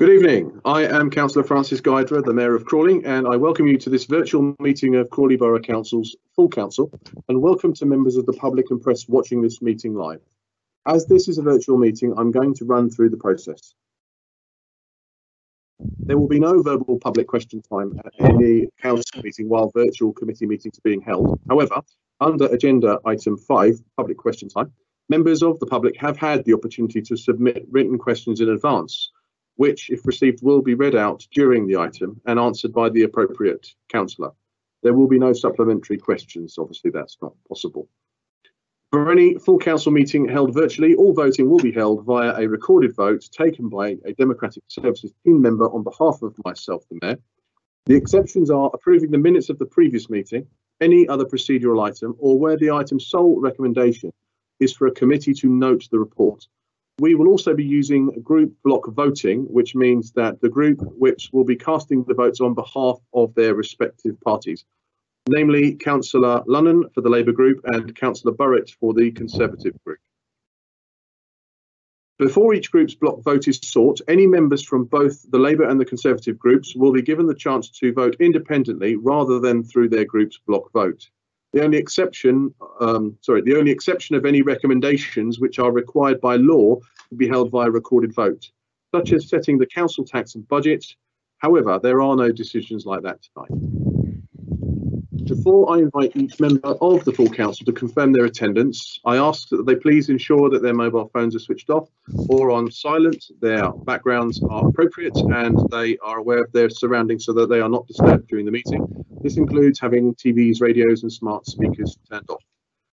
Good evening. I am Councillor Francis Guidera, the Mayor of Crawley, and I welcome you to this virtual meeting of Crawley Borough Council's full council, and welcome to members of the public and press watching this meeting live. As this is a virtual meeting, I'm going to run through the process. There will be no verbal public question time at any council meeting while virtual committee meetings are being held. However, under agenda item five, public question time, members of the public have had the opportunity to submit written questions in advance, which, if received, will be read out during the item and answered by the appropriate councillor. There will be no supplementary questions. Obviously, that's not possible. For any full council meeting held virtually, all voting will be held via a recorded vote taken by a Democratic Services team member on behalf of myself, the Mayor. The exceptions are approving the minutes of the previous meeting, any other procedural item, or where the item's sole recommendation is for a committee to note the report. We will also be using group block voting, which means that the group which will be casting the votes on behalf of their respective parties namely Councillor Lunnon for the Labour Group and Councillor Burrett for the Conservative Group. Before each group's block vote is sought, any members from both the Labour and the Conservative groups will be given the chance to vote independently rather than through their group's block vote. The only exception, um, sorry, the only exception of any recommendations which are required by law will be held via recorded vote, such as setting the council tax and budget. However, there are no decisions like that tonight. Before I invite each member of the full council to confirm their attendance, I ask that they please ensure that their mobile phones are switched off or on silent, their backgrounds are appropriate and they are aware of their surroundings so that they are not disturbed during the meeting. This includes having TVs, radios and smart speakers turned off.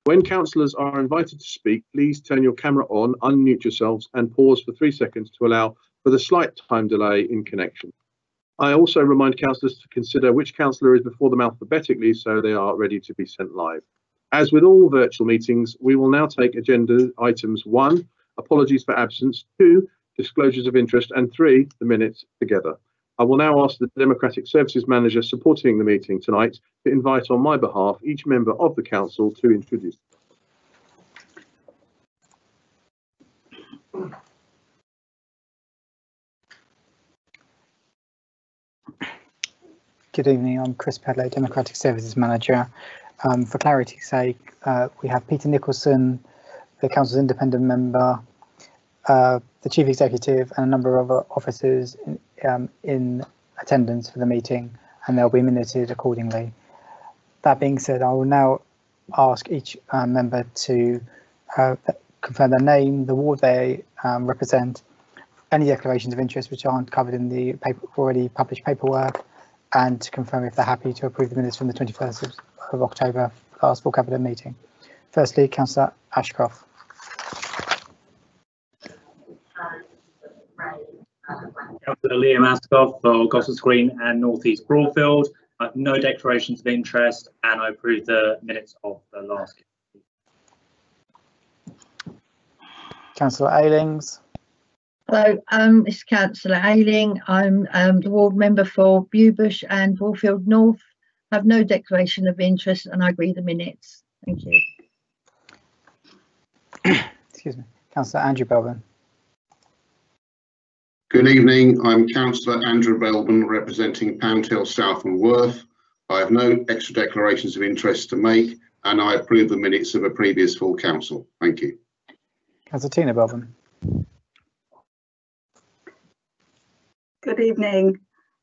When councillors are invited to speak, please turn your camera on, unmute yourselves and pause for three seconds to allow for the slight time delay in connection. I also remind councillors to consider which councillor is before them alphabetically so they are ready to be sent live. As with all virtual meetings, we will now take agenda items one, apologies for absence, two, disclosures of interest, and three, the minutes together. I will now ask the Democratic Services Manager supporting the meeting tonight to invite on my behalf each member of the council to introduce. Good evening, I'm Chris Pedlow, Democratic Services Manager. Um, for clarity's sake, uh, we have Peter Nicholson, the Council's independent member, uh, the Chief Executive and a number of other officers in, um, in attendance for the meeting and they'll be minuted accordingly. That being said, I will now ask each uh, member to uh, confirm their name, the ward they um, represent, any declarations of interest which aren't covered in the paper, already published paperwork, and to confirm if they're happy to approve the minutes from the 21st of, October last full cabinet meeting. Firstly, Councillor Ashcroft. Councillor Liam Ashcroft for Gossops Green and North East Broadfield. Have no declarations of interest and I approve the minutes of the last. Councillor Aylings. Hello, um, it's Councillor Ayling. I'm um, the ward member for Bewbush and Broadfield North. I have no declaration of interest and I agree the minutes. Thank you. Excuse me. Councillor Andrew Belbin. Good evening. I'm Councillor Andrew Belbin representing Pound Hill South and Worth. I have no extra declarations of interest to make and I approve the minutes of a previous full council. Thank you. Councillor Tina Belbin. Good evening.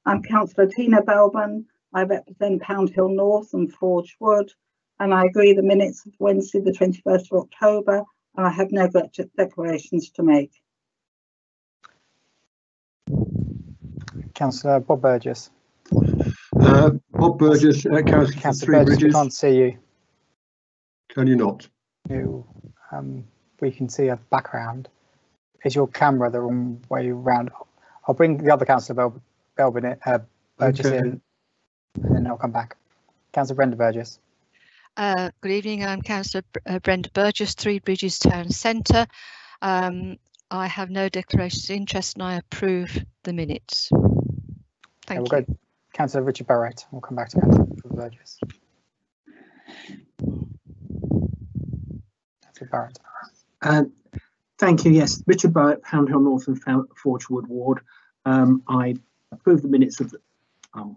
I'm Councillor Tina Belbin. I represent Pound Hill North and Forge Wood, and I agree the minutes of Wednesday, the 21st of October, and I have no declarations to make. Councillor Bob Burgess. Uh, Bob Burgess, uh, Councillor Councillor Three Burgess, Bridges. can't see you. Can you not? you um, we can see a background. Is your camera the wrong way round? I'll bring the other councillor Bel Belbin in, uh, Burgess Okay. in, and then I'll come back. Councillor Brenda Burgess. Uh, good evening, I'm Councillor uh, Brenda Burgess, Three Bridges Town Centre. Um, I have no declarations of interest and I approve the minutes. Okay, Thank we'll you. go. Councillor Richard Burrett. We'll come back to Councillor Burgess. Councillor Burrett. Uh, Thank you. Yes, Richard Burrett, Pound Hill North and Fou- Forge Wood Ward. Um, I approve the minutes of the, um,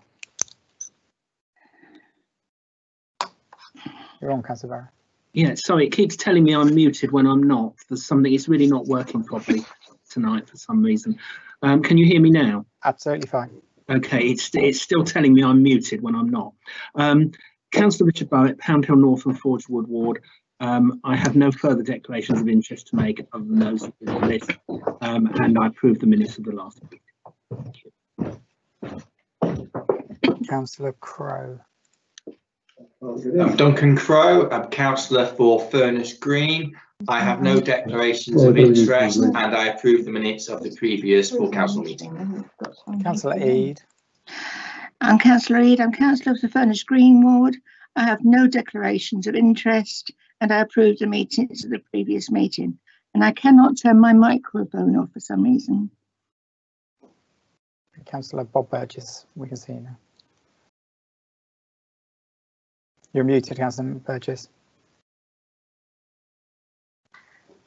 You're on, Councillor yeah, sorry, it keeps telling me I'm muted when I'm not. There's something, it's really not working properly tonight for some reason. Um, can you hear me now? Absolutely fine. Okay, it's, it's still telling me I'm muted when I'm not. Um, Councillor Richard Burrett, Pound Hill North and Forge Wood Ward. Um, I have no further declarations of interest to make other than those in the list. Um, and I approve the minutes of the last. meeting. Councillor Crow. I'm Duncan Crow, I'm councillor for Furnace Green. I have no declarations of interest and I approve the minutes of the previous full council meeting. Councillor Eade. I'm councillor Eade. I'm councillor for Furnace Green Ward. I have no declarations of interest and I approve the meetings of the previous meeting. And I cannot turn my microphone off for some reason. Councillor Bob Burgess. We can see you now. You're muted, Councillor Burgess.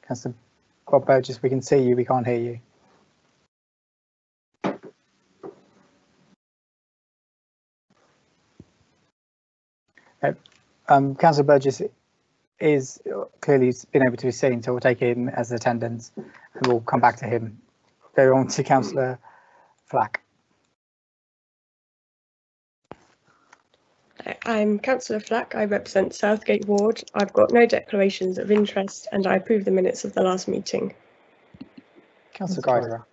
Councillor Bob Burgess, we can see you, we can't hear you. Okay, Um, Councillor Burgess is clearly been able to be seen, so we'll take him as attendance and we'll come back to him. Go on to Councillor Flack. I'm Councillor Flack. I represent Southgate Ward. I've got no declarations of interest and I approve the minutes of the last meeting. Councillor Guidera.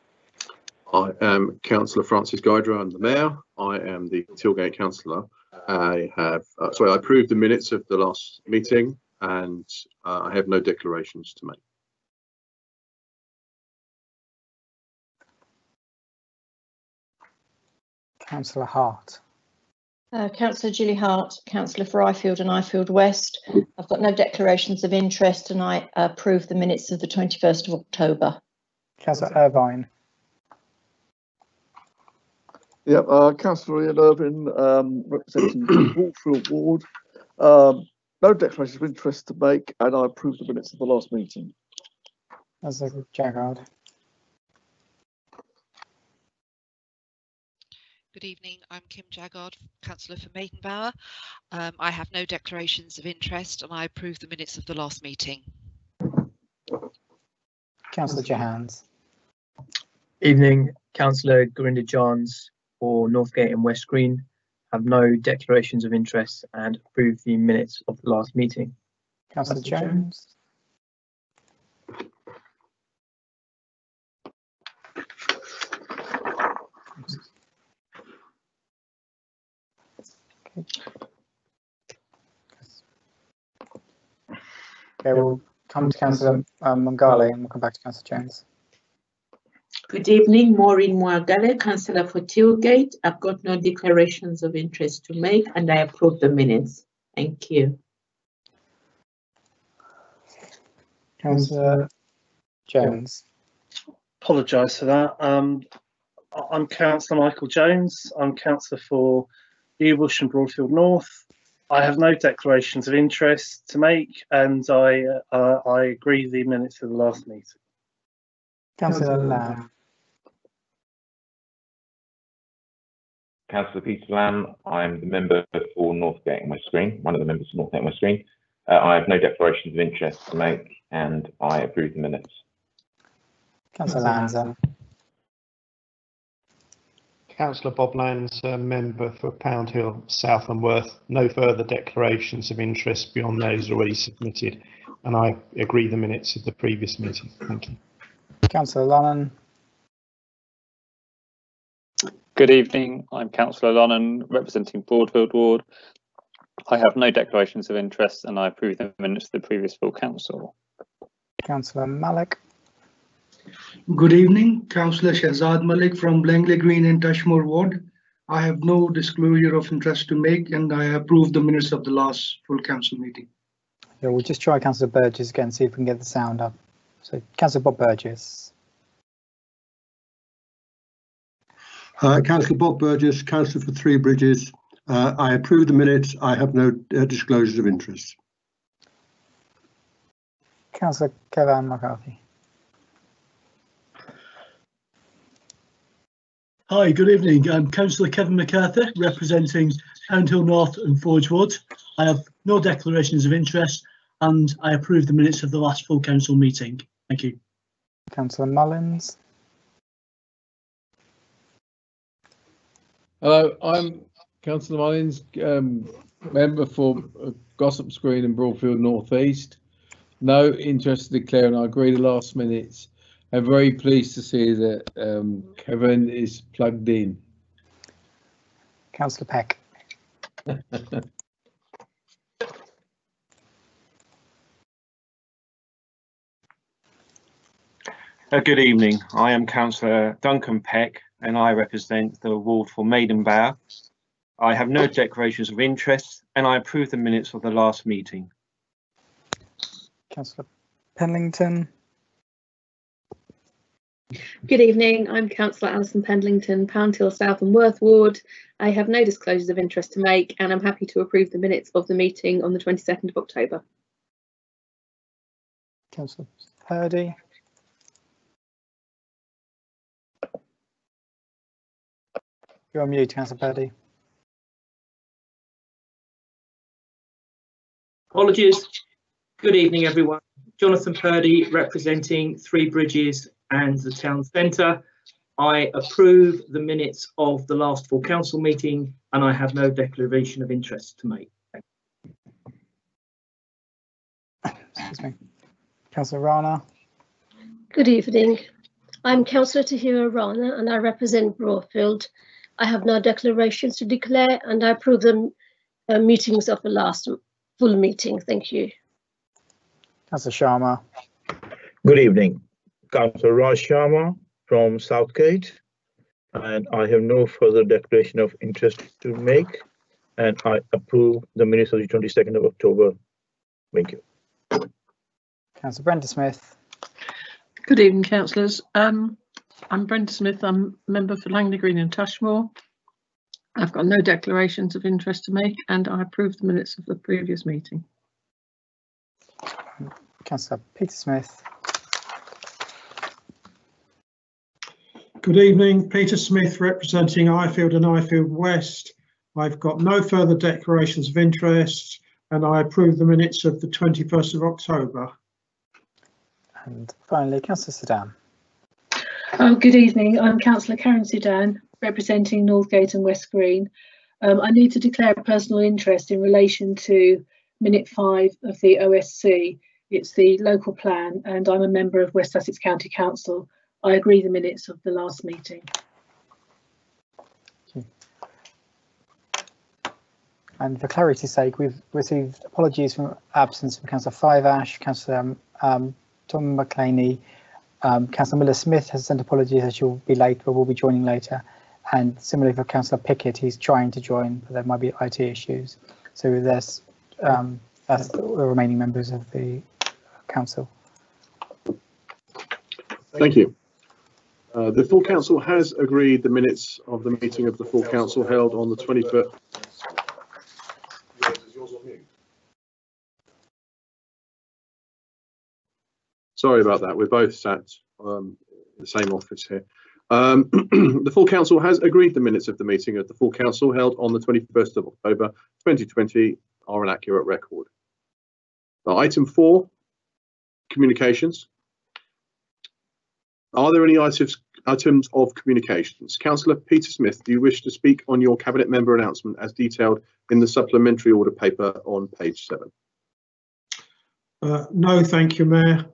I am Councillor Francis Guidera. I'm the mayor. I am the Tilgate councillor. I have, uh, sorry, I approved the minutes of the last meeting and uh, I have no declarations to make. Councillor Hart. Uh, Councillor Julie Hart, Councillor for Ifield and Ifield West. I've got no declarations of interest and I approve the minutes of the 21st of October. Councillor Irvine. Yep, uh, Councillor Ian Irvine, um, representing Walfield Ward. Um, no declarations of interest to make, and I approve the minutes of the last meeting. Councillor Jaggard. Good evening. I'm Kim Jaggard, councillor for Maidenbower. Um, I have no declarations of interest and I approve the minutes of the last meeting. Councillor Jhans. Evening, Councillor Gurinder Jhans for Northgate and West Green. Have no declarations of interest and approve the minutes of the last meeting. Councillor Jones. Okay, we'll come to Councillor um, Mwagale and we'll come back to Councillor Jones. Good evening, Maureen Mwagale, councillor for Tilgate. I've got no declarations of interest to make and I approve the minutes. Thank you. Councillor Jones. Apologise for that. Um, I- I'm councillor Michael Jones. I'm councillor for Bewbush and Broadfield North. I have no declarations of interest to make and I, uh, I agree the minutes of the last meeting. Councillor Lamb. Councillor Peter Lamb, I'm the member for Northgate and West Green, one of the members for Northgate and West Green. Uh, I have no declarations of interest to make and I approve the minutes. Councillor Lanza. Councillor Bob Lanzer, member for Pound Hill, South and Worth. No further declarations of interest beyond those already submitted, and I agree the minutes of the previous meeting. Thank you. Councillor Lunnon. Good evening. I'm Councillor Lunnon, representing Broadfield Ward. I have no declarations of interest and I approve the minutes of the previous full council. Councillor Malik. Good evening, Councillor Shahzad Malik from Langley Green and Tushmore Ward. I have no disclosure of interest to make and I approve the minutes of the last full council meeting. Yeah, we'll just try Councillor Burgess again, see if we can get the sound up. So Councillor Bob Burgess. Uh, Councillor Bob Burgess, councillor for Three Bridges. Uh, I approve the minutes. I have no uh, disclosures of interest. Councillor Kevin McCarthy. Hi, good evening. I'm Councillor Kevin McCarthy, representing Pound Hill North and Forge Wood. I have no declarations of interest and I approve the minutes of the last full council meeting. Thank you. Councillor Mullins. Hello, I'm Councillor Mullins, um, member for uh, Gossops Green in Broadfield North East. No interest to declare and I agree the last minutes. I'm very pleased to see that um, Kevin is plugged in. Councillor Peck. Uh, good evening. I am Councillor Duncan Peck and I represent the ward for Maidenbower. I have no declarations of interest and I approve the minutes of the last meeting. Councillor Penlington. Good evening. I'm Councillor Alison Pendlington, Pound Hill South and Worth Ward. I have no disclosures of interest to make and I'm happy to approve the minutes of the meeting on the 22nd of October. Councillor Purdy. You're on mute, Councillor Purdy. Apologies. Good evening, everyone. Jonathan Purdy representing Three Bridges and the Town Centre. I approve the minutes of the last full council meeting and I have no declaration of interest to make. Excuse me. Councillor Rana. Good evening. I'm Councillor Tahira Rana and I represent Broadfield. I have no declarations to declare and I approve the uh, meetings of the last full meeting. Thank you. Councillor Sharma. Good evening. Councillor Raj Sharma from Southgate. And I have no further declaration of interest to make. And I approve the minutes of the 22nd of October. Thank you. Councillor Brenda Smith. Good evening, councillors. Um, I'm Brenda Smith. I'm a member for Langley Green and Tushmore. I've got no declarations of interest to make and I approve the minutes of the previous meeting. Councillor Peter Smith. Good evening, Peter Smith representing Ifield and Ifield West. I've got no further declarations of interest and I approve the minutes of the 21st of October. And finally, Councillor Sudan. Oh, good evening. I'm Councillor Karen Sudan, representing Northgate and West Green. Um, I need to declare a personal interest in relation to minute five of the OSC. It's the local plan and I'm a member of West Sussex County Council. I agree the minutes of the last meeting. And for clarity's sake, we've received apologies from absence from Councillor Fiveash, Councillor um, um, Tom McClaney, um, Councillor Miller Smith has sent apologies that she'll be late, but will be joining later. And similarly for Councillor Pickett, he's trying to join, but there might be IT issues. So there's um, that's the remaining members of the council. Thank you. Uh, the full council has agreed the minutes of the meeting of the full council held on the 21st. Sorry about that. We're both sat um, in the same office here. Um, the full council has agreed the minutes of the meeting of the full council held on the 21st of October 2020 are an accurate record. Now, item four, communications. Are there any items, items of communications? Councillor Peter Smith, do you wish to speak on your cabinet member announcement as detailed in the supplementary order paper on page seven? Uh, no, thank you, Mayor.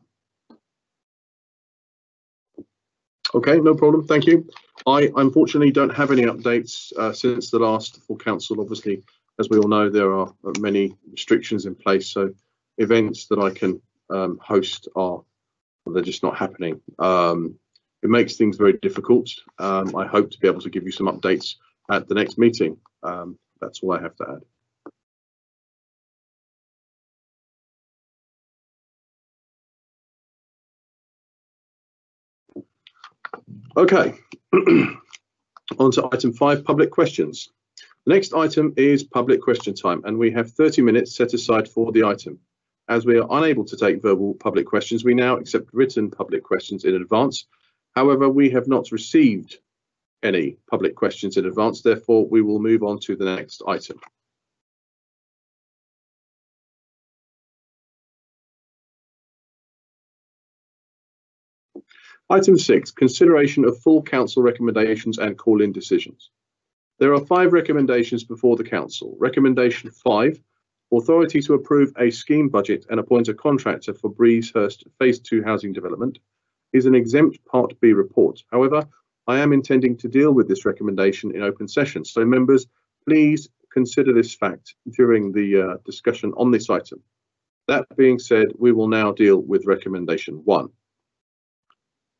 Okay, no problem. Thank you. I unfortunately don't have any updates uh, since the last full council. Obviously, as we all know, there are many restrictions in place, so events that I can um, host are they're just not happening. Um, it makes things very difficult. Um, I hope to be able to give you some updates at the next meeting. Um, that's all I have to add. Okay, on to item five, public questions. The next item is public question time, and we have 30 minutes set aside for the item. As we are unable to take verbal public questions, we now accept written public questions in advance. However, we have not received any public questions in advance. Therefore, we will move on to the next item. Item six, consideration of full council recommendations and call-in decisions. There are five recommendations before the council. Recommendation five, authority to approve a scheme budget and appoint a contractor for Breezehurst Phase Two housing development is an exempt Part B report. However, I am intending to deal with this recommendation in open session. So members, please consider this fact during the uh, discussion on this item. That being said, we will now deal with recommendation one.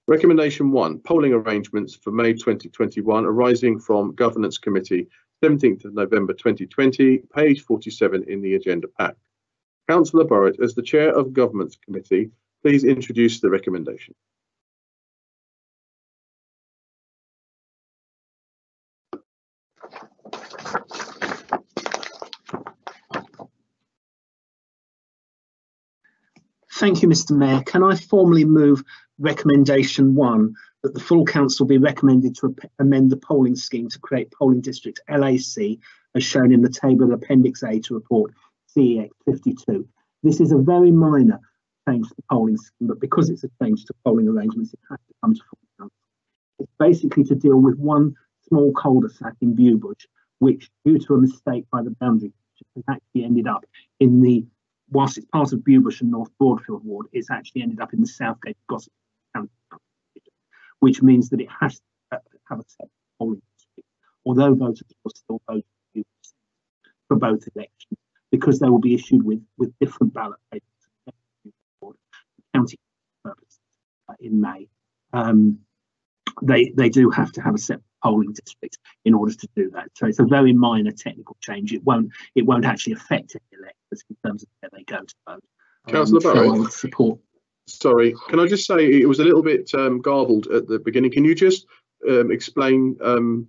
Recommendation one, polling arrangements for May 2021 arising from Governance Committee, 17th of November 2020, page 47 in the agenda pack. Councillor Burrett, as the Chair of Governance Committee, please introduce the recommendation. Thank you, Mr Mayor. Can I formally move recommendation one that the full council be recommended to amend the polling scheme to create polling district LAC as shown in the table of Appendix A to report CEX 52. This is a very minor change to the polling scheme, but because it's a change to polling arrangements, it has to come to full council. It's basically to deal with one small cul-de-sac in Bewbush, which, due to a mistake by the boundary, has actually ended up in the whilst it's part of Bewbush and North Broadfield ward, it's actually ended up in the Southgate Gossops which means that it has to have a separate polling district, although voters will still vote for both elections because they will be issued with, with different ballot papers for county purposes in May. Um, they they do have to have a separate polling district in order to do that. So it's a very minor technical change. It won't it won't actually affect any electors in terms of where they go to vote. Councillor so I would support. Sorry, can I just say it was a little bit um, garbled at the beginning. Can you just um, explain um,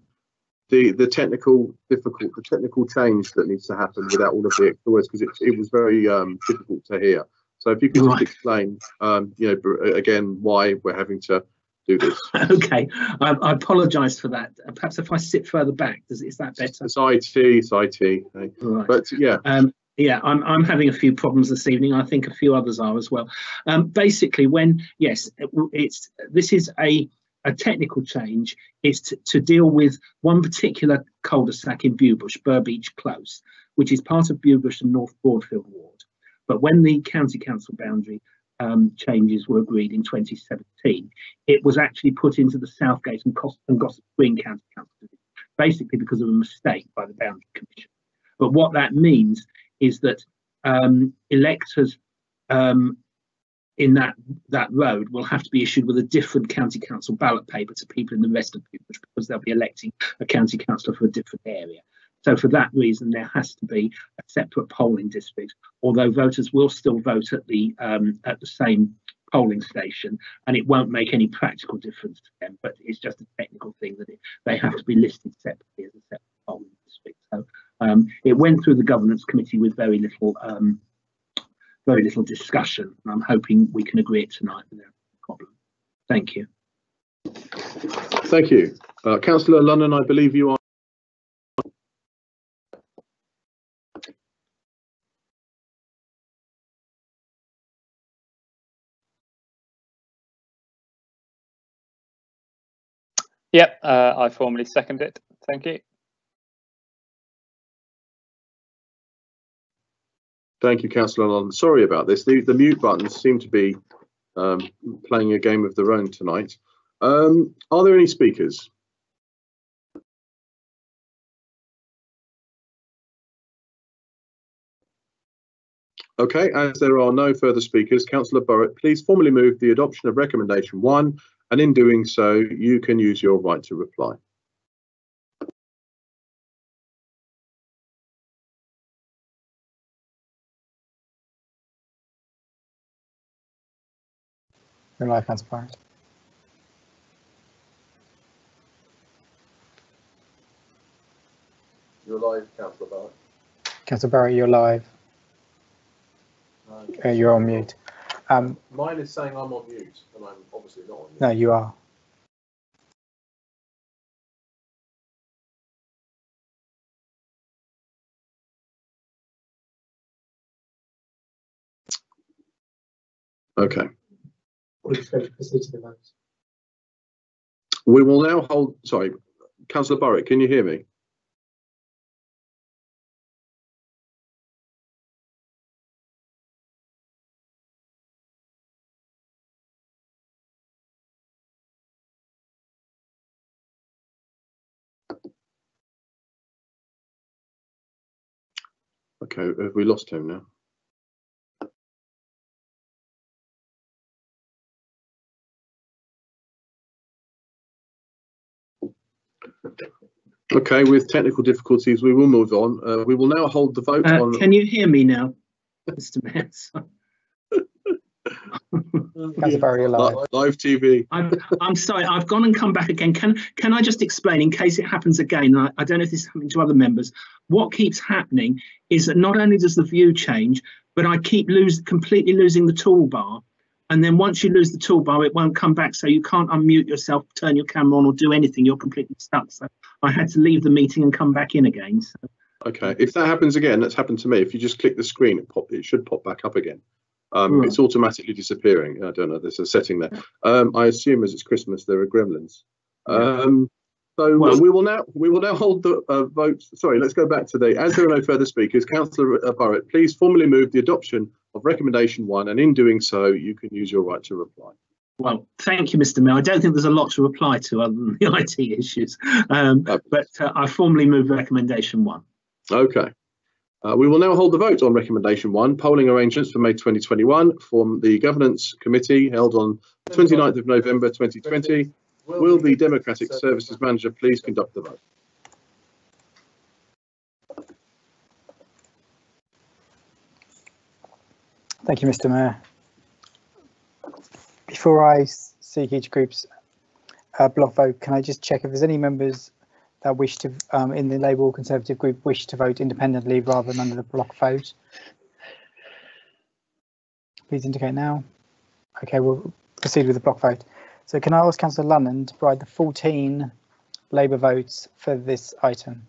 the the technical difficult the technical change that needs to happen without all of the extra words because it, it was very um, difficult to hear. So if you could just Right. explain, um, you know, again why we're having to do this. okay, I, I apologise for that. Uh, Perhaps if I sit further back, does, is that better? It's IT, it's IT. Right. But yeah, Um, yeah, I'm, I'm having a few problems this evening. I think a few others are as well. Um, basically, when yes, it, it's this is a a technical change. It's to, to deal with one particular cul-de-sac in Bewbush, Burbeach Close, which is part of Bewbush and North Broadfield ward. But when the county council boundary um, changes were agreed in 2017, it was actually put into the Southgate and, Cos- and Gossops Green County Council, basically because of a mistake by the Boundary Commission. But what that means is that um, electors um, in that that road will have to be issued with a different county council ballot paper to people in the rest of Bewbush because they'll be electing a county councillor for a different area. So for that reason, there has to be a separate polling district, although voters will still vote at the um, at the same polling station, and it won't make any practical difference to them. But it's just a technical thing that it, they have to be listed separately as a separate polling district. So um, it went through the governance committee with very little um, very little discussion, and I'm hoping we can agree it tonight without a problem. Thank you. thank you. Uh, Councillor Lunnon, I believe you are. Yep, uh, I formally second it. Thank you. Thank you, Councillor Lunnon. Sorry about this. The, the mute buttons seem to be um, playing a game of their own tonight. Um, are there any speakers? Okay, as there are no further speakers, Councillor Burrett, please formally move the adoption of recommendation one, and in doing so, you can use your right to reply. Your life inspires. You're live, Councillor Burrett. Councillor Burrett, you're live. Uh, you're on mute. Um, Mine is saying I'm on mute, and I'm obviously not on mute. No, you are. Okay. We will now hold, sorry, councillor Burrett, can you hear me? Okay, have we lost him now? Okay, with technical difficulties, we will move on. Uh, we will now hold the vote Uh, on. can you hear me now, Mr Mayor? Sorry. Councillor Barry, you're live. TV. I'm, I'm sorry, I've gone and come back again. Can can I just explain in case it happens again? I, I don't know if this is happening to other members. What keeps happening is that not only does the view change, but I keep lose completely losing the toolbar. And then once you lose the toolbar, it won't come back. So you can't unmute yourself, turn your camera on, or do anything. You're completely stuck. So I had to leave the meeting and come back in again. So Okay, if that happens again, that's happened to me. If you just click the screen, it pop, it should pop back up again. Um, Right. it's automatically disappearing. I don't know. There's a setting there. Um, I assume as it's Christmas, there are gremlins. Um, so Well- we will now we will now hold the uh, vote. Sorry, let's go back to the. As there are no further speakers, Councillor Burrett, please formally move the adoption of recommendation one, and in doing so, you can use your right to reply. Well, thank you, Mr. Mayor. I don't think there's a lot to reply to other than the IT issues, um, but uh, I formally move recommendation one. Okay. Uh, we will now hold the vote on recommendation one, polling arrangements for May 2021 from the Governance Committee held on 29th of November 2020. Will the Democratic Services Manager please conduct the vote? Thank you, Mr Mayor. Before I seek each group's uh, block vote, can I just check if there's any members that wish to, um, in the Labour Conservative group, wish to vote independently rather than under the block vote? Please indicate now. Okay, we'll proceed with the block vote. So can I ask Councillor Lunnon to provide the 14 Labour votes for this item?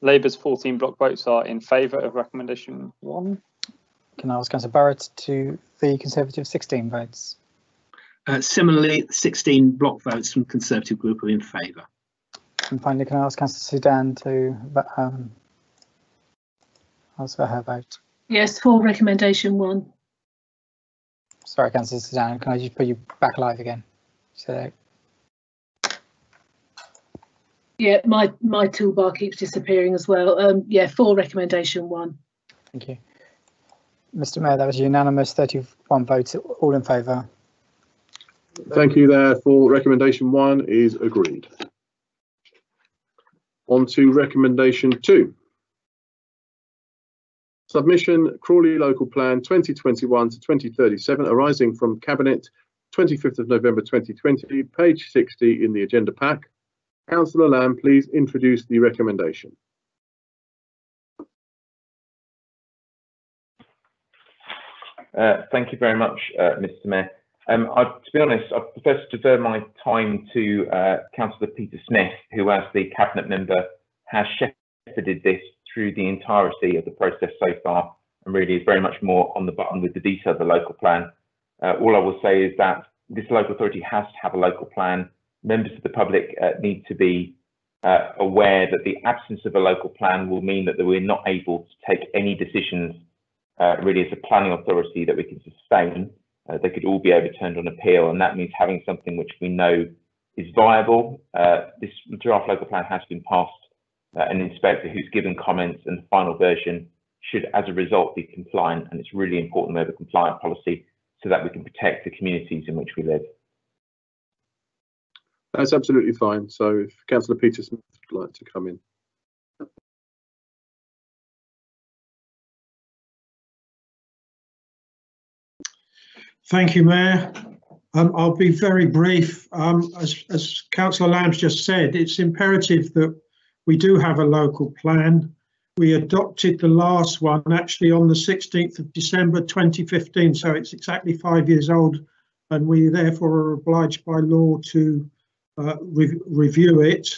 Labour's 14 block votes are in favour of recommendation one. Can I ask Councillor Burrett to the Conservative 16 votes? Uh, similarly, 16 block votes from Conservative group are in favour. And finally, can I ask Councillor Sudan to um, ask for her vote? Yes, for recommendation one. Sorry, Councillor Sudan, can I just put you back live again? So, Yeah, my, my toolbar keeps disappearing as well. Um, yeah, for recommendation one. thank you. Mr Mayor, that was unanimous, 31 votes, all in favour. Thank you. there for recommendation one is agreed. On to recommendation two. Submission Crawley Local Plan 2021 to 2037 arising from Cabinet 25th of November 2020, page 60 in the agenda pack. Councillor Lamb, please introduce the recommendation. Uh, Thank you very much, uh, Mr Mayor. Um, I, to be honest, I prefer to defer my time to uh, Councillor Peter Smith, who as the Cabinet member has shepherded this through the entirety of the process so far and really is very much more on the button with the detail of the local plan. Uh, all I will say is that this local authority has to have a local plan. Members of the public uh, need to be uh, aware that the absence of a local plan will mean that we're not able to take any decisions uh, really as a planning authority that we can sustain. Uh, they could all be overturned on appeal, and that means having something which we know is viable. Uh, this draft local plan has been passed. Uh, an inspector who's given comments, and the final version should, as a result, be compliant. And it's really important we have a compliant policy so that we can protect the communities in which we live. That's absolutely fine. So if Councillor Peter Smith would like to come in. Thank you, Mayor. Um, I'll be very brief. Um, as, as Councillor Lamb's just said, it's imperative that we do have a local plan. We adopted the last one actually on the 16th of December 2015, so it's exactly five years old, and we therefore are obliged by law to uh, re review it.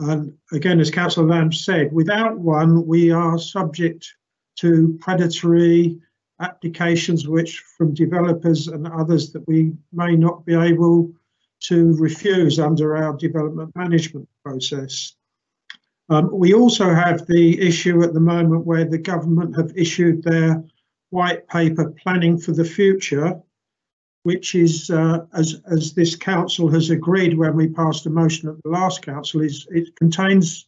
And again, as Councillor Lamb said, without one, we are subject to predatory applications which from developers and others that we may not be able to refuse under our development management process. Um, we also have the issue at the moment where the government have issued their white paper planning for the future, which is, uh, as, as this council has agreed when we passed a motion at the last council, is it contains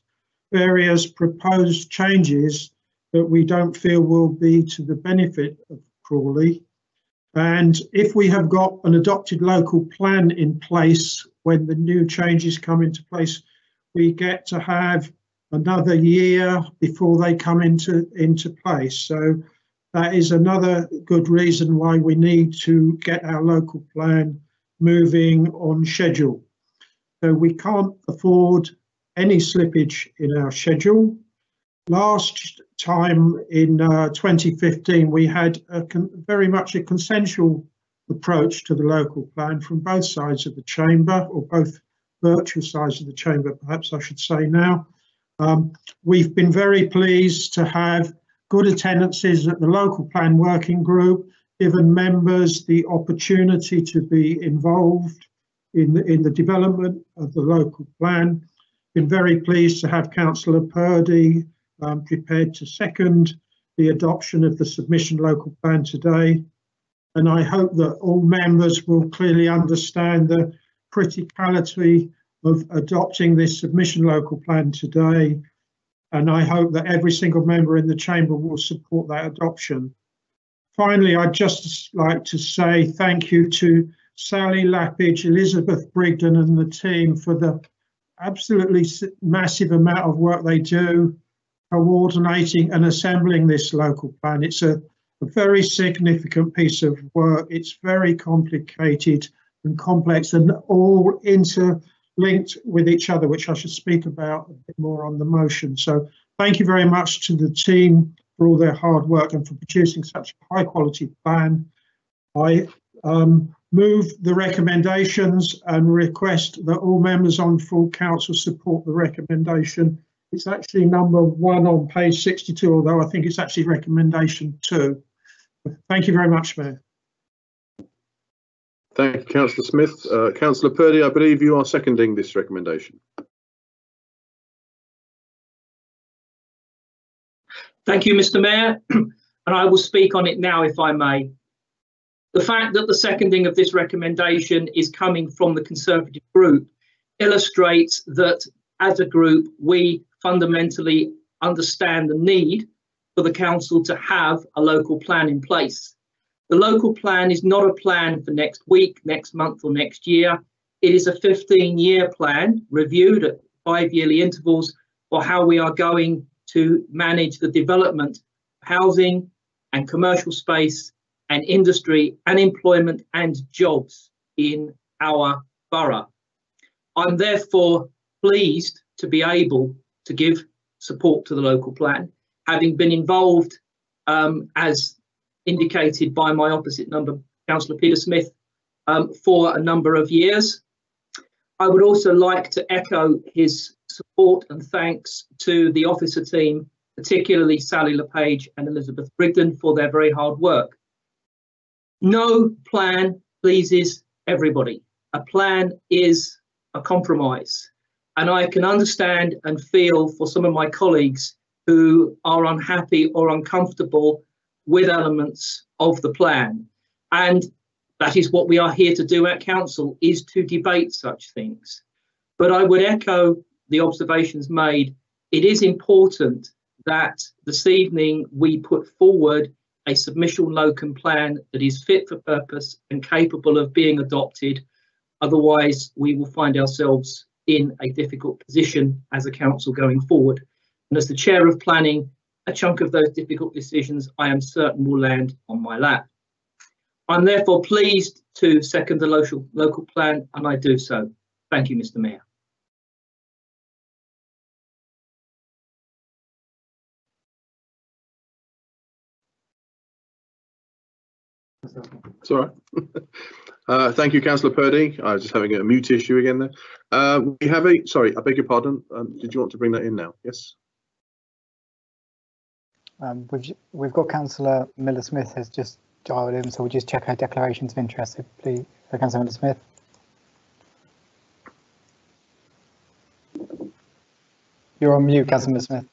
various proposed changes that we don't feel will be to the benefit of Crawley. And if we have got an adopted local plan in place when the new changes come into place, we get to have another year before they come into into place. So that is another good reason why we need to get our local plan moving on schedule. So we can't afford any slippage in our schedule. Last time in uh, 2015, we had a very much a consensual approach to the local plan from both sides of the chamber, or both virtual sides of the chamber, perhaps I should say now. Um, we've been very pleased to have good attendances at the local plan working group, given members the opportunity to be involved in the, in the development of the local plan. Been very pleased to have Councillor Purdy um, prepared to second the adoption of the submission local plan today. And I hope that all members will clearly understand the criticality of adopting this submission local plan today and I hope that every single member in the chamber will support that adoption. Finally, I'd just like to say thank you to Sally Lappage, Elizabeth Brigden and the team for the absolutely massive amount of work they do coordinating and assembling this local plan. It's a, a very significant piece of work. It's very complicated and complex and all inter linked with each other, which I should speak about a bit more on the motion. So thank you very much to the team for all their hard work and for producing such a high quality plan. I um, move the recommendations and request that all members on full council support the recommendation. It's actually number one on page 62, although I think it's actually recommendation two. Thank you very much, Mayor. Thank you, Councillor Smith. Uh, Councillor Purdy, I believe you are seconding this recommendation. Thank you, Mr Mayor, and I will speak on it now if I may. The fact that the seconding of this recommendation is coming from the Conservative group illustrates that as a group we fundamentally understand the need for the council to have a local plan in place. The local plan is not a plan for next week, next month, or next year. It is a 15 year plan reviewed at five yearly intervals for how we are going to manage the development, housing and commercial space and industry and employment and jobs in our borough. I'm therefore pleased to be able to give support to the local plan, having been involved um, as indicated by my opposite number, Councillor Peter Smith, um, for a number of years. I would also like to echo his support and thanks to the officer team, particularly Sally LePage and Elizabeth Brigden for their very hard work. No plan pleases everybody. A plan is a compromise. And I can understand and feel for some of my colleagues who are unhappy or uncomfortable with elements of the plan. And that is what we are here to do at council is to debate such things. But I would echo the observations made. It is important that this evening we put forward a submission local plan that is fit for purpose and capable of being adopted. Otherwise, we will find ourselves in a difficult position as a council going forward. And as the chair of planning, a chunk of those difficult decisions I am certain will land on my lap. I'm therefore pleased to second the local, local plan and I do so. Thank you, Mr Mayor. Right. uh, thank you, Councillor Purdy. I was just having a mute issue again there. Uh, we have a, sorry, I beg your pardon. Um, did you want to bring that in now? Yes. Um, we've, we've got Councillor Miller Smith has just dialed in, so we'll just check her declarations of interest, please. Uh, Councillor Miller Smith. You're on mute, Councillor Smith.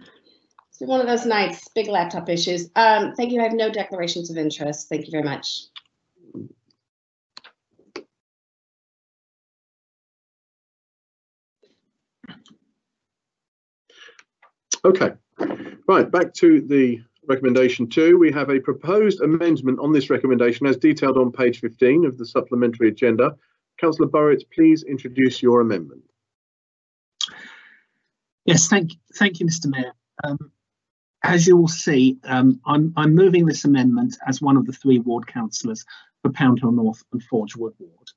It's one of those nights, big laptop issues. Um, thank you. I have no declarations of interest. Thank you very much. Okay, right, back to the recommendation two. We have a proposed amendment on this recommendation as detailed on page 15 of the supplementary agenda. Councillor Burrett, please introduce your amendment. Yes, thank, thank you, Mr Mayor. Um, as you will see, um, I'm, I'm moving this amendment as one of the three ward councillors for Pound Hill North and Forge Wood Ward.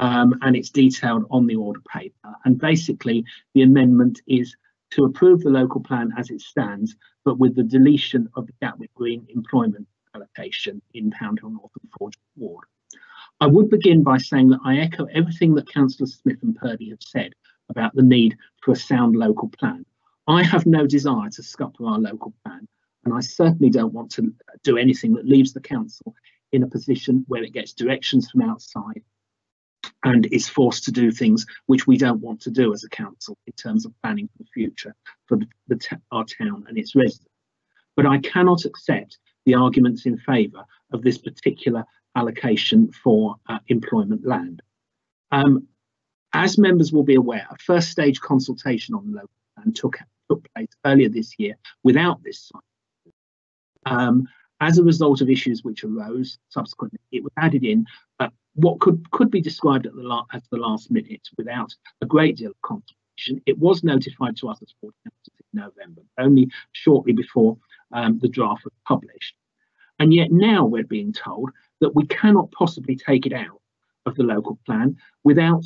Um, and it's detailed on the order paper. And basically, the amendment is to approve the local plan as it stands, but with the deletion of the Gatwick Green employment allocation in Pound Hill North and Forge Ward. I would begin by saying that I echo everything that Councillor Smith and Purdy have said about the need for a sound local plan. I have no desire to scupper our local plan, and I certainly don't want to do anything that leaves the council in a position where it gets directions from outside and is forced to do things which we don't want to do as a council in terms of planning for the future for the, the our town and its residents. But I cannot accept the arguments in favour of this particular allocation for uh, employment land. Um, as members will be aware, a first stage consultation on the local plan took, took place earlier this year without this site. Um, as a result of issues which arose subsequently, it was added in what could, could be described at the as the last minute without a great deal of consultation. It was notified to us as 14 in November, only shortly before um, the draft was published. And yet now we're being told that we cannot possibly take it out of the local plan without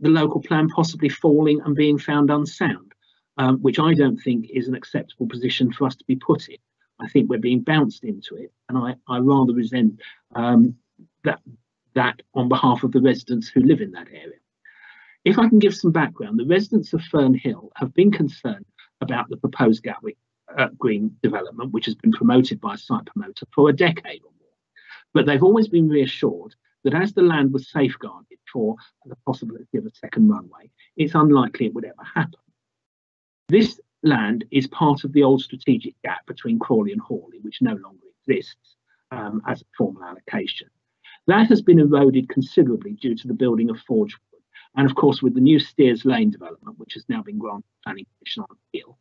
the local plan possibly falling and being found unsound, um, which I don't think is an acceptable position for us to be put in. I think we're being bounced into it, and I, I rather resent um, that that on behalf of the residents who live in that area. If I can give some background, the residents of Fern Hill have been concerned about the proposed Gatwick uh, Green development, which has been promoted by a site promoter for a decade or more. But they've always been reassured that as the land was safeguarded for the possibility of a second runway, it's unlikely it would ever happen. This land is part of the old strategic gap between Crawley and Horley, which no longer exists um, as a formal allocation. That has been eroded considerably due to the building of Forge Wood, and of course with the new Steers Lane development, which has now been granted planning permission on appeal.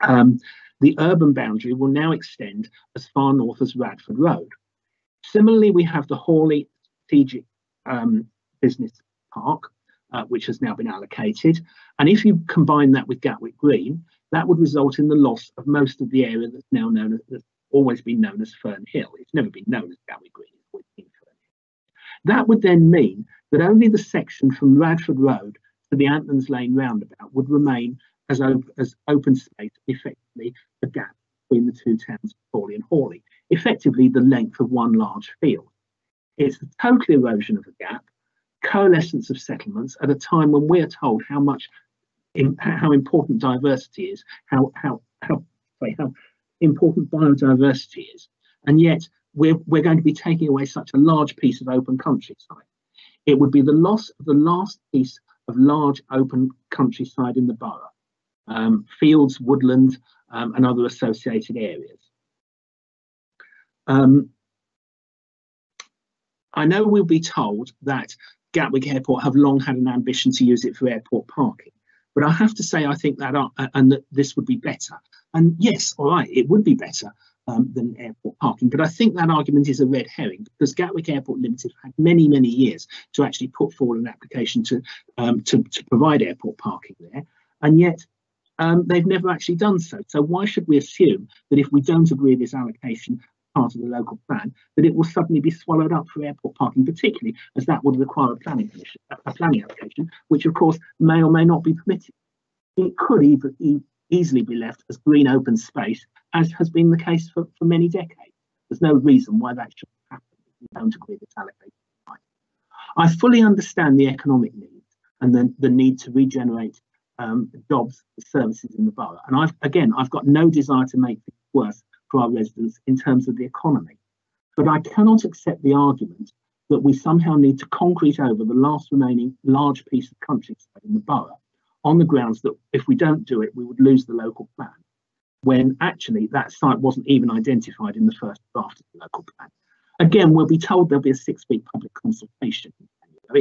Um, the urban boundary will now extend as far north as Radford Road. Similarly, we have the Horley Strategic um, Business Park, uh, which has now been allocated. And if you combine that with Gatwick Green, that would result in the loss of most of the area that's now known as, that's always been known as Fern Hill. It's never been known as Gatwick Green. That would then mean that only the section from Radford Road to the Antlands Lane roundabout would remain as, op as open space, effectively a gap between the two towns of Crawley and Horley, effectively the length of one large field. It's the total erosion of the gap, coalescence of settlements at a time when we're told how much, in, how important diversity is, how how how how important biodiversity is, and yet we're, we're going to be taking away such a large piece of open countryside. It would be the loss of the last piece of large open countryside in the borough, um, fields, woodland, um, and other associated areas. Um, I know we'll be told that Gatwick Airport have long had an ambition to use it for airport parking, but I have to say I think that uh, and that this would be better. And yes, all right, it would be better, um, than airport parking. But I think that argument is a red herring because Gatwick Airport Limited had many, many years to actually put forward an application to um, to, to, provide airport parking there, and yet um, they've never actually done so. So why should we assume that if we don't agree this allocation part of the local plan, that it will suddenly be swallowed up for airport parking, particularly as that would require a planning a planning application, which of course may or may not be permitted. It could even easily be left as green open space, as has been the case for, for many decades. There's no reason why that should happen if we don't agree allocation. Right. I fully understand the economic needs and then the need to regenerate um, jobs, services in the borough. And I've again, I've got no desire to make things worse for our residents in terms of the economy. But I cannot accept the argument that we somehow need to concrete over the last remaining large piece of countryside in the borough on the grounds that if we don't do it, we would lose the local plan, when actually that site wasn't even identified in the first draft of the local plan. Again, we'll be told there'll be a six-week public consultation,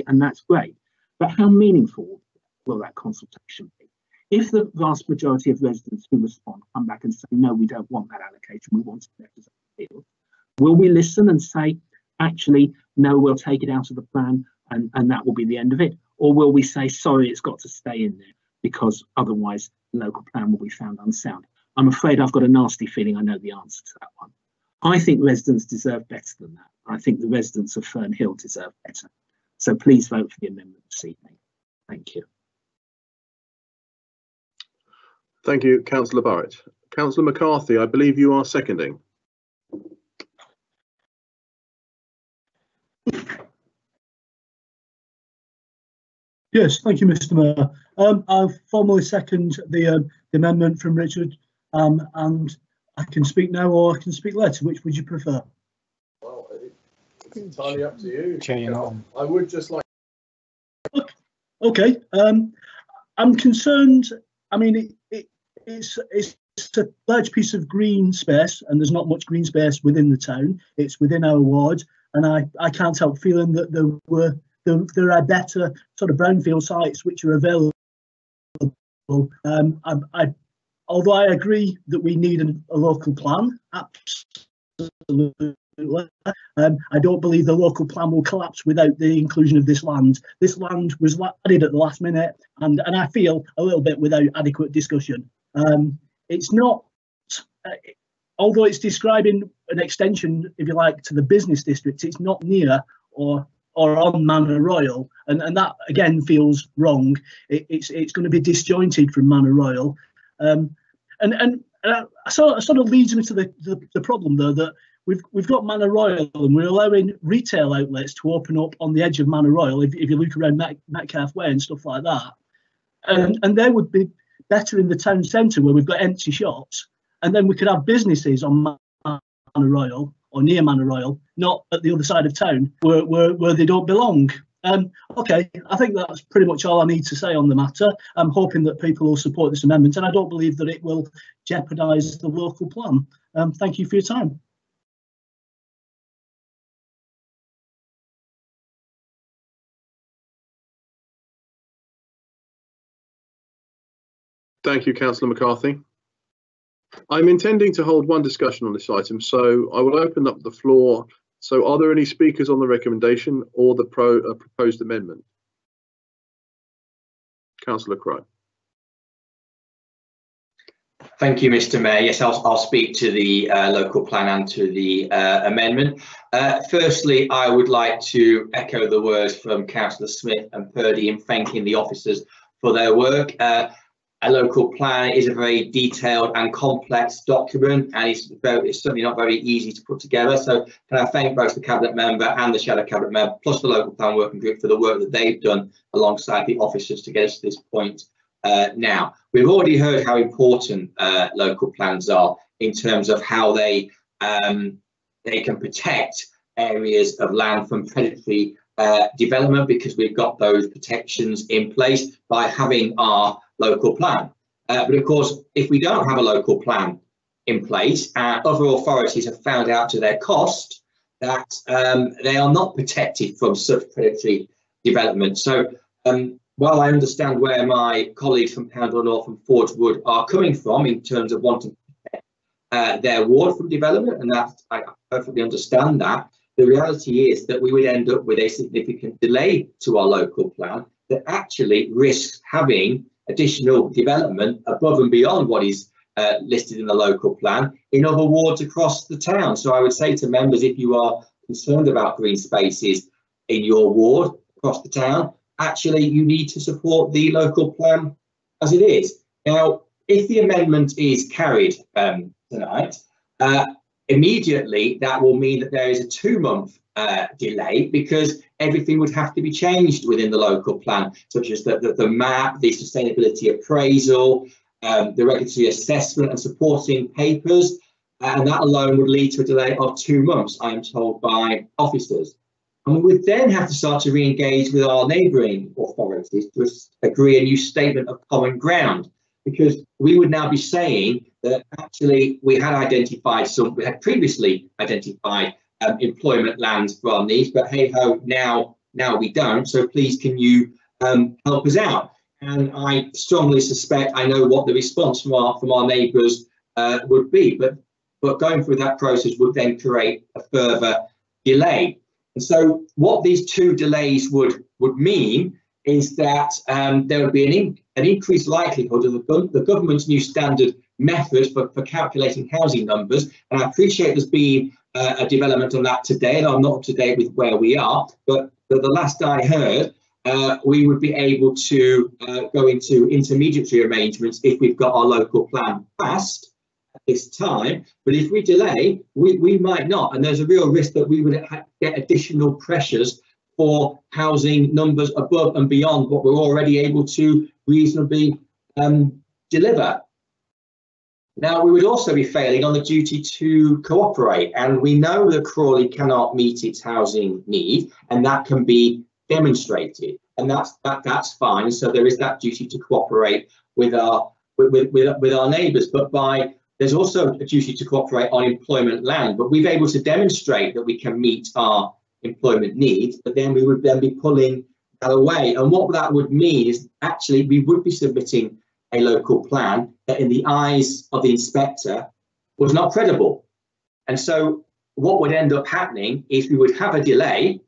and that's great. But how meaningful will that consultation be? If the vast majority of residents who respond come back and say, no, we don't want that allocation, we want it left as a field, will we listen and say, actually, no, we'll take it out of the plan and, and that will be the end of it? Or will we say, sorry, it's got to stay in there because otherwise the local plan will be found unsound? I'm afraid I've got a nasty feeling I know the answer to that one. I think residents deserve better than that. I think the residents of Fern Hill deserve better. So please vote for the amendment this evening. Thank you. Thank you, Councillor Burrett. Councillor McCarthy, I believe you are seconding. Yes, thank you, Mr Mayor. Um, I formally second the, uh, the amendment from Richard um, and I can speak now or I can speak later. Which would you prefer? Well, it's entirely up to you. Chair, you're not on. I would just like. Okay, um, I'm concerned. I mean, it, it, it's it's a large piece of green space, and there's not much green space within the town. It's within our ward, and I I can't help feeling that there were there, there are better sort of brownfield sites which are available. Um, I, I although I agree that we need a, a local plan, absolutely. Um, I don't believe the local plan will collapse without the inclusion of this land. This land was added at the last minute, and, and I feel a little bit without adequate discussion. Um, it's not, uh, although it's describing an extension, if you like, to the business district, it's not near or or on Manor Royal, and, and that again feels wrong. It, it's it's going to be disjointed from Manor Royal, um, and and uh, sort, sort of leads me to the, the, the problem though that we've we've got Manor Royal and we're allowing retail outlets to open up on the edge of Manor Royal. If, if you look around Met, Metcalfe Way and stuff like that, and and they would be better in the town centre where we've got empty shops, and then we could have businesses on Manor Royal or near Manor Royal, not at the other side of town where where, where they don't belong. Um, okay, I think that's pretty much all I need to say on the matter. I'm hoping that people will support this amendment, and I don't believe that it will jeopardise the local plan. Um, thank you for your time. Thank you, Councillor McCarthy. I'm intending to hold one discussion on this item, so I will open up the floor. So are there any speakers on the recommendation or the pro, uh, proposed amendment? Councillor Crow. Thank you, Mr Mayor. Yes, I'll, I'll speak to the uh, local plan and to the uh, amendment. Uh, firstly, I would like to echo the words from Councillor Smith and Purdy in thanking the officers for their work. A local plan is a very detailed and complex document and it's, very, it's certainly not very easy to put together. So can I thank both the Cabinet Member and the Shadow Cabinet Member plus the local plan working group for the work that they've done alongside the officers to get us to this point uh, now. We've already heard how important uh, local plans are in terms of how they um, they can protect areas of land from predatory uh, development because we've got those protections in place by having our local plan. Uh, but of course, if we don't have a local plan in place, uh, other authorities have found out to their cost that um, they are not protected from such predatory development. So um, while I understand where my colleagues from Poundhill North and Forge Wood are coming from in terms of wanting to protect uh, their ward from development, and that I perfectly understand that, the reality is that we would end up with a significant delay to our local plan that actually risks having additional development above and beyond what is uh, listed in the local plan in other wards across the town. So I would say to members, if you are concerned about green spaces in your ward across the town, actually you need to support the local plan as it is. Now, if the amendment is carried um, tonight, uh, immediately that will mean that there is a two-month uh, delay because everything would have to be changed within the local plan, such as the, the, the map, the sustainability appraisal, um, the regulatory assessment and supporting papers, and that alone would lead to a delay of two months, I am told by officers. And we would then have to start to re-engage with our neighbouring authorities to agree a new statement of common ground, because we would now be saying that actually we had identified some, we had previously identified um, employment lands for our needs, but hey ho, now now we don't. So please, can you um, help us out? And I strongly suspect I know what the response from our from our neighbours uh, would be, but but going through that process would then create a further delay. And so what these two delays would would mean is that um, there would be an, in, an increased likelihood of the, the government's new standard method for, for calculating housing numbers. And I appreciate there's been uh, a development on that today, and I'm not up to date with where we are, but, but the last I heard, uh, we would be able to uh, go into intermediary arrangements if we've got our local plan passed at this time. But if we delay, we, we might not. And there's a real risk that we would get additional pressures for housing numbers above and beyond what we're already able to reasonably um, deliver. Now, we would also be failing on the duty to cooperate, and we know that Crawley cannot meet its housing need, and that can be demonstrated, and that's that, that's fine. So there is that duty to cooperate with our with, with, with our neighbours, but by there's also a duty to cooperate on employment land, but we've able to demonstrate that we can meet our employment needs, but then we would then be pulling that away. And what that would mean is actually we would be submitting a local plan in the eyes of the inspector was not credible. And so what would end up happening is we would have a delay.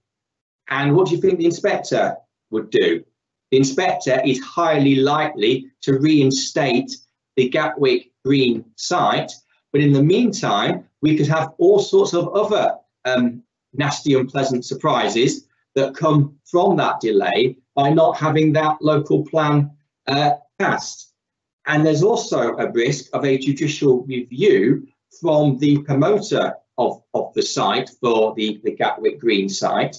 And what do you think the inspector would do? The inspector is highly likely to reinstate the Gatwick Green site. But in the meantime, we could have all sorts of other um, nasty, unpleasant surprises that come from that delay by not having that local plan uh, passed. And there's also a risk of a judicial review from the promoter of, of the site for the, the Gatwick Green site.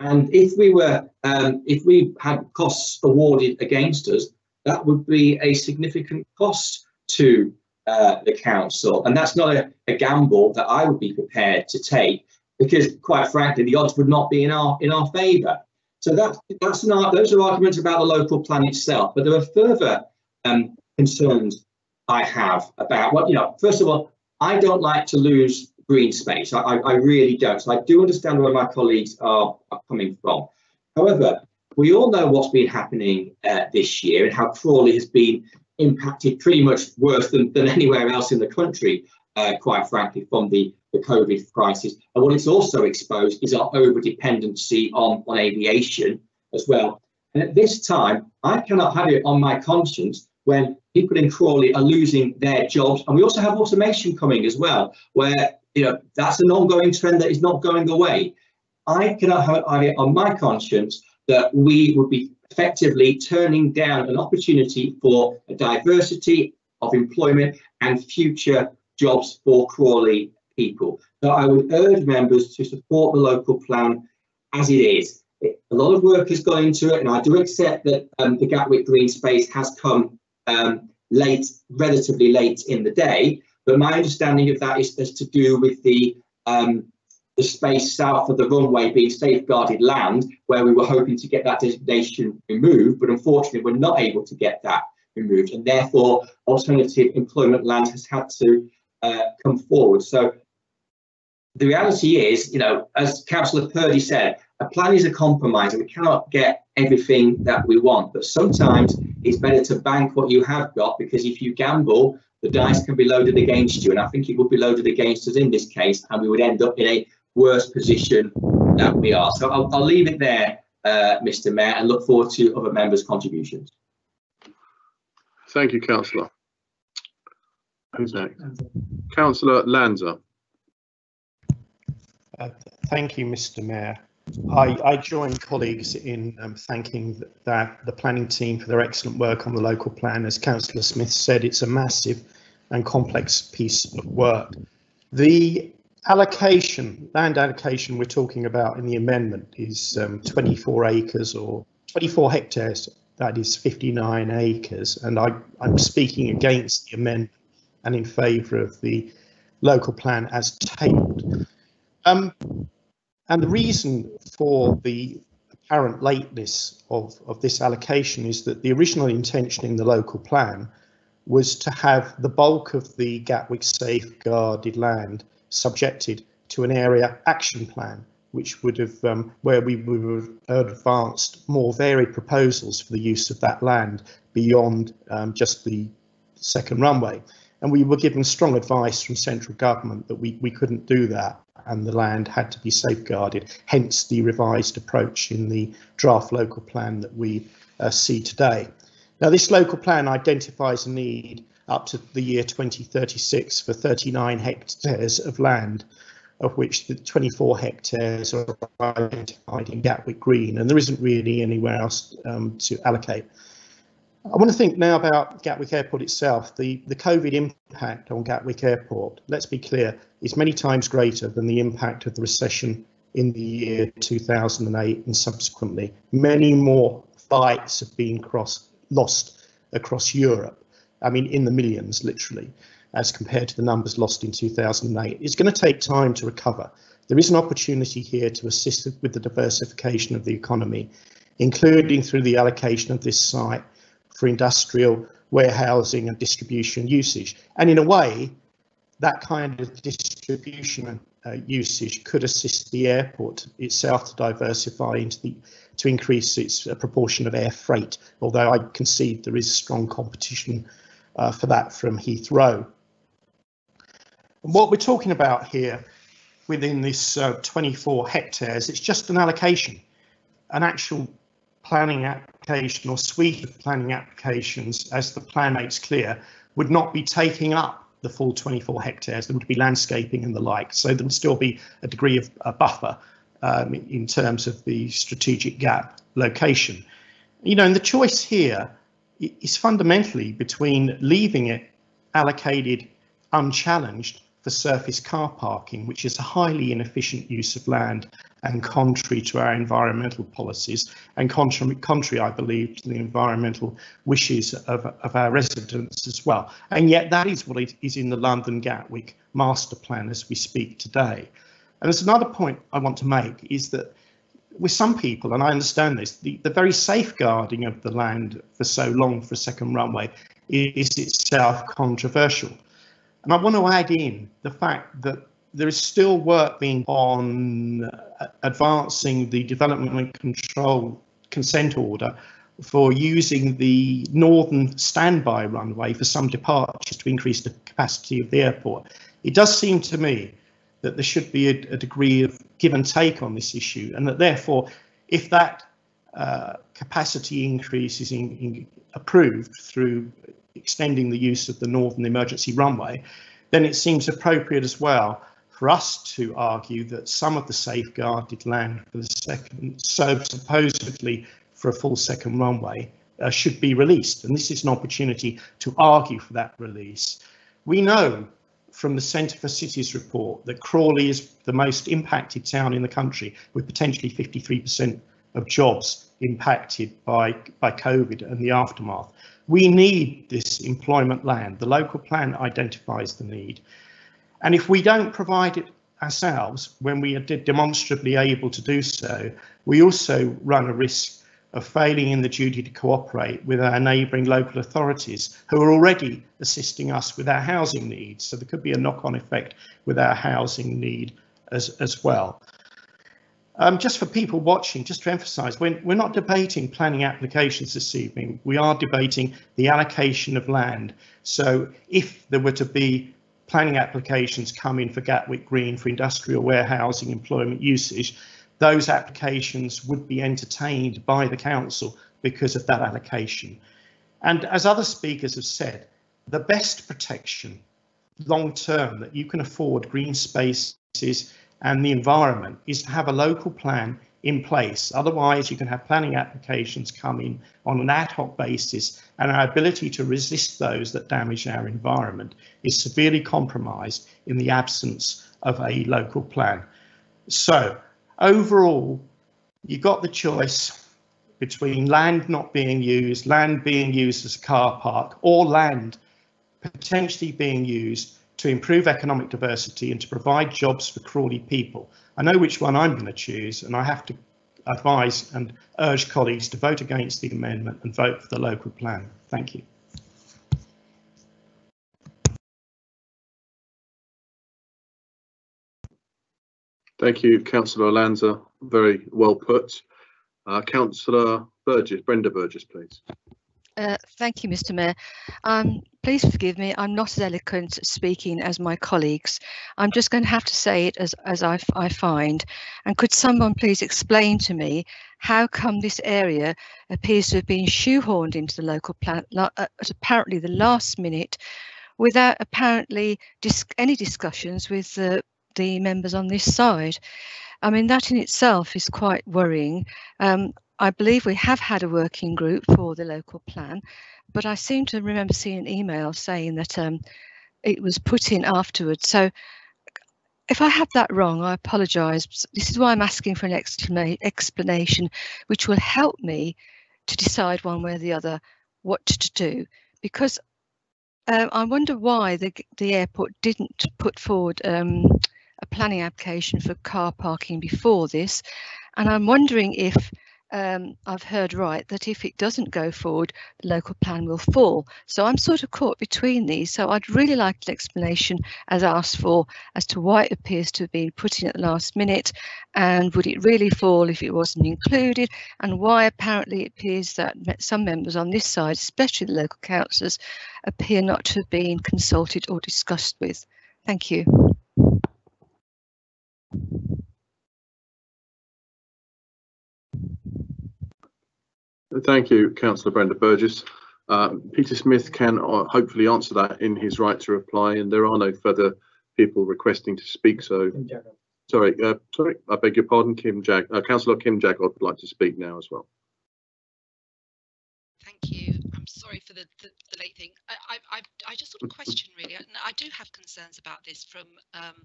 And if we were, um, if we had costs awarded against us, that would be a significant cost to uh, the council. And that's not a, a gamble that I would be prepared to take because quite frankly, the odds would not be in our in our favour. So that, that's an, those are arguments about the local plan itself. But there are further um, concerns I have about what, you know, first of all, I don't like to lose green space. I, I, I really don't. So I do understand where my colleagues are, are coming from. However, we all know what's been happening uh, this year and how Crawley has been impacted pretty much worse than, than anywhere else in the country, uh, quite frankly, from the, the COVID crisis. And what it's also exposed is our over dependency on, on aviation as well. And at this time, I cannot have it on my conscience when people in Crawley are losing their jobs. And we also have automation coming as well, where you know that's an ongoing trend that is not going away. I cannot have it on my conscience that we would be effectively turning down an opportunity for a diversity of employment and future jobs for Crawley people. So I would urge members to support the local plan as it is. A lot of work has gone into it, and I do accept that um, the Gatwick Green Space has come um, late, relatively late in the day. But my understanding of that is, is to do with the um, the space south of the runway being safeguarded land, where we were hoping to get that designation removed, but unfortunately we're not able to get that removed, and therefore alternative employment land has had to uh, come forward. So the reality is, you know, as Councillor Purdy said, a plan is a compromise and we cannot get everything that we want. But sometimes it's better to bank what you have got because if you gamble, the dice can be loaded against you. And I think it would be loaded against us in this case, and we would end up in a worse position that we are. So I'll, I'll leave it there, uh, Mr. Mayor, and look forward to other members' contributions. Thank you, Councillor. Who's next? Councillor Lanzer. Uh, thank you, Mr. Mayor. I, I join colleagues in um, thanking that the planning team for their excellent work on the local plan. As Councillor Smith said, it's a massive and complex piece of work. The allocation, land allocation we're talking about in the amendment is um, 24 acres or 24 hectares, that is 59 acres. And I, I'm speaking against the amendment and in favour of the local plan as tabled. Um, and the reason for the apparent lateness of, of this allocation is that the original intention in the local plan was to have the bulk of the Gatwick safeguarded land subjected to an area action plan, which would have, um, where we would have advanced more varied proposals for the use of that land beyond um, just the second runway. And we were given strong advice from central government that we, we couldn't do that and the land had to be safeguarded, hence the revised approach in the draft local plan that we uh, see today. Now, this local plan identifies a need up to the year 2036 for 39 hectares of land, of which the 24 hectares are identified in Gatwick Green, and there isn't really anywhere else um, to allocate. I want to think now about Gatwick Airport itself. The, the COVID impact on Gatwick Airport, let's be clear, is many times greater than the impact of the recession in the year 2008 and subsequently. Many more flights have been cross, lost across Europe. I mean, in the millions, literally, as compared to the numbers lost in 2008. It's going to take time to recover. There is an opportunity here to assist with the diversification of the economy, including through the allocation of this site for industrial warehousing and distribution usage. And in a way, that kind of distribution uh, usage could assist the airport itself to diversify into the to increase its uh, proportion of air freight. Although I concede there is strong competition uh, for that from Heathrow. And what we're talking about here within this uh, 24 hectares, it's just an allocation, an actual planning application or suite of planning applications, as the plan makes clear, would not be taking up the full 24 hectares. There would be landscaping and the like. So there would still be a degree of a buffer um, in terms of the strategic gap location. You know, and the choice here is fundamentally between leaving it allocated unchallenged for surface car parking, which is a highly inefficient use of land and contrary to our environmental policies and contrary, contrary I believe, to the environmental wishes of, of our residents as well. And yet that is what is in the London Gatwick master plan as we speak today. And there's another point I want to make is that with some people, and I understand this, the, the very safeguarding of the land for so long for a second runway is itself controversial. And I want to add in the fact that there is still work being on uh, advancing the development and control consent order for using the northern standby runway for some departures to increase the capacity of the airport. It does seem to me that there should be a, a degree of give and take on this issue, and that therefore, if that uh, capacity increase is in, in approved through extending the use of the northern emergency runway, then it seems appropriate as well for us to argue that some of the safeguarded land for the second, so supposedly for a full second runway, uh, should be released. And this is an opportunity to argue for that release. We know from the Centre for Cities report that Crawley is the most impacted town in the country, with potentially 53% of jobs impacted by, by COVID and the aftermath. We need this employment land. The local plan identifies the need. And if we don't provide it ourselves, when we are demonstrably able to do so, we also run a risk of failing in the duty to cooperate with our neighbouring local authorities who are already assisting us with our housing needs. So there could be a knock-on effect with our housing need as, as well. Um, just for people watching, just to emphasise, we're, we're not debating planning applications this evening. We are debating the allocation of land. So if there were to be planning applications come in for Gatwick Green for industrial warehousing employment usage, those applications would be entertained by the council because of that allocation. And as other speakers have said, the best protection long term that you can afford green spaces and the environment is to have a local plan in place. Otherwise, you can have planning applications come in on an ad hoc basis, and our ability to resist those that damage our environment is severely compromised in the absence of a local plan. So overall, you got the choice between land not being used, land being used as a car park, or land potentially being used to improve economic diversity and to provide jobs for Crawley people. I know which one I'm going to choose, and I have to advise and urge colleagues to vote against the amendment and vote for the local plan. Thank you. Thank you, Councillor Lanzer. Very well put. Uh, Councillor Burgess, Brenda Burgess, please. Uh, thank you, Mr. Mayor. Um, please forgive me, I'm not as eloquent speaking as my colleagues. I'm just going to have to say it as, as I, I find. And could someone please explain to me how come this area appears to have been shoehorned into the local plan uh, at apparently the last minute without apparently dis any discussions with the, the members on this side? I mean, that in itself is quite worrying. Um, I believe we have had a working group for the local plan, but I seem to remember seeing an email saying that um, it was put in afterwards. So if I have that wrong, I apologise. This is why I'm asking for an explanation, which will help me to decide one way or the other what to do. Because um, I wonder why the, the airport didn't put forward um, a planning application for car parking before this. And I'm wondering if um, I've heard right that if it doesn't go forward, the local plan will fall. So I'm sort of caught between these. So I'd really like an explanation as asked for as to why it appears to have been put in at the last minute and would it really fall if it wasn't included and why apparently it appears that some members on this side, especially the local councillors, appear not to have been consulted or discussed with. Thank you. Thank you, Councillor Brenda Burgess. Uh, Peter Smith can uh, hopefully answer that in his right to reply, and there are no further people requesting to speak. So, sorry, uh, sorry, I beg your pardon, Kim Jag, uh, Councillor Kim Jaggard would like to speak now as well. Thank you. I'm sorry for the, the, the late thing. I, I, I just sort of question really. I, I do have concerns about this from um,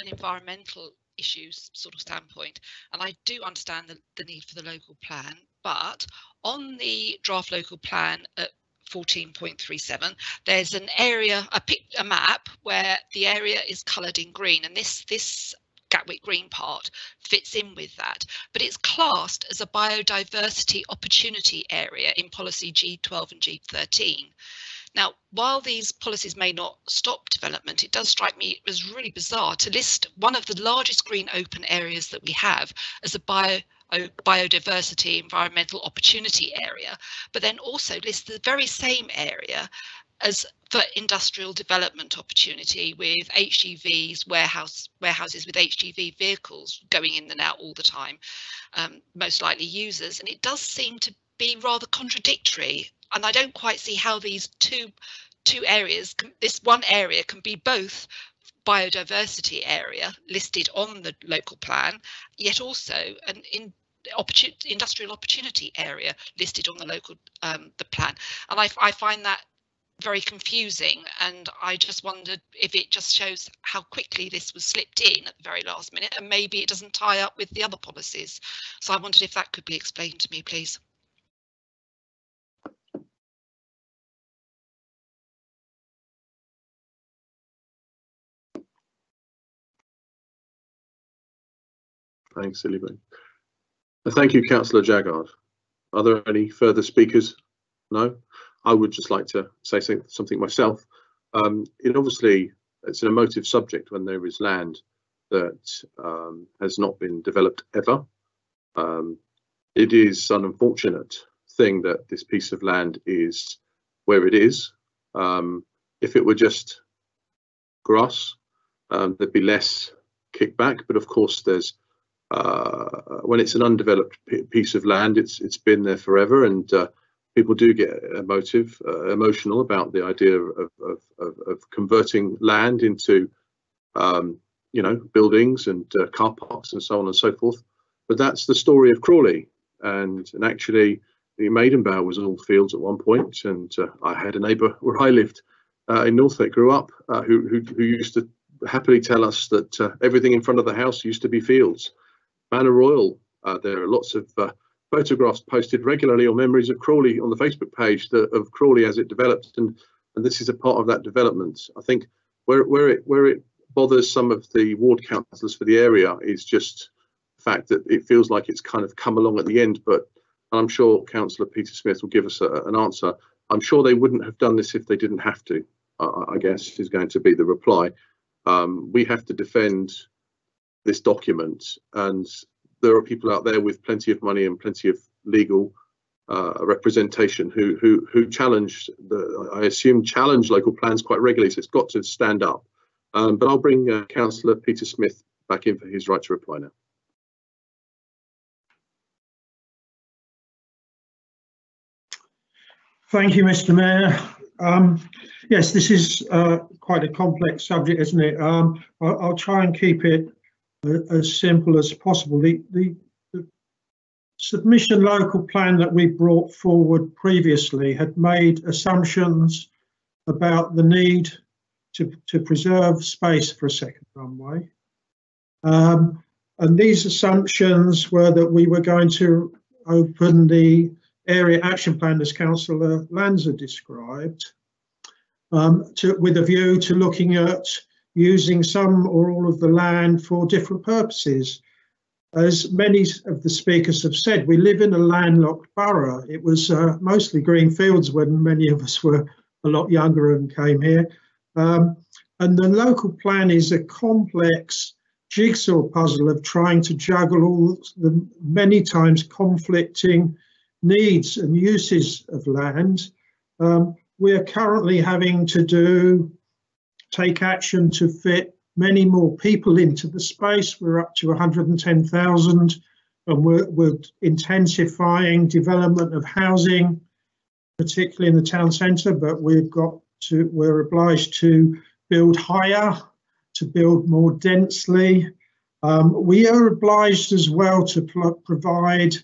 an environmental issues sort of standpoint, and I do understand the, the need for the local plan, but on the draft local plan at 14.37 there's an area a, pic, a map where the area is coloured in green and this this Gatwick Green part fits in with that, but it's classed as a biodiversity opportunity area in policy G12 and G13. Now, while these policies may not stop development, it does strike me as really bizarre to list one of the largest green open areas that we have as a bio biodiversity environmental opportunity area, but then also list the very same area as for industrial development opportunity with HGVs, warehouse warehouses with HGV vehicles going in and out all the time, um, most likely users. And it does seem to be rather contradictory. And I don't quite see how these two two areas, can, this one area can be both biodiversity area listed on the local plan, yet also an in opportunity, industrial opportunity area listed on the local um, the plan. And I, I find that very confusing and I just wondered if it just shows how quickly this was slipped in at the very last minute and maybe it doesn't tie up with the other policies. So I wondered if that could be explained to me, please. Thanks, Sillyboy. Thank you, Councillor Jaggard. Are there any further speakers? No? I would just like to say something myself. Um, it obviously, it's an emotive subject when there is land that um, has not been developed ever. Um, it is an unfortunate thing that this piece of land is where it is. Um, if it were just grass, um, there'd be less kickback, but of course there's uh, when it's an undeveloped piece of land, it's it's been there forever, and uh, people do get emotive, uh, emotional about the idea of, of, of, of converting land into, um, you know, buildings and uh, car parks and so on and so forth. But that's the story of Crawley. And, and actually, the Maidenbower was all fields at one point, and uh, I had a neighbour where I lived in Northgate, grew up, who, who, who used to happily tell us that everything in front of the house used to be fields. Manor Royal, uh, there are lots of uh, photographs posted regularly or memories of Crawley on the Facebook page of Crawley as it developed, and and this is a part of that development. I think where where it where it bothers some of the ward councillors for the area is just the fact that it feels like it's kind of come along at the end. But I'm sure Councillor Peter Smith will give us a, an answer. I'm sure they wouldn't have done this if they didn't have to. Uh, I guess is going to be the reply. Um, we have to defend this document, and there are people out there with plenty of money and plenty of legal uh, representation who who who challenge the I assume challenge local plans quite regularly. So it's got to stand up. Um, but I'll bring uh, Councillor Peter Smith back in for his right to reply now. Thank you, Mr. Mayor. Um, yes, this is uh, quite a complex subject, isn't it? Um, I'll, I'll, try and keep it as simple as possible. The, the, the, submission local plan that we brought forward previously had made assumptions about the need to, to preserve space for a second runway. Um, and these assumptions were that we were going to open the area action plan as Councillor Lanzer described, um, to, with a view to looking at using some or all of the land for different purposes. As many of the speakers have said, we live in a landlocked borough. It was uh, mostly green fields when many of us were a lot younger and came here. Um, and the local plan is a complex jigsaw puzzle of trying to juggle all the many times conflicting needs and uses of land. Um, we are currently having to do, take action to fit many more people into the space. We're up to 110,000 and we're, we're intensifying development of housing, particularly in the town centre, but we've got to, we're obliged to build higher, to build more densely. Um, we are obliged as well to provide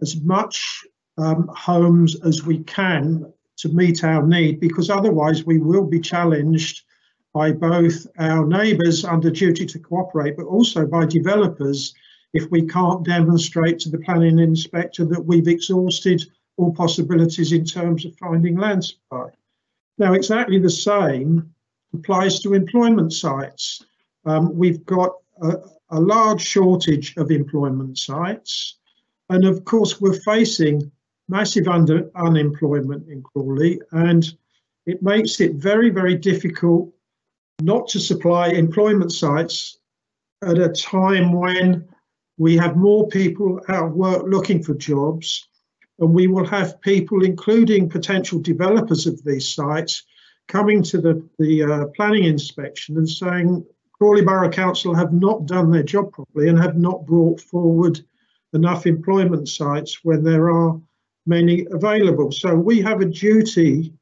as much um, homes as we can to meet our need because otherwise we will be challenged by both our neighbours under duty to cooperate but also by developers if we can't demonstrate to the planning inspector that we've exhausted all possibilities in terms of finding land supply. Now exactly the same applies to employment sites. Um, we've got a, a large shortage of employment sites and of course we're facing massive under unemployment in Crawley, and it makes it very, very difficult not to supply employment sites at a time when we have more people out of work looking for jobs, and we will have people, including potential developers of these sites, coming to the, the uh, planning inspection and saying Crawley Borough Council have not done their job properly and have not brought forward enough employment sites when there are many available. So we have a duty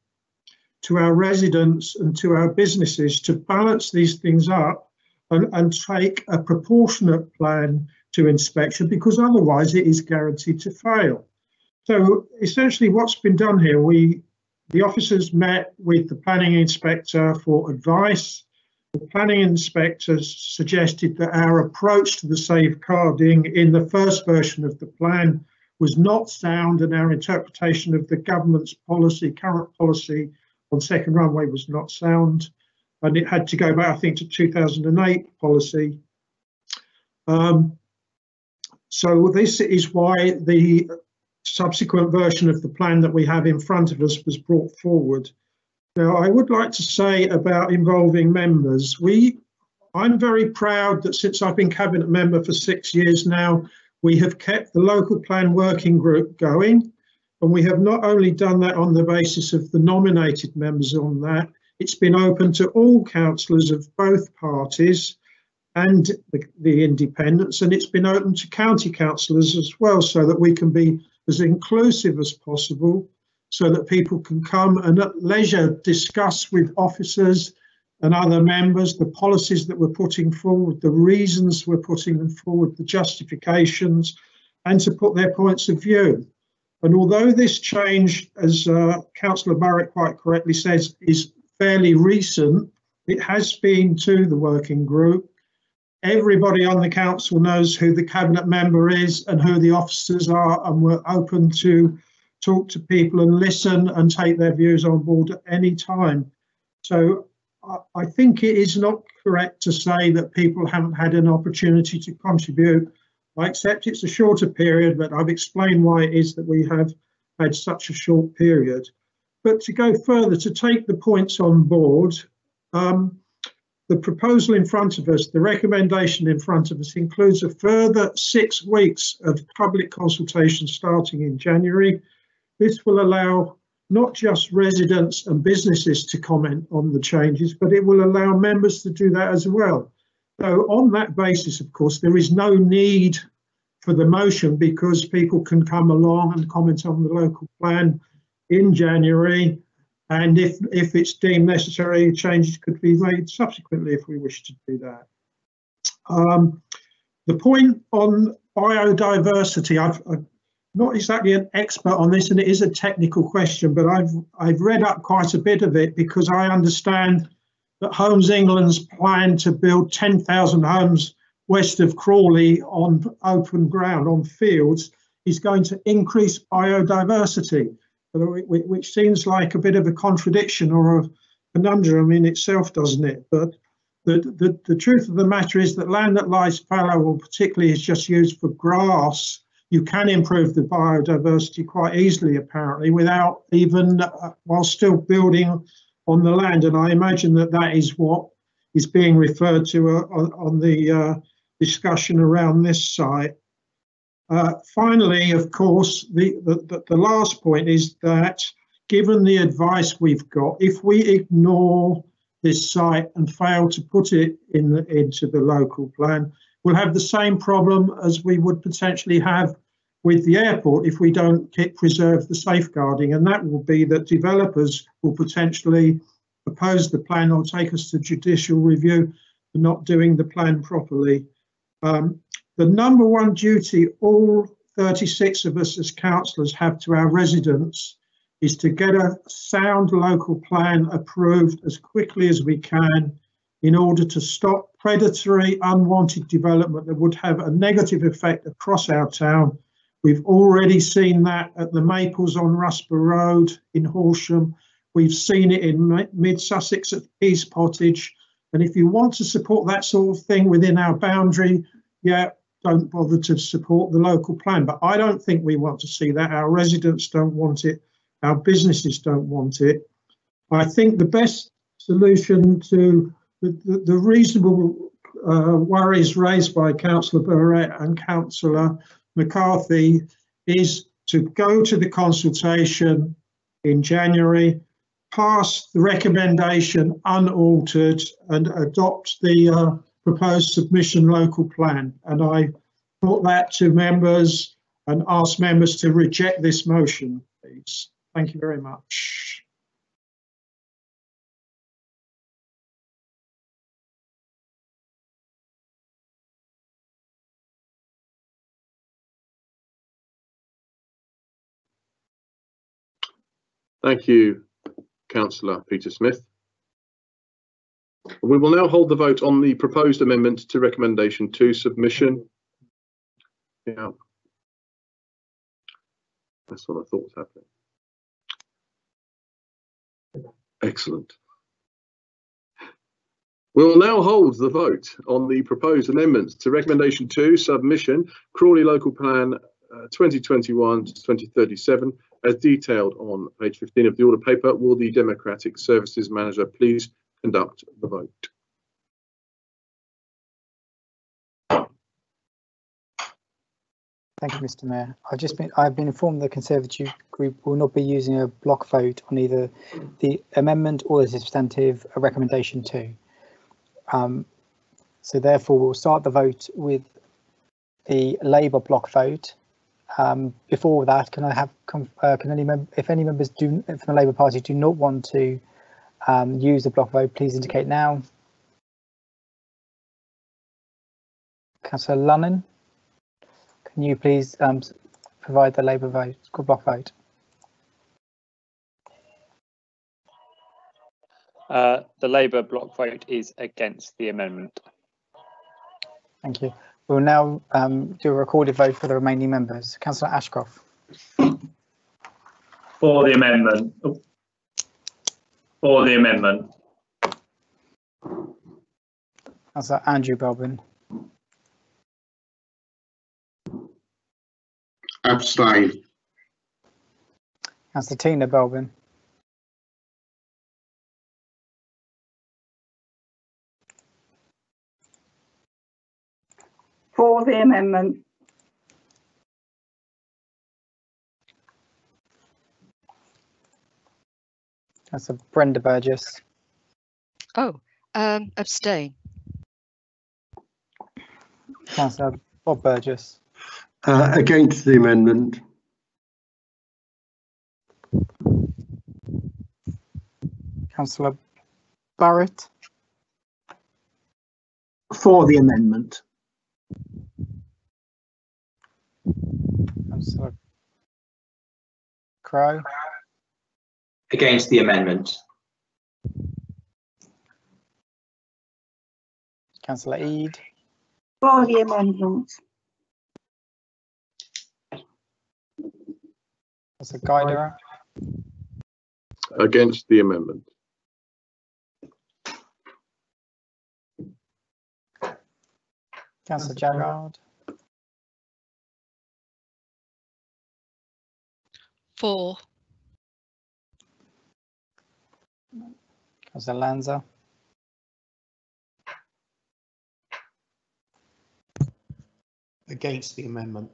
to our residents and to our businesses to balance these things up and, and take a proportionate plan to inspection because otherwise it is guaranteed to fail. So essentially what's been done here, we the officers met with the planning inspector for advice. The planning inspector suggested that our approach to the safeguarding in the first version of the plan was not sound and our interpretation of the government's policy, current policy on second runway was not sound. And it had to go back, I think, to 2008 policy. Um, so this is why the subsequent version of the plan that we have in front of us was brought forward. Now, I would like to say about involving members, we, I'm very proud that since I've been cabinet member for six years now, we have kept the local plan working group going, and we have not only done that on the basis of the nominated members on that, it's been open to all councillors of both parties and the, the independents, and it's been open to county councillors as well, so that we can be as inclusive as possible, so that people can come and at leisure discuss with officers and other members, the policies that we're putting forward, the reasons we're putting them forward, the justifications, and to put their points of view. And although this change, as uh, Councillor Burrett quite correctly says, is fairly recent, It has been to the working group. Everybody on the council knows who the cabinet member is and who the officers are, and we're open to talk to people and listen and take their views on board at any time. So I, I think it is not correct to say that people haven't had an opportunity to contribute. I accept it's a shorter period, but I've explained why it is that we have had such a short period. But to go further, to take the points on board, um, the proposal in front of us, the recommendation in front of us includes a further six weeks of public consultation starting in January. This will allow not just residents and businesses to comment on the changes, but it will allow members to do that as well. So on that basis, of course, there is no need for the motion because people can come along and comment on the local plan in January. And if, if it's deemed necessary, changes could be made subsequently if we wish to do that. Um, the point on biodiversity, I've, I've not exactly an expert on this, and it is a technical question, but I've I've read up quite a bit of it because I understand that Homes England's plan to build 10,000 homes west of Crawley on open ground, on fields, is going to increase biodiversity, which seems like a bit of a contradiction or a conundrum in itself, doesn't it? But the, the, the truth of the matter is that land that lies fallow, or particularly is just used for grass, you can improve the biodiversity quite easily, apparently, without even uh, while still building on the land. And I imagine that that is what is being referred to uh, on, on, the uh, discussion around this site. Uh, finally, of course, the, the, the last point is that given the advice we've got, if we ignore this site and fail to put it in the, into the local plan, we'll have the same problem as we would potentially have with the airport if we don't preserve the safeguarding, and that will be that developers will potentially oppose the plan or take us to judicial review for not doing the plan properly. Um, the number one duty all 36 of us as councillors have to our residents is to get a sound local plan approved as quickly as we can in order to stop predatory, unwanted development that would have a negative effect across our town. We've already seen that at the Maples on Rusper Road in Horsham. We've seen it in Mid Sussex at Pease Pottage. And if you want to support that sort of thing within our boundary, yeah, don't bother to support the local plan. But I don't think we want to see that. Our residents don't want it. Our businesses don't want it. I think the best solution to the, the, the reasonable uh, worries raised by Councillor Burrett and Councillor McCarthy is to go to the consultation in January, pass the recommendation unaltered and adopt the uh, proposed submission local plan. And I put that to members and ask members to reject this motion, please. Thank you very much. Thank you, Councillor Peter Smith. We will now hold the vote on the proposed amendment to recommendation two submission. Yeah. That's what I thought was happening. Excellent. We will now hold the vote on the proposed amendments to recommendation two submission Crawley Local Plan uh, 2021 to 2037 as detailed on page 15 of the order paper. Will the Democratic Services Manager please conduct the vote? Thank you, Mr. Mayor. I've just been I've been informed the Conservative group will not be using a block vote on either the amendment or the substantive recommendation two. Um, so therefore, we'll start the vote with the Labour block vote um, before that, can I have uh, can any mem if any members do from the Labour Party do not want to um, use the block vote, please indicate now. Councillor Lunnon, can you please um, provide the Labour vote, block vote? Uh, the Labour block vote is against the amendment. Thank you. We'll now um, do a recorded vote for the remaining members. Councillor Ashcroft, For the amendment. For the amendment. Councillor Andrew Belbin, Abstain. Councillor Tina Belbin, For the amendment. That's a Brenda Burgess, Oh, um, abstain. Councillor Bob Burgess, Uh, against the amendment. Councillor Burrett, For the amendment. Councillor Crow, Against the amendment. Councillor Eade, For oh, the amendment. Councillor Guidera, Against the amendment. Councillor Jaggard, For. Councillor Lanzer, Against the amendment.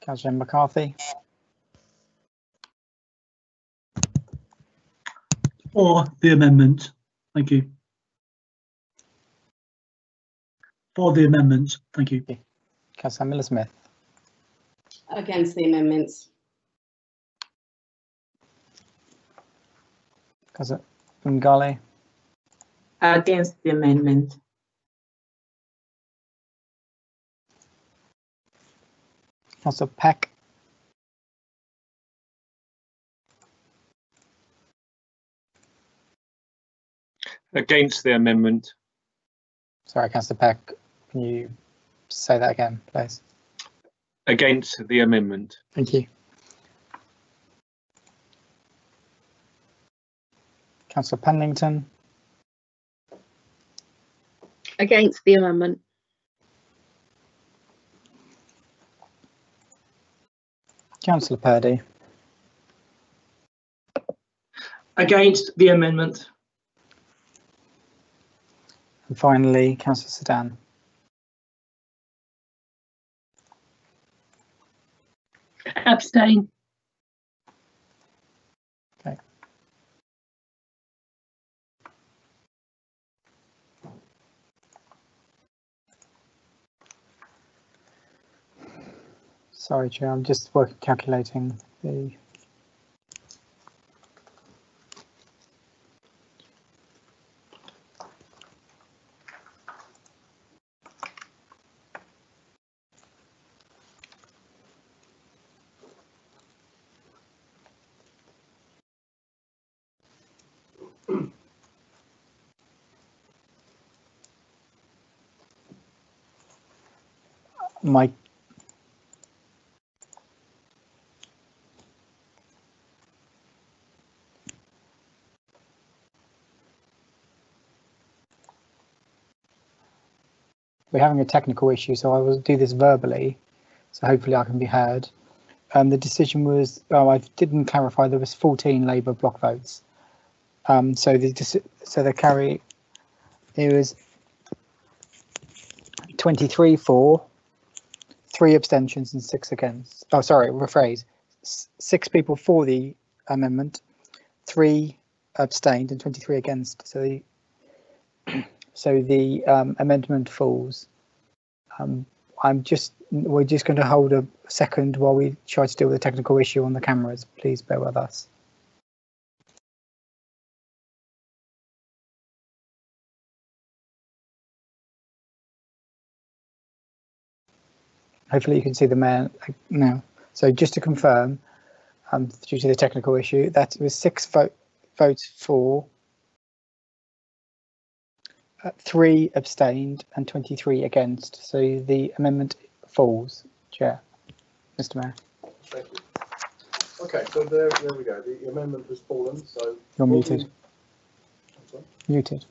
Councillor McCarthy, For the amendment. Thank you. For the amendment. Thank you. Councillor Miller Smith, Against the amendments. Councillor Mwagale, Against the amendment. Councillor Peck, Against the amendment. sorry, Councillor Peck, can you say that again, please? Against the amendment. Thank you. Councillor Pennington, Against the amendment. Councillor Purdy, Against the amendment. and finally Councillor Sedan. Abstain. Okay. Sorry, Chair, I'm just working calculating the. My we're having a technical issue, so I will do this verbally, so hopefully I can be heard. Um, the decision was, oh, I didn't clarify, there was 14 Labour block votes. Um, so the, so the carry, it was 23 for, three abstentions and six against. Oh, sorry, rephrase. S- Six people for the amendment, three abstained and 23 against. So the so the um, amendment falls. Um, I'm just we're just going to hold a second while we try to deal with a technical issue on the cameras. Please bear with us. Hopefully you can see the mayor now. So just to confirm, um, due to the technical issue. That it was six vote, votes for, uh, three abstained and 23 against. So the amendment falls, Chair. Mr Mayor. Thank you. Okay, so there, there we go. The amendment has fallen, so. You're muted. Muted.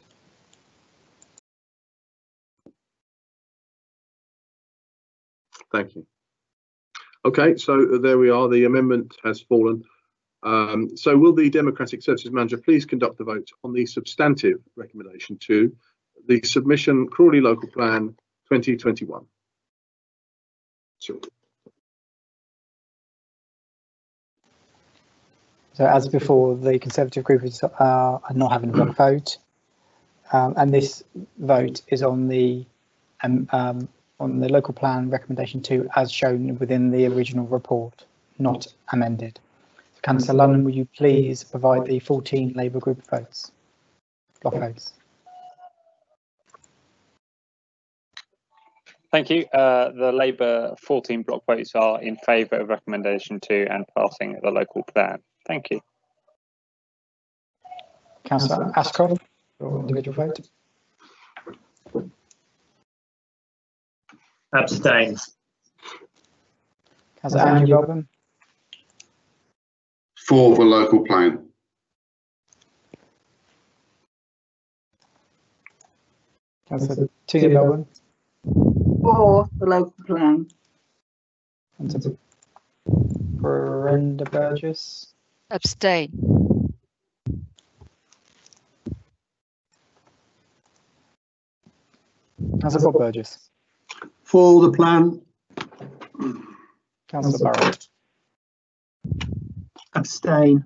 Thank you. Okay, so there we are. The amendment has fallen. Um, so will the Democratic Services Manager please conduct the vote on the substantive recommendation to the submission Crawley Local Plan 2021? Sure. So as before, the Conservative group is uh, are not having a block vote, um, and this vote is on the um, um, on the local plan recommendation two as shown within the original report, not amended. So Councillor Lunnon, will you please provide the 14 Labour group votes, block votes? Thank you. Uh, the Labour 14 block votes are in favour of recommendation two and passing the local plan. Thank you. Councillor Ashcroft, individual vote. Abstain. Councillor Andrew Robin, For the local plan. Councillor Tina Melbourne, For the local plan. Councillor Brenda Burgess, Abstain. Councillor Bob Burgess, For the plan. Councillor Burrett, Abstain.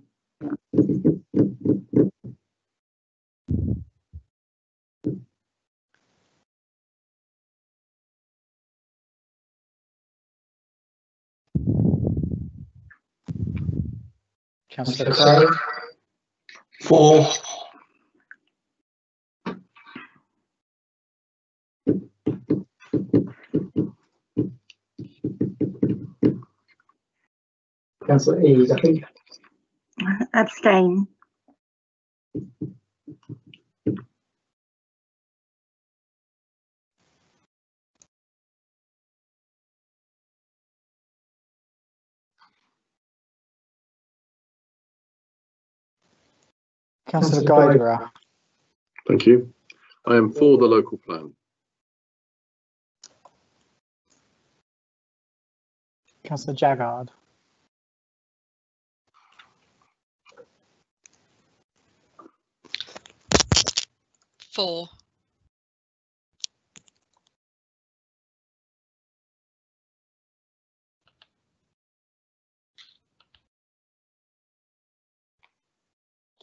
Councillor Crow, For. Councillor Eade, I think. Abstain. Councillor Guidera, Thank you. I am for the local plan. Councillor Jaggard, Four.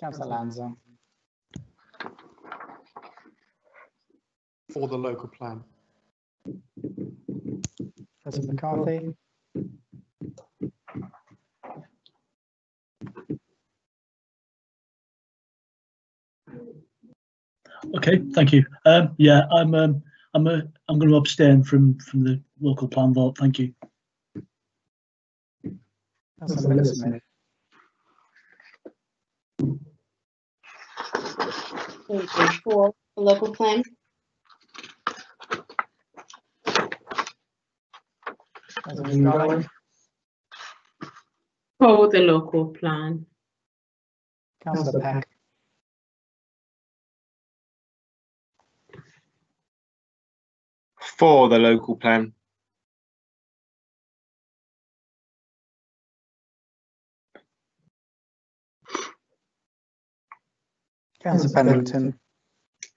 Councillor Lanzer, For the local plan. Councillor McCarthy, Okay, thank you. Um, yeah, I'm um, I'm a, I'm going to abstain from from the local plan vote. Thank you. Councillor Miller Smith, Thank you. For the local plan, Councillor For the local plan. Councillor Peck, For the local plan. Councillor Pennington,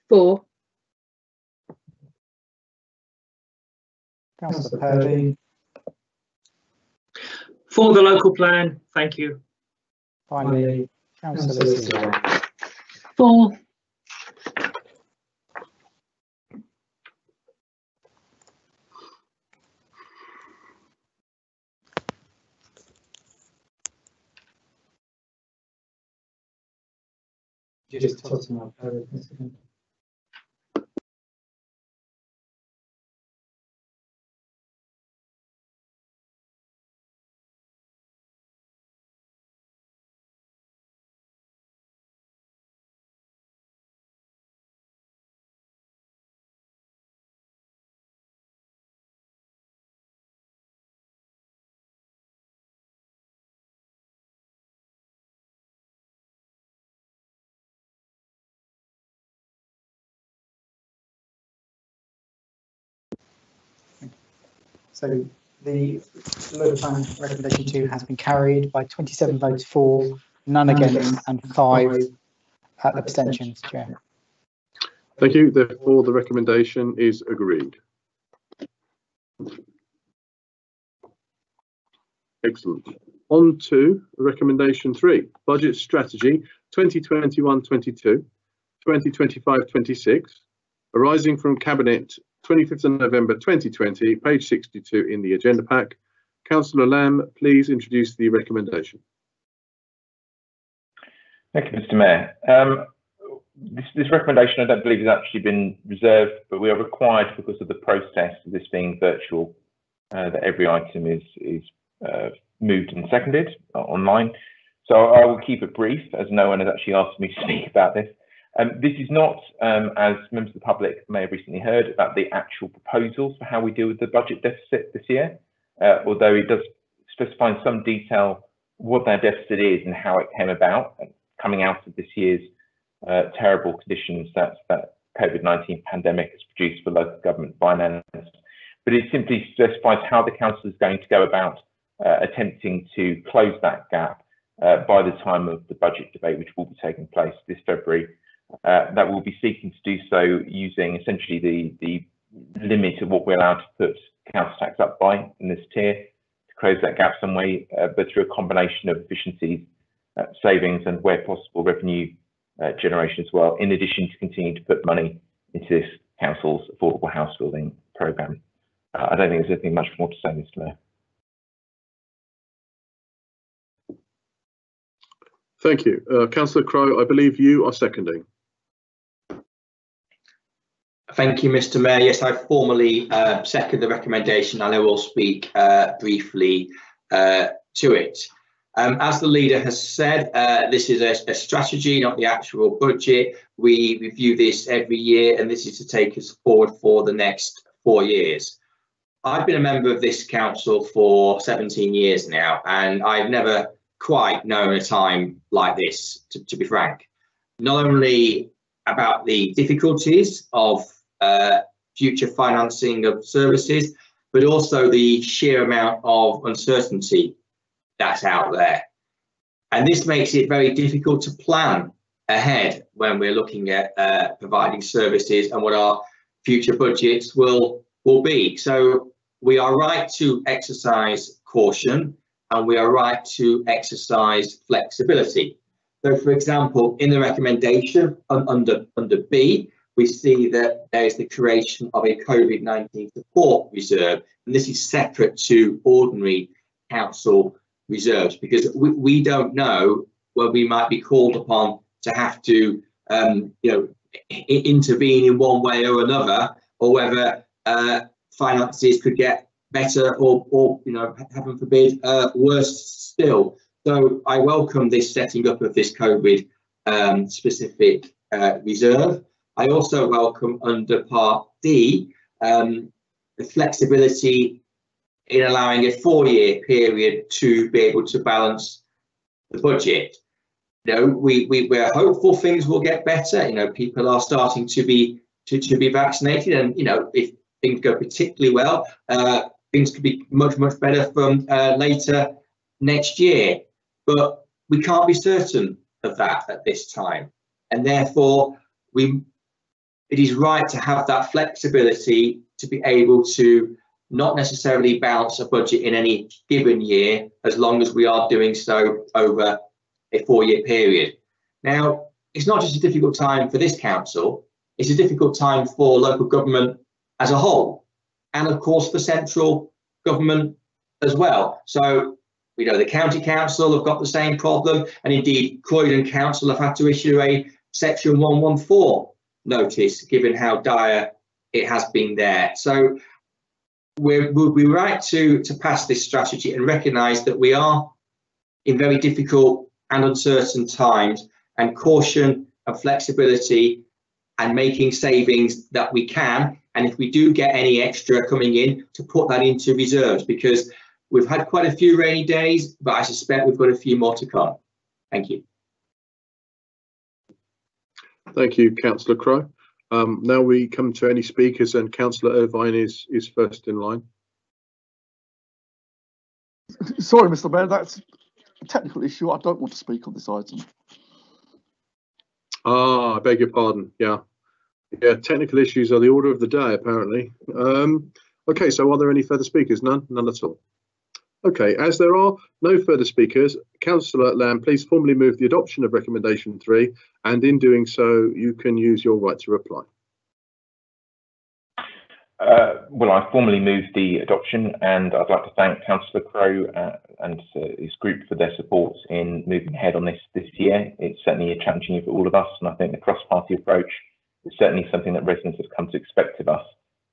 Four. Councillor Purdy, For the local plan, thank you. finally, Councillor Seaver. Four. Just toss So the local plan recommendation two has been carried by 27 votes for, none against, and five abstentions, Chair. Thank you. Therefore, the recommendation is agreed. Excellent. On to recommendation three, budget strategy 2021-22, 2025-26, arising from Cabinet 25th of November 2020, page 62 in the agenda pack. Councillor Lamb, please introduce the recommendation. Thank you, Mr Mayor. Um, this, this, recommendation I don't believe has actually been reserved, but we are required because of the process of this being virtual, uh, that every item is, is uh, moved and seconded uh, online. So I will keep it brief as no one has actually asked me to speak about this. Um, this is not, um, as members of the public may have recently heard, about the actual proposals for how we deal with the budget deficit this year, uh, although it does specify in some detail what that deficit is and how it came about, coming out of this year's uh, terrible conditions that, that COVID-19 pandemic has produced for local government finance. But it simply specifies how the council is going to go about uh, attempting to close that gap uh, by the time of the budget debate, which will be taking place this February. Uh, that will be seeking to do so using essentially the, the limit of what we're allowed to put council tax up by in this tier to close that gap some way, uh, but through a combination of efficiencies, uh, savings, and where possible revenue uh, generation as well, in addition to continuing to put money into this council's affordable house building programme. I don't think there's anything much more to say, Mr Mayor. Thank you. Uh, Councillor Crow, I believe you are seconding. Thank you, Mr Mayor. Yes, I formally uh, second the recommendation and I will speak uh, briefly uh, to it. Um, as the leader has said, uh, this is a, a, strategy, not the actual budget. We review this every year and this is to take us forward for the next four years. I've been a member of this council for 17 years now and I've never quite known a time like this, to, to be frank. Not only about the difficulties of uh, future financing of services, but also the sheer amount of uncertainty that's out there. And this makes it very difficult to plan ahead when we're looking at uh, providing services and what our future budgets will will be. So we are right to exercise caution and we are right to exercise flexibility. So, for example, in the recommendation under, under B, we see that there is the creation of a COVID-19 support reserve, and this is separate to ordinary council reserves because we, we don't know where we might be called upon to have to, um, you know, intervene in one way or another, or whether uh, finances could get better or, or you know, heaven forbid, uh, worse still. So I welcome this setting up of this COVID um, specific uh, reserve. I also welcome under Part D um, the flexibility in allowing a four-year period to be able to balance the budget. You know, we, we, we're hopeful things will get better. You know, people are starting to be to, to be vaccinated and, you know, if things go particularly well, uh, things could be much, much better from uh, later next year. But we can't be certain of that at this time. And therefore, we it is right to have that flexibility to be able to not necessarily balance a budget in any given year, as long as we are doing so over a four-year period. Now, it's not just a difficult time for this council, it's a difficult time for local government as a whole and of course the central government as well. So we know the county council have got the same problem, and indeed Croydon Council have had to issue a section 114 notice, given how dire it has been there. So we're, we'll be right to, to pass this strategy and recognise that we are in very difficult and uncertain times, and caution and flexibility and making savings that we can and if we do get any extra coming in, to put that into reserves because we've had quite a few rainy days, but I suspect we've got a few more to come. Thank you. Thank you, Councillor Crow. Um, now we come to any speakers and Councillor Irvine is, is first in line. sorry, Mr. Mayor, that's a technical issue. I don't want to speak on this item. Ah, I beg your pardon. Yeah. Yeah, technical issues are the order of the day, apparently. Um, okay, so are there any further speakers? None? None at all. Okay, as there are no further speakers, Councillor Lamb, please formally move the adoption of recommendation three, and in doing so, you can use your right to reply. Uh, well, I formally move the adoption, and I'd like to thank Councillor Crow uh, and uh, his group for their support in moving ahead on this this year. It's certainly a challenging year for all of us, and I think the cross-party approach is certainly something that residents have come to expect of us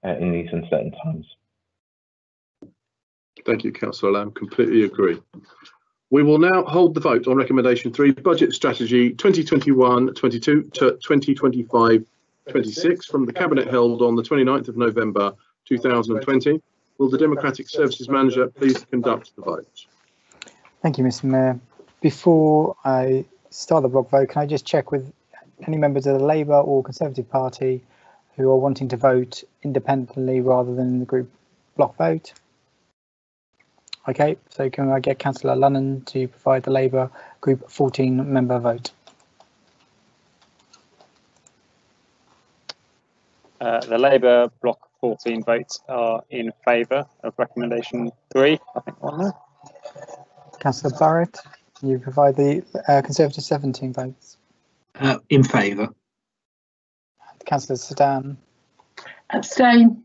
uh, in these uncertain times. Thank you, Councillor Lamb. Completely agree. We will now hold the vote on recommendation three, budget strategy 2021-22 to 2025-26 from the Cabinet held on the 29th of November 2020. Will the Democratic Services Manager please conduct the vote? Thank you, Mr Mayor. Before I start the block vote, can I just check with any members of the Labour or Conservative Party who are wanting to vote independently rather than in the group block vote? Okay, so can I get Councillor Lunnon to provide the Labour Group 14 member vote? Uh, the Labour Block 14 votes are in favour of recommendation three, I think on there. Councillor Burrett, you provide the uh, Conservative 17 votes? Uh, in favour. Councillor Sedan, Abstain.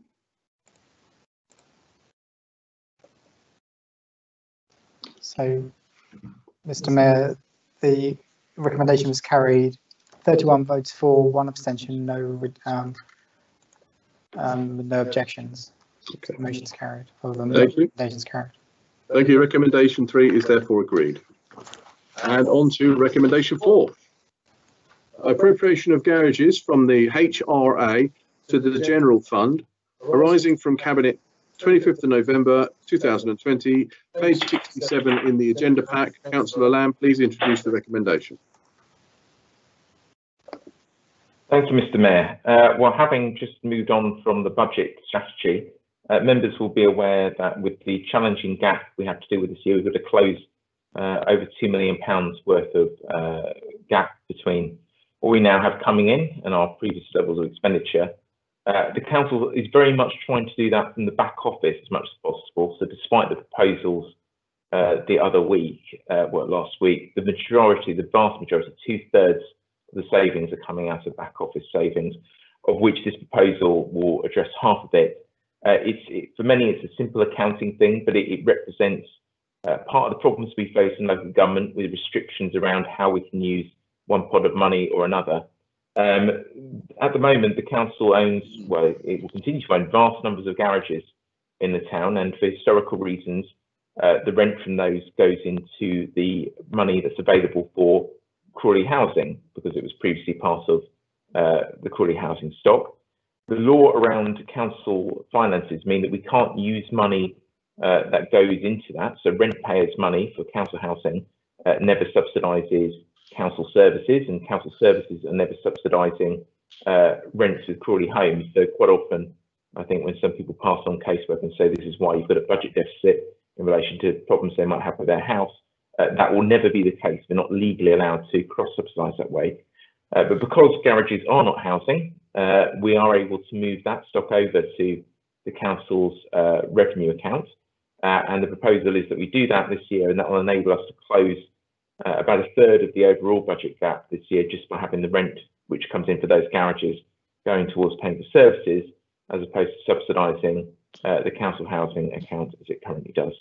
So Mr Mayor, the recommendation was carried 31 votes for, one abstention, no um, um, no objections. Okay. Motion's carried. Or the Thank you. recommendation's carried. Thank you. Recommendation three is therefore agreed. And on to recommendation four. Appropriation of garages from the HRA to the general fund arising from Cabinet 25th of November 2020, page 67 in the agenda pack. Councillor Lamb, please introduce the recommendation. Thank you, Mr Mayor. Uh, well, having just moved on from the budget strategy, uh, members will be aware that with the challenging gap we have to deal with this year, we've got to close uh, over £2 million worth of uh, gap between what we now have coming in and our previous levels of expenditure. Uh, the council is very much trying to do that from the back office as much as possible. So despite the proposals uh, the other week, uh, well, last week, the majority, the vast majority, two thirds of the savings are coming out of back office savings, of which this proposal will address half of it. Uh, it's it, for many, it's a simple accounting thing, but it, it represents uh, part of the problems we face in local government with restrictions around how we can use one pot of money or another. Um, at the moment, the council owns, well, it will continue to own vast numbers of garages in the town, and for historical reasons, uh, the rent from those goes into the money that's available for Crawley housing because it was previously part of uh, the Crawley housing stock. The law around council finances mean that we can't use money uh, that goes into that. So rent payers' money for council housing uh, never subsidises council services, and council services are never subsidising uh, rents with Crawley homes. So quite often, I think when some people pass on casework and say this is why you've got a budget deficit in relation to problems they might have with their house, uh, that will never be the case. They're not legally allowed to cross-subsidise that way. Uh, but because garages are not housing, uh, we are able to move that stock over to the council's uh, revenue account. Uh, and the proposal is that we do that this year, and that will enable us to close uh, about a third of the overall budget gap this year just by having the rent which comes in for those garages going towards paying for services as opposed to subsidising uh, the council housing account as it currently does.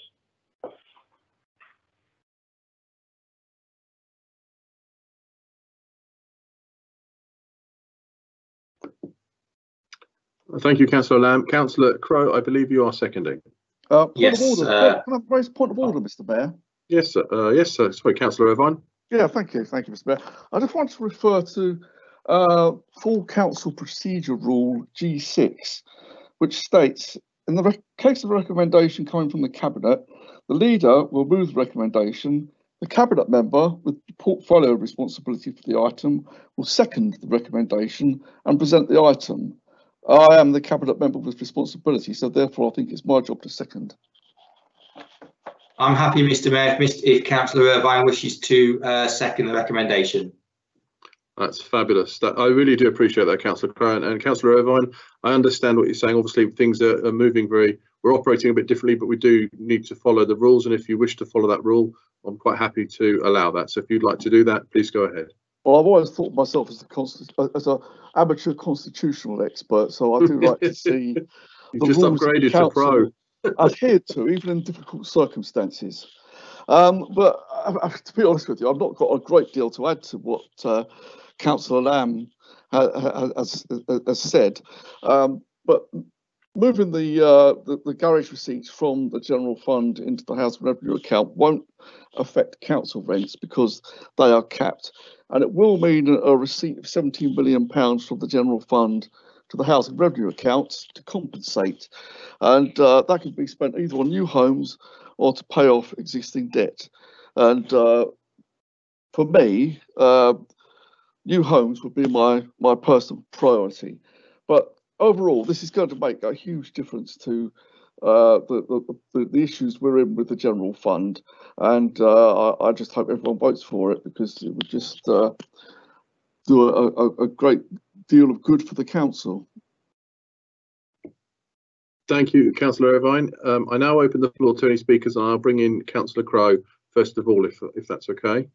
Thank you, Councillor Lamb. Councillor Crow, I believe you are seconding. Uh, point Yes, of order. uh, Can I raise point of order, Mr. Mayor? Yes. Uh, yes, sir. Sorry, Councillor Irvine. Yeah, thank you, thank you, Mr. Mayor. I just want to refer to uh, full council procedure rule G6, which states in the case of a recommendation coming from the cabinet, the leader will move the recommendation. The cabinet member with portfolio responsibility for the item will second the recommendation and present the item. I am the cabinet member with responsibility, so therefore I think it's my job to second. I'm happy, Mr Mayor, if, if Councillor Irvine wishes to uh, second the recommendation. That's fabulous. That, I really do appreciate that, Councillor Crow. And, and Councillor Irvine, I understand what you're saying. Obviously, things are, are moving very, we're operating a bit differently, but we do need to follow the rules. And if you wish to follow that rule, I'm quite happy to allow that. So if you'd like to do that, please go ahead. Well, I've always thought of myself as a as a amateur constitutional expert, so I do like to see You the just rules upgraded to pro. Adhered to, even in difficult circumstances. Um, but uh, uh, to be honest with you, I've not got a great deal to add to what uh, Councillor Lamb ha- ha- has, has said. Um, but moving the, uh, the the garage receipts from the general fund into the house revenue account won't affect council rents because they are capped, and it will mean a, a receipt of 17 million pounds from the general fund to the housing revenue account to compensate, and uh, that could be spent either on new homes or to pay off existing debt. And uh, for me, uh, new homes would be my my personal priority. But overall, this is going to make a huge difference to uh, the, the, the the issues we're in with the general fund, and uh, I, I just hope everyone votes for it because it would just uh, do a, a, a great deal of good for the council. Thank you, Councillor Irvine. Um, I now open the floor to any speakers and I'll bring in Councillor Crow first of all, if, if that's okay.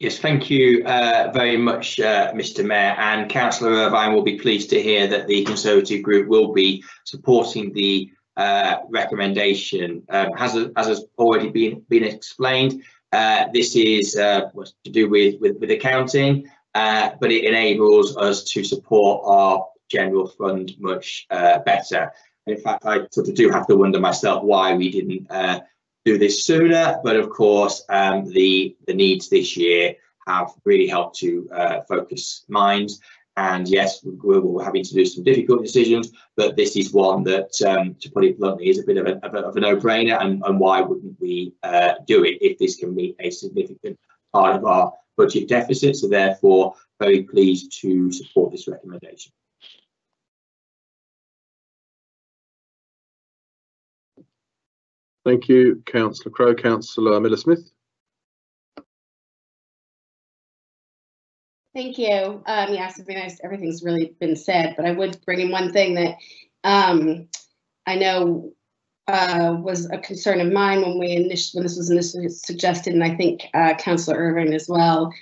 Yes, thank you uh, very much, uh, Mr Mayor. And Councillor Irvine will be pleased to hear that the Conservative Group will be supporting the uh, recommendation. Um, as, as has already been, been explained, uh, this is uh, what's to do with, with, with accounting, uh, but it enables us to support our general fund much uh, better. And in fact, I sort of do have to wonder myself why we didn't uh, do this sooner. But of course, um, the the needs this year have really helped to uh, focus minds. And yes, we're, we're having to do some difficult decisions, but this is one that, um, to put it bluntly, is a bit of a, of a, no-brainer. And, and why wouldn't we uh, do it if this can meet a significant part of our budget deficit? So therefore, very pleased to support this recommendation. Thank you, Councillor Crow. Councillor Miller Smith. Thank you. Um, yes, it'd be nice. Everything's really been said, but I would bring in one thing that um, I know uh, was a concern of mine when we initially, when this was initially suggested, and I think uh, Councillor Irvine as well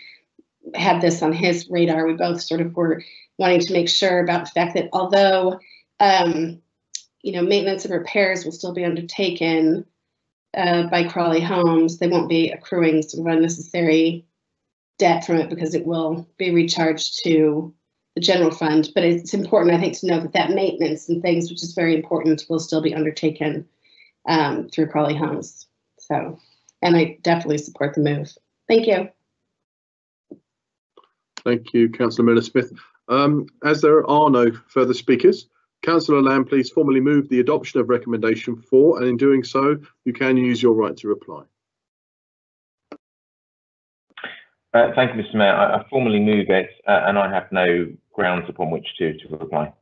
had this on his radar. We both sort of were wanting to make sure about the fact that although um, you know maintenance and repairs will still be undertaken uh, by Crawley Homes, they won't be accruing sort of unnecessary debt from it because it will be recharged to the general fund. But it's important, I think, to know that that maintenance and things, which is very important, will still be undertaken um, through Crawley Homes. So, and I definitely support the move. Thank you. Thank you, Councillor Miller Smith. Um, as there are no further speakers, Councillor Lamb, please formally move the adoption of recommendation four, and in doing so, you can use your right to reply. Uh, thank you, Mr Mayor. I, I formally move it uh, and I have no grounds upon which to, to reply.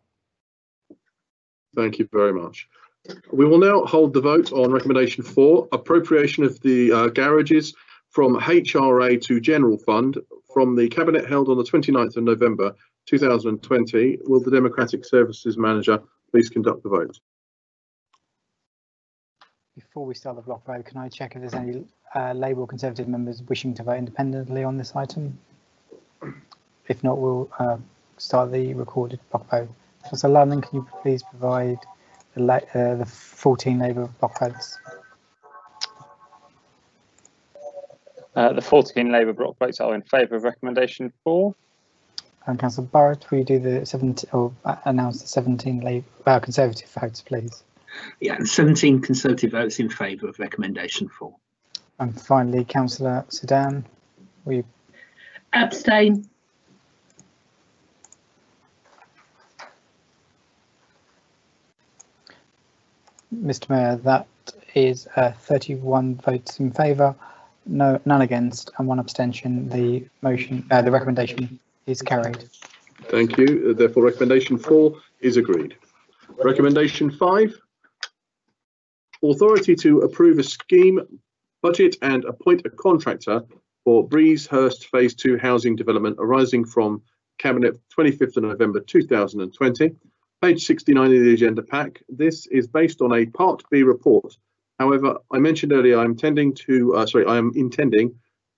Thank you very much. We will now hold the vote on recommendation four, appropriation of the uh, garages from HRA to general fund from the cabinet held on the 29th of November 2020. Will the Democratic Services Manager please conduct the vote? Before we start the block vote, can I check if there's any uh, Labour or Conservative members wishing to vote independently on this item? If not, we'll uh, start the recorded block vote. So Lunnon, can you please provide the, uh, the 14 Labour block votes? Uh, the 14 Labour block votes are in favour of recommendation four. And Councillor Burrett, will you do the 17 or uh, announce the 17 Labour uh, Conservative votes, please? Yeah, 17 Conservative votes in favour of recommendation four. And finally, Councillor Sedan, will you? Abstain. Mr Mayor, that is uh, 31 votes in favour, no, none against, and one abstention. The motion, uh, the recommendation is carried. Thank you. Therefore, recommendation four is agreed. Recommendation five. authority to approve a scheme budget and appoint a contractor for Breezehurst Phase 2 housing development arising from Cabinet 25th of November 2020. Page 69 of the agenda pack. This is based on a Part B report. However, I mentioned earlier I'm intending to, uh, sorry, I am intending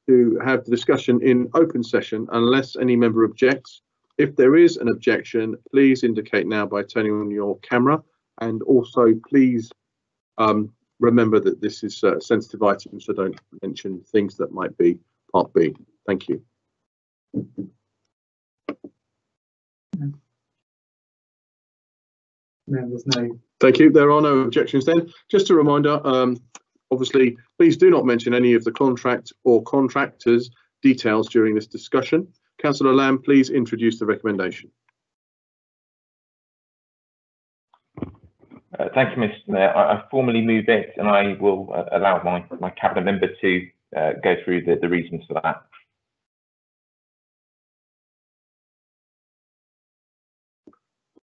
to have the discussion in open session unless any member objects. If there is an objection, please indicate now by turning on your camera and also please um, remember that this is a sensitive item, so don't mention things that might be part B. Thank you. No, there's no. Thank you. There are no objections then. Just a reminder, um, obviously, please do not mention any of the contract or contractors details during this discussion. Councillor Lamb, please introduce the recommendation. Uh, thank you, Mr. Mayor. I, I formally move it, and I will uh, allow my, my cabinet member to uh, go through the, the reasons for that.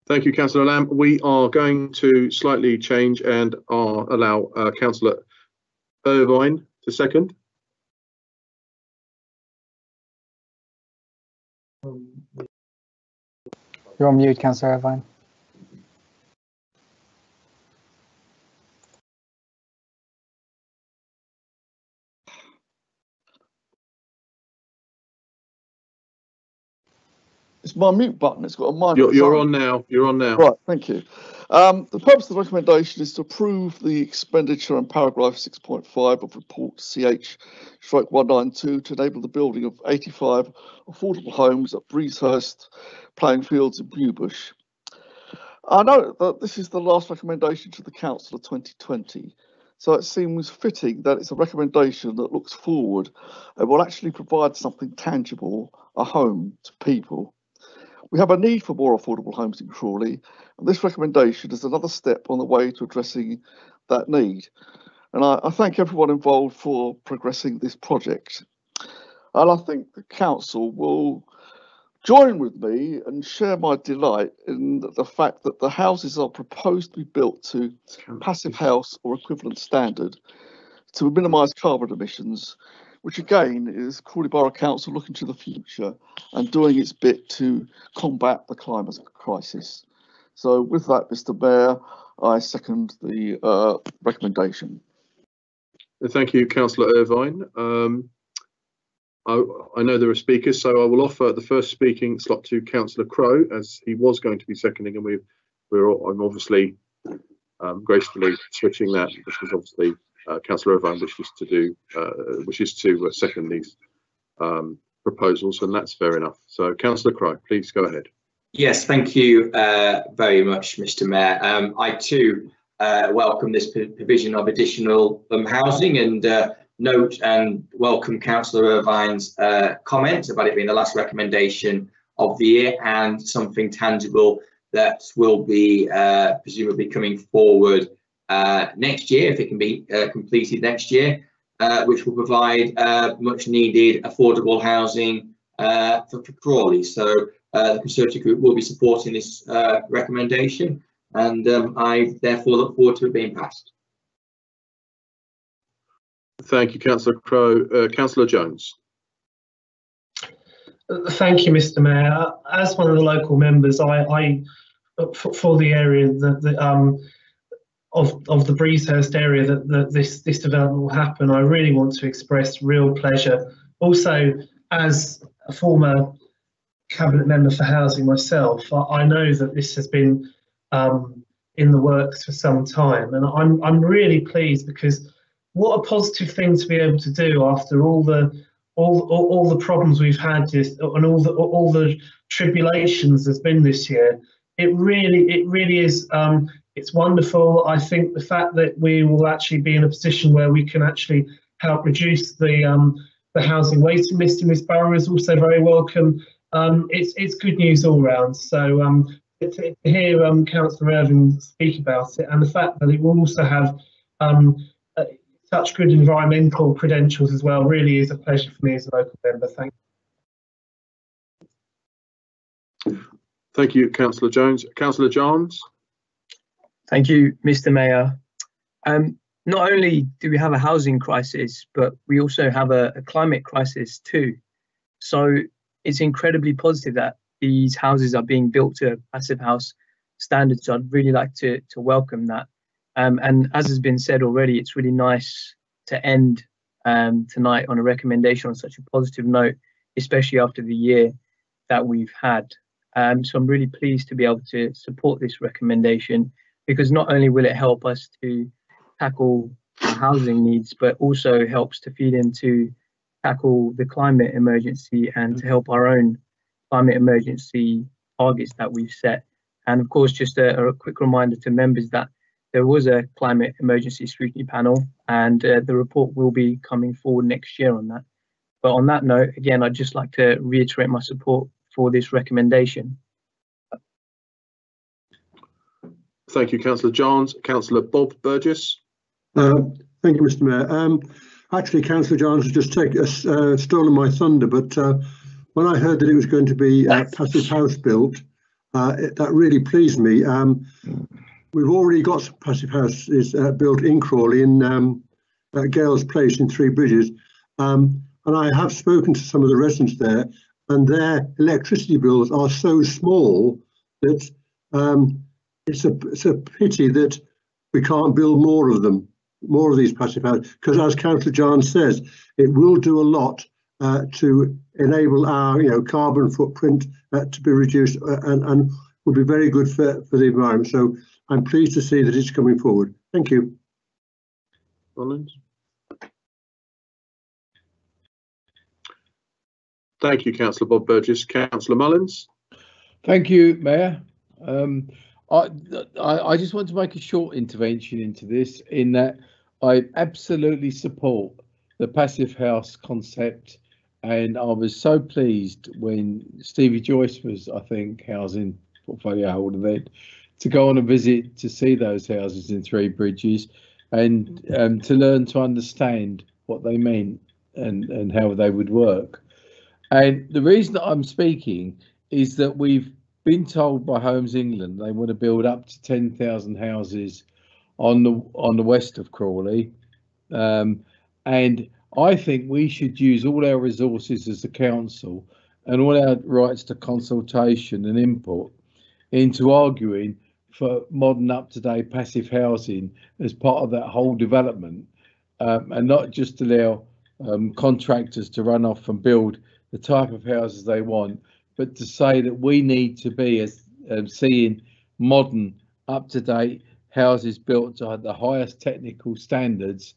Thank you, Councillor Lamb. We are going to slightly change and uh, allow uh, Councillor Irvine to second. You're on mute, Councillor Irvine. It's my mute button. It's got a mic. You're, you're on now. You're on now. Right, thank you. Um, the purpose of the recommendation is to approve the expenditure in paragraph 6.5 of report CH stroke 192 to enable the building of 85 affordable homes at Breezehurst playing fields in Bewbush. I know that this is the last recommendation to the council of 2020. So it seems fitting that it's a recommendation that looks forward and will actually provide something tangible, a home to people. We have a need for more affordable homes in Crawley, and this recommendation is another step on the way to addressing that need. And I, I thank everyone involved for progressing this project. And I think the council will join with me and share my delight in the fact that the houses are proposed to be built to passive house or equivalent standard to minimise carbon emissions which again is Crawley Borough Council looking to the future and doing its bit to combat the climate crisis. So with that, Mr Mayor, I second the uh, recommendation. Thank you, Councillor Irvine. Um, I, I, know there are speakers, so I will offer the first speaking slot to Councillor Crow, as he was going to be seconding, and we, we're I'm obviously um, gracefully switching that because obviously uh, Councillor Irvine wishes to do, uh, wishes to uh, second these um, proposals, and that's fair enough. So, Councillor Crow, please go ahead. Yes, thank you uh, very much, Mr. Mayor. Um, I too uh, welcome this provision of additional um, housing and note and welcome Councillor Irvine's comments about it being the last recommendation of the year and something tangible that will be presumably coming forward next year, if it can be uh, completed next year, uh, which will provide much needed affordable housing for, for, Crawley. So the Conservative Group will be supporting this recommendation and um, I therefore look forward to it being passed. Thank you, Councillor Crow. Uh, Councillor Jones. Thank you, Mr. Mayor. As one of the local members, I, I for, for, the area that, that um, of, of the Breezehurst area that, that this, this development will happen, I really want to express real pleasure. Also, as a former cabinet member for housing myself, I, I know that this has been um, in the works for some time, and I'm I'm really pleased because what a positive thing to be able to do after all the all all, all the problems we've had just, and all the all the tribulations there's been this year. It really it really is um, it's wonderful. I think the fact that we will actually be in a position where we can actually help reduce the um, the housing waiting list in this borough is also very welcome. Um, it's it's good news all round. So um, to, hear um, Councillor Irvine speak about it, and the fact that it will also have um, uh, such good environmental credentials as well, really is a pleasure for me as a local member. Thank you. Thank you, Councillor Jones. Councillor Johns. Thank you, Mr. Mayor. Um, not only do we have a housing crisis, but we also have a, a climate crisis too. So it's incredibly positive that these houses are being built to passive house standards. So I'd really like to to welcome that. Um, and as has been said already, it's really nice to end um, tonight on a recommendation on such a positive note, especially after the year that we've had. Um, so I'm really pleased to be able to support this recommendation because not only will it help us to tackle housing needs, but also helps to feed into tackle the climate emergency and to help our own climate emergency targets that we've set. And of course, just a, a quick reminder to members that there was a climate emergency scrutiny panel and uh, the report will be coming forward next year on that. But on that note, again, I'd just like to reiterate my support for this recommendation. Thank you, Councillor Johns. Councillor Bob Burgess. Uh, thank you, Mr. Mayor. Um, actually, Councillor Johns has just take, uh, stolen my thunder, but uh, when I heard that it was going to be a passive house built, uh, it, that really pleased me. Um, we've already got some passive houses uh, built in Crawley in um, at Gales Place in Three Bridges, um, and I have spoken to some of the residents there, and their electricity bills are so small that um, it's a it's a pity that we can't build more of them, more of these passive houses, because as Councillor John says, it will do a lot uh, to enable our you know carbon footprint uh, to be reduced uh, and, and will be very good for, for the environment. So I'm pleased to see that it's coming forward. Thank you. Rollins. Thank you, Councillor Bob Burgess. Councillor Mullins. Thank you, Mayor. Um, I, I, just want to make a short intervention into this in that I absolutely support the passive house concept and I was so pleased when Stevie Joyce was, I think, housing portfolio holder then, to go on a visit to see those houses in Three Bridges and um, to learn to understand what they meant and, and how they would work. And the reason that I'm speaking is that we've been told by Homes England they want to build up to 10,000 houses on the on the west of Crawley, um, and I think we should use all our resources as a council and all our rights to consultation and input into arguing for modern, up-to-date passive housing as part of that whole development, um, and not just allow um, contractors to run off and build the type of houses they want, but to say that we need to be as um, seeing modern, up-to-date houses built to the highest technical standards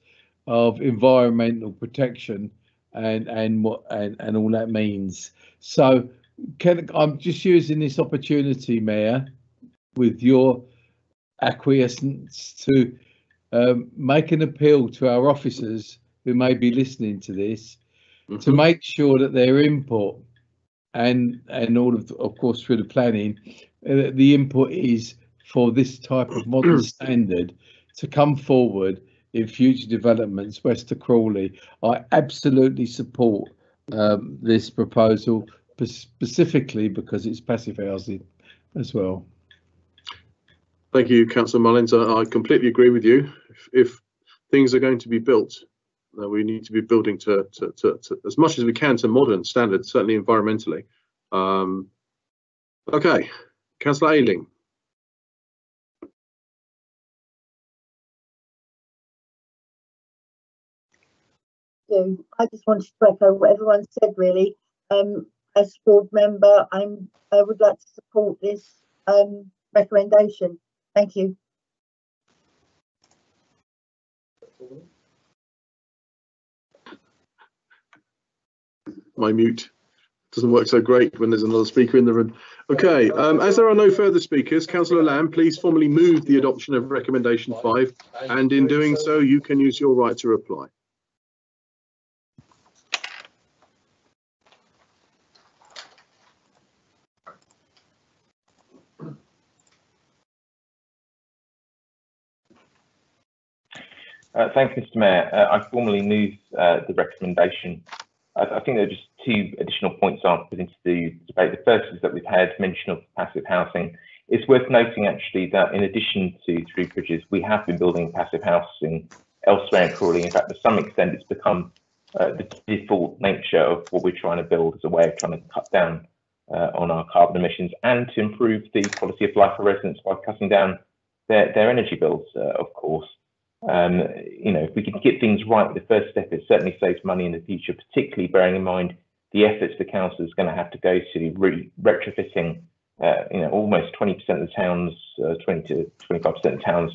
of environmental protection and and what and, and all that means. So can I'm just using this opportunity, Mayor, with your acquiescence to um, make an appeal to our officers who may be listening to this mm -hmm. to make sure that their input and and all of of course through the planning uh, the input is for this type of modern standard to come forward in future developments west of Crawley. I absolutely support um, this proposal specifically because it's passive housing as well. Thank you, Councillor Mullins. I, I, completely agree with you. If, if things are going to be built, we need to be building to, to, to, to, as much as we can to modern standards, certainly environmentally. Um, okay, Councillor Ayling. you. I just wanted to echo what everyone said really. Um, as board member, I'm I would like to support this um, recommendation. Thank you. My mute doesn't work so great when there's another speaker in the room. Okay, um, as there are no further speakers, Councillor Lamb, please formally move the adoption of recommendation five, and in doing so, you can use your right to reply. Uh, thanks, Mr. Mayor. Uh, I formally move uh, the recommendation. I, I, think there are just two additional points I'll put into the debate. The first is that we've had mention of passive housing It's worth noting actually that in addition to Three Bridges, we have been building passive housing elsewhere in Crawley. In fact, to some extent, it's become uh, the default nature of what we're trying to build as a way of trying to cut down uh, on our carbon emissions and to improve the quality of life for residents by cutting down their, their energy bills, uh, of course. Um, you know, if we can get things right, the first step, it certainly saves money in the future, particularly bearing in mind the efforts the council is going to have to go to re retrofitting, uh, you know, almost 20% of the towns, uh, 20 to 25% of the towns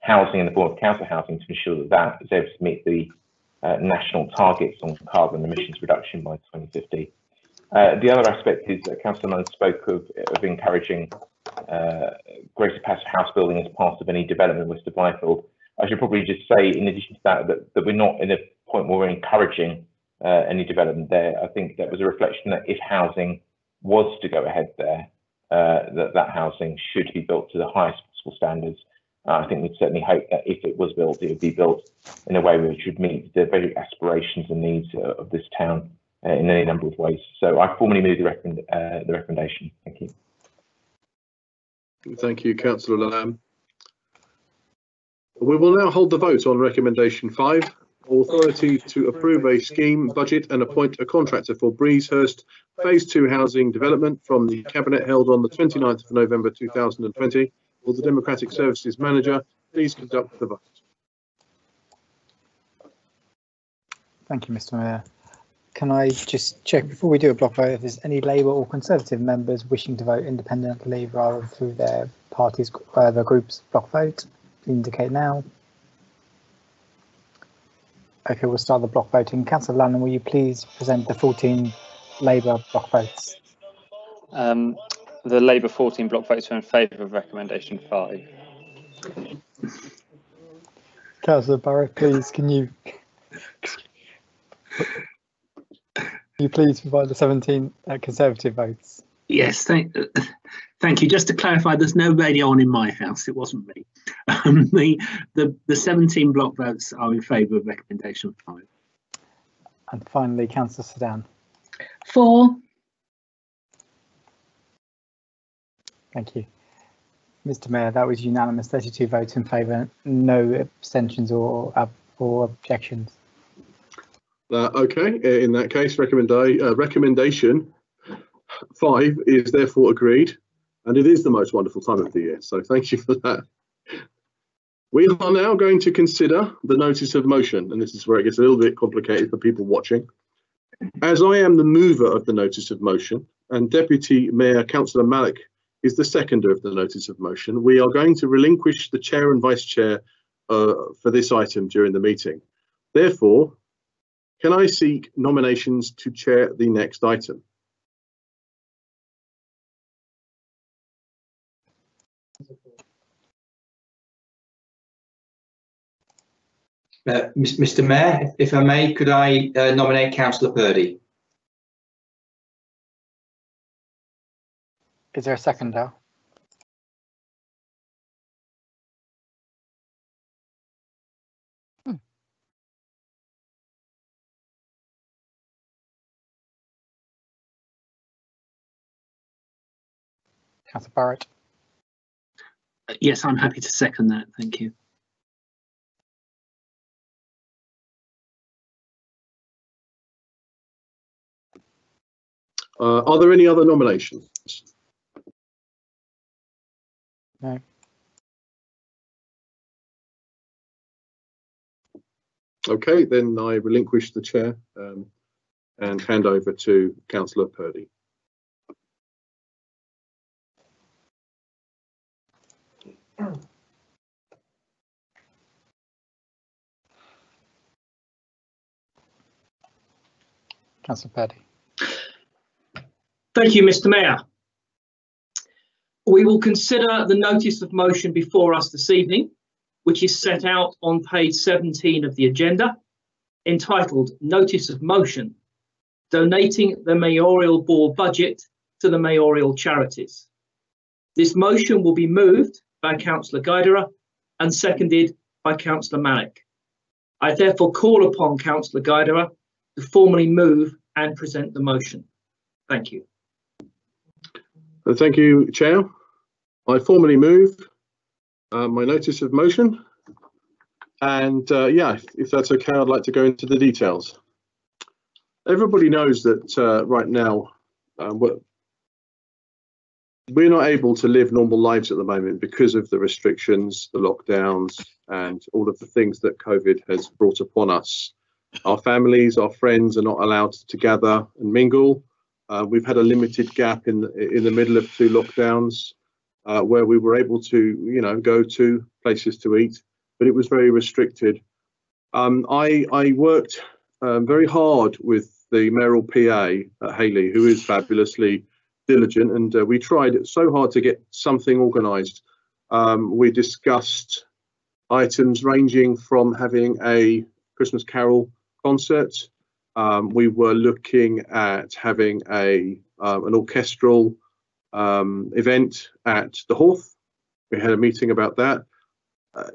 housing in the form of council housing to ensure that that is able to meet the uh, national targets on carbon emissions reduction by 2050. Uh, the other aspect is that Councillor Nunn spoke of, of encouraging uh, greater passive house building as part of any development west of Ifield. I should probably just say, in addition to that, that, that we're not in a point where we're encouraging uh, any development there. I think that was a reflection that if housing was to go ahead there, uh, that that housing should be built to the highest possible standards. Uh, I think we'd certainly hope that if it was built, it would be built in a way which would meet the very aspirations and needs of this town uh, in any number of ways. So I formally move the, recommend, uh, the recommendation. Thank you. Thank you, Councillor Lamb. We will now hold the vote on recommendation five, authority to approve a scheme budget and appoint a contractor for Breezehurst Phase 2 housing development from the Cabinet held on the 29th of November 2020. Will the Democratic Services Manager please conduct the vote? Thank you, Mr Mayor. Can I just check before we do a block vote if there's any Labour or Conservative members wishing to vote independently rather than through their parties, uh, their group's block vote? Indicate now. Okay, we'll start the block voting. Councillor Lunnon, will you please present the 14 Labour block votes? Um, the Labour 14 block votes are in favour of recommendation 5. Councillor Burrett, please, can you you please provide the 17 uh, Conservative votes? Yes, thank, thank you. Just to clarify, there's no radio on in my house. It wasn't me. Um, the, the, the 17 block votes are in favour of recommendation five. And finally, Councillor Sudan. Four. Thank you. Mr Mayor, that was unanimous, 32 votes in favour, no abstentions or, uh, or objections. Uh, okay, in that case, recommend uh, recommendation five is therefore agreed, and it is the most wonderful time of the year. So thank you for that. We are now going to consider the notice of motion, and this is where it gets a little bit complicated for people watching. As I am the mover of the notice of motion, and Deputy Mayor Councillor Malik is the seconder of the notice of motion, we are going to relinquish the chair and vice chair uh, for this item during the meeting. Therefore, can I seek nominations to chair the next item? Uh, Mr Mayor, if I may, could I uh, nominate Councillor Purdy? Is there a second now? Councillor Burrett. Yes, I'm happy to second that. Thank you. Uh, are there any other nominations? No. Okay, then I relinquish the chair um, and hand over to Councillor Purdy. Councillor Purdy. Thank you, Mr Mayor. We will consider the notice of motion before us this evening, which is set out on page 17 of the agenda, entitled Notice of Motion, Donating the Mayoral Board Budget to the Mayoral Charities. This motion will be moved by Councillor Guidera and seconded by Councillor Malik. I therefore call upon Councillor Guidera to formally move and present the motion. Thank you. Uh, thank you, Chair. I formally move uh, my notice of motion. And uh, yeah, if, that's okay, I'd like to go into the details. Everybody knows that uh, right now uh, we're, we're not able to live normal lives at the moment because of the restrictions, the lockdowns, and all of the things that COVID has brought upon us. Our families, our friends are not allowed to gather and mingle. Uh, we've had a limited gap in the, in the middle of two lockdowns uh, where we were able to, you know, go to places to eat, but it was very restricted. Um, I, I worked um, very hard with the mayoral PA at Hayley, who is fabulously diligent, and uh, we tried so hard to get something organised. Um, we discussed items ranging from having a Christmas Carol concert. Um, we were looking at having a uh, an orchestral um, event at the Hawth. We had a meeting about that. Uh,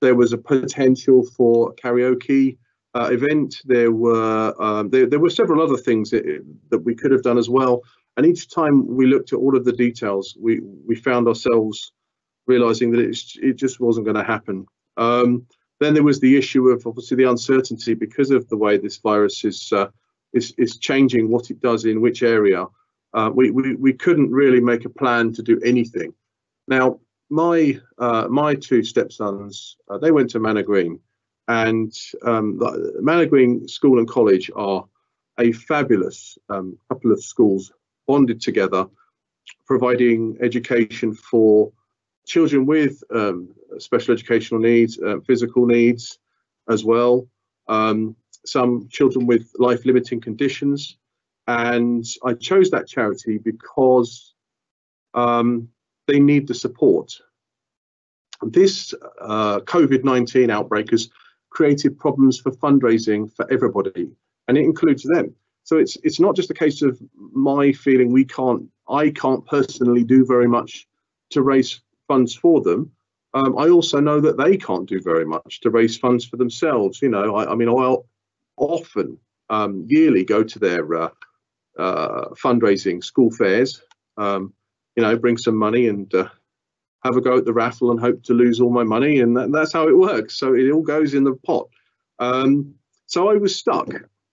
there was a potential for karaoke uh, event. There were um, there, there were several other things that, that we could have done as well. And each time we looked at all of the details, we we found ourselves realizing that it's, it just wasn't going to happen. Um, then there was the issue of obviously the uncertainty because of the way this virus is uh, is, is changing what it does in which area. Uh, we, we we couldn't really make a plan to do anything. Now my uh, my two stepsons uh, they went to Manor Green, and um, Manor Green School and College are a fabulous um, couple of schools bonded together, providing education for children with um, special educational needs, uh, physical needs as well, um, some children with life limiting conditions. And I chose that charity because um, they need the support. This uh, COVID 19 outbreak has created problems for fundraising for everybody, and it includes them. So it's it's not just a case of my feeling we can't I can't personally do very much to raise funds for them. Um, I also know that they can't do very much to raise funds for themselves. You know, I, I mean, I'll often um, yearly go to their uh, uh, fundraising school fairs. Um, you know, bring some money and uh, have a go at the raffle and hope to lose all my money, and that, that's how it works. So it all goes in the pot. Um, so I was stuck,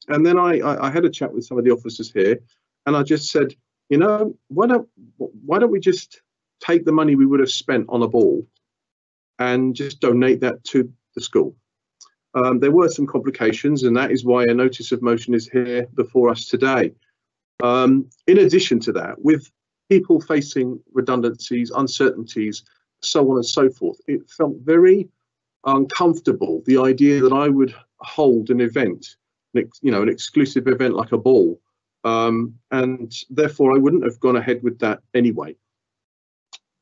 and then I, I, I had a chat with some of the officers here, and I just said, you know, why don't why don't we just take the money we would have spent on a ball and just donate that to the school. Um, there were some complications, and that is why a notice of motion is here before us today. Um, in addition to that, with people facing redundancies, uncertainties, so on and so forth, it felt very uncomfortable the idea that I would hold an event, you know, an exclusive event like a ball, um, and therefore I wouldn't have gone ahead with that anyway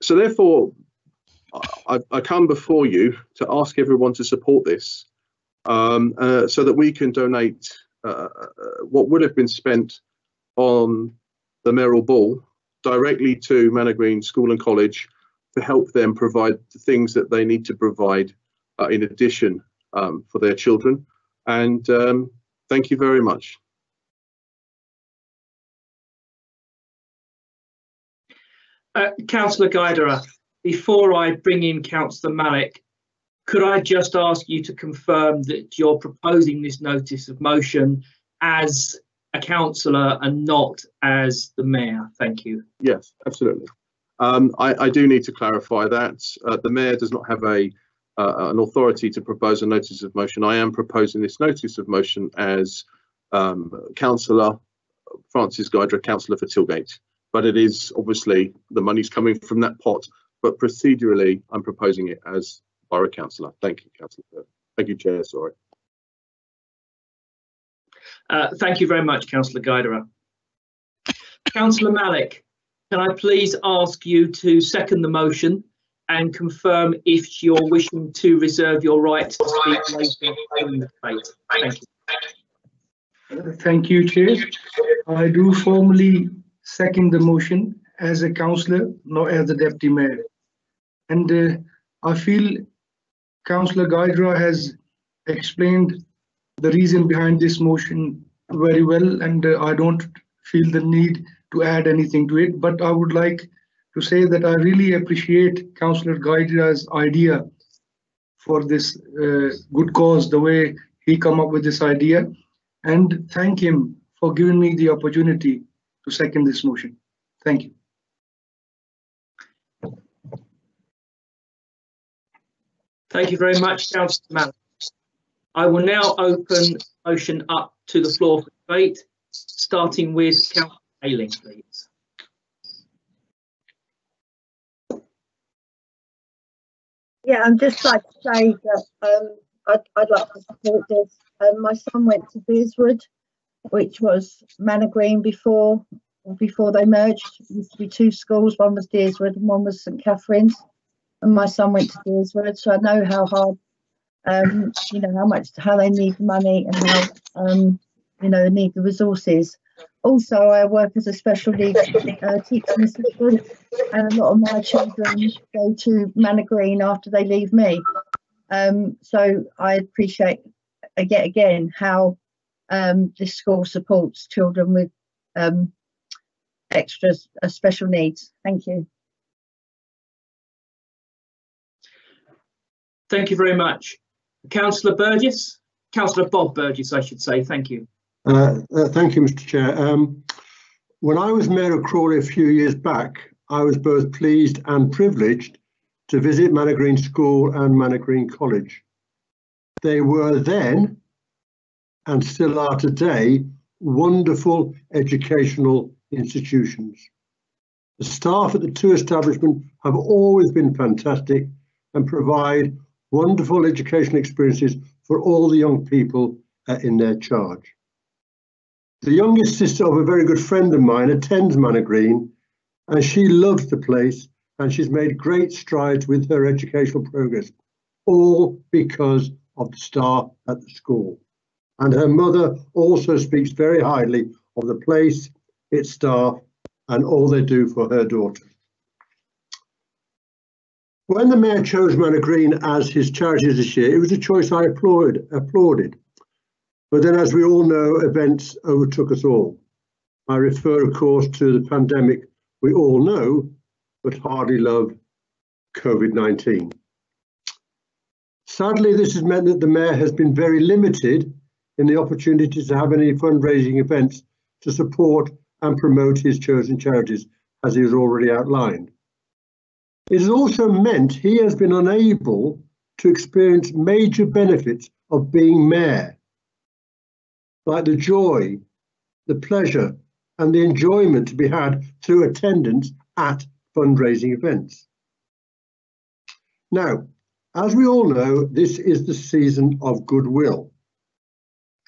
so therefore, I, I, come before you to ask everyone to support this um, uh, so that we can donate uh, uh, what would have been spent on the Mayoral Ball directly to Manor Green School and College to help them provide the things that they need to provide uh, in addition um, for their children. And um, thank you very much. Uh, Councillor Guidera, before I bring in Councillor Malik, could I just ask you to confirm that you're proposing this notice of motion as a councillor and not as the mayor? Thank you. Yes, absolutely. Um, I, I, do need to clarify that uh, the mayor does not have a uh, an authority to propose a notice of motion. I am proposing this notice of motion as um, councillor Francis Guidera, councillor for Tilgate but it is obviously the money's coming from that pot. But procedurally, I'm proposing it as borough councillor. Thank you, councillor. Thank you, chair. Sorry. Uh, thank you very much, councillor Guidera. councillor Malik, can I please ask you to second the motion and confirm if you're wishing to reserve your right to speak later in the debate? Thank you. Thank you, Chair. I do formally second the motion as a councillor, not as the deputy mayor. And uh, I feel Councillor Guidera has explained the reason behind this motion very well, and uh, I don't feel the need to add anything to it. But I would like to say that I really appreciate Councillor Guidera's idea for this uh, good cause, the way he come up with this idea, and thank him for giving me the opportunity to second this motion. Thank you. Thank you very much, Councillor. I will now open motion up to the floor for debate, starting with Councillor Ayling, please. Yeah, I'm just like to say that um, I'd, I'd like to support this. Um, my son went to Deerswood, which was Manor Green before before they merged. There used to be two schools, one was Deerswood and one was St Catherine's. And my son went to Deerswood, so I know how hard, um, you know, how much, how they need money and how, um, you know, they need the resources. Also, I work as a special needs uh, teaching assistant, and a lot of my children go to Manor Green after they leave me. Um, so I appreciate again, again how um, this school supports children with um, extra uh, special needs. Thank you. Thank you very much. Councillor Burgess, Councillor Bob Burgess, I should say. Thank you. Uh, uh, thank you, Mr. Chair. Um, when I was Mayor of Crawley a few years back, I was both pleased and privileged to visit Manor Green School and Manor Green College. They were then, and still are today, wonderful educational institutions. The staff at the two establishments have always been fantastic and provide wonderful educational experiences for all the young people uh, in their charge. The youngest sister of a very good friend of mine attends Manor Green and she loves the place and she's made great strides with her educational progress, all because of the staff at the school. And her mother also speaks very highly of the place, its staff, and all they do for her daughter. When the mayor chose Manor Green as his charity this year, it was a choice I applauded. applauded. But then, as we all know, events overtook us all. I refer, of course, to the pandemic we all know, but hardly love COVID 19. Sadly, this has meant that the mayor has been very limited in the opportunities to have any fundraising events to support and promote his chosen charities, as he has already outlined. It has also meant he has been unable to experience major benefits of being mayor, like the joy, the pleasure, and the enjoyment to be had through attendance at fundraising events. Now, as we all know, this is the season of goodwill,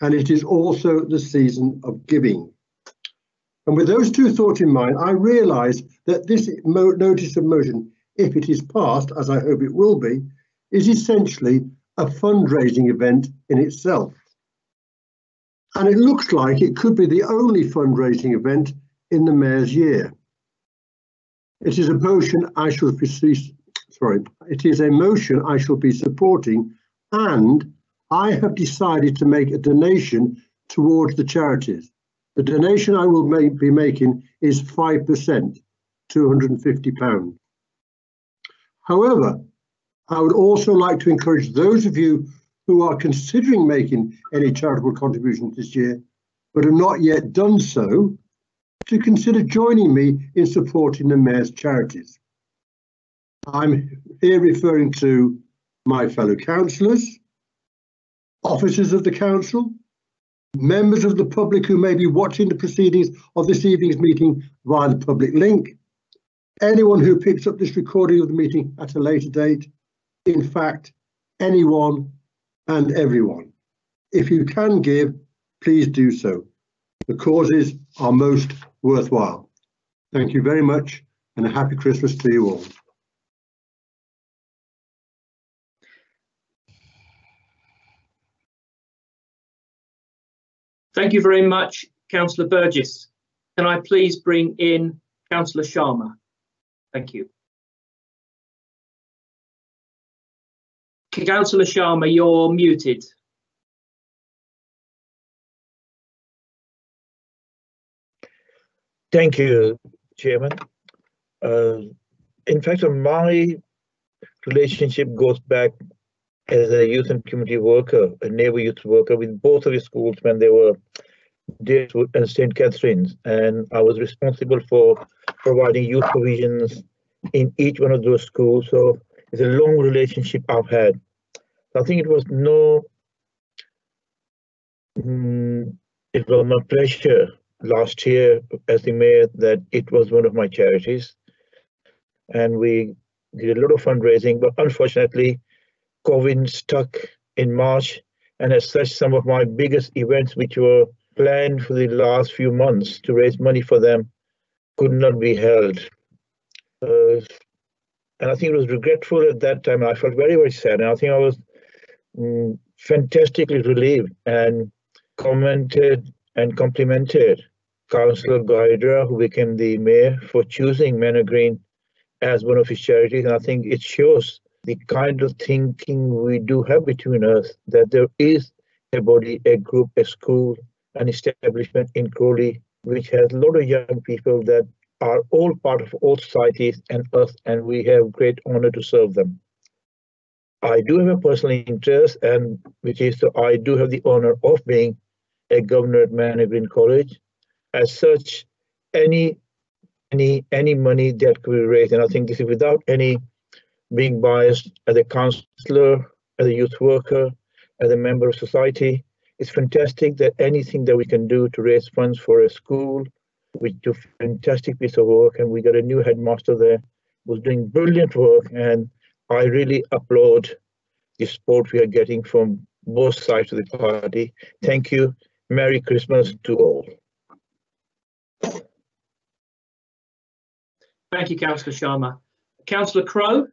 and it is also the season of giving. And with those two thoughts in mind, I realise that this notice of motion, if it is passed, as I hope it will be, is essentially a fundraising event in itself. And it looks like it could be the only fundraising event in the Mayor's year. It is a motion I shall be, sorry, it is a motion I shall be supporting and I have decided to make a donation towards the charities. The donation I will make, be making is 5%, £250. However, I would also like to encourage those of you who are considering making any charitable contributions this year, but have not yet done so, to consider joining me in supporting the Mayor's charities. I'm here referring to my fellow councillors, officers of the council, members of the public who may be watching the proceedings of this evening's meeting via the public link, anyone who picks up this recording of the meeting at a later date, in fact, anyone and everyone. If you can give, please do so. The causes are most worthwhile. Thank you very much and a happy Christmas to you all. Thank you very much, Councillor Burgess. Can I please bring in Councillor Sharma? Thank you. Councillor Sharma, you're muted. Thank you, Chairman. Uh, in fact, my relationship goes back as a youth and community worker, a neighbor youth worker with both of the schools when they were Deerwood and St. Catherine's. And I was responsible for providing youth provisions in each one of those schools. So it's a long relationship I've had. I think it was no, mm, it was my pleasure last year as the mayor that it was one of my charities. And we did a lot of fundraising, but unfortunately, COVID stuck in March. And as such, some of my biggest events, which were planned for the last few months to raise money for them, could not be held. Uh, and I think it was regretful at that time. I felt very, very sad. And I think I was mm, fantastically relieved and commented and complimented Councillor Guidera, who became the mayor, for choosing Manor Green as one of his charities. And I think it shows the kind of thinking we do have between us that there is a body, a group, a school, an establishment in Crawley which has a lot of young people that are all part of all societies and us, and we have great honor to serve them. I do have a personal interest, and which is so I do have the honor of being a governor at Manor Green College. As such, any any any money that could be raised, and I think this is without any being biased as a counselor, as a youth worker, as a member of society. It's fantastic that anything that we can do to raise funds for a school, we do fantastic piece of work, and we got a new headmaster there who's doing brilliant work, and I really applaud the support we are getting from both sides of the party. Thank you. Merry Christmas to all. Thank you, Councillor Sharma. Councillor Crow.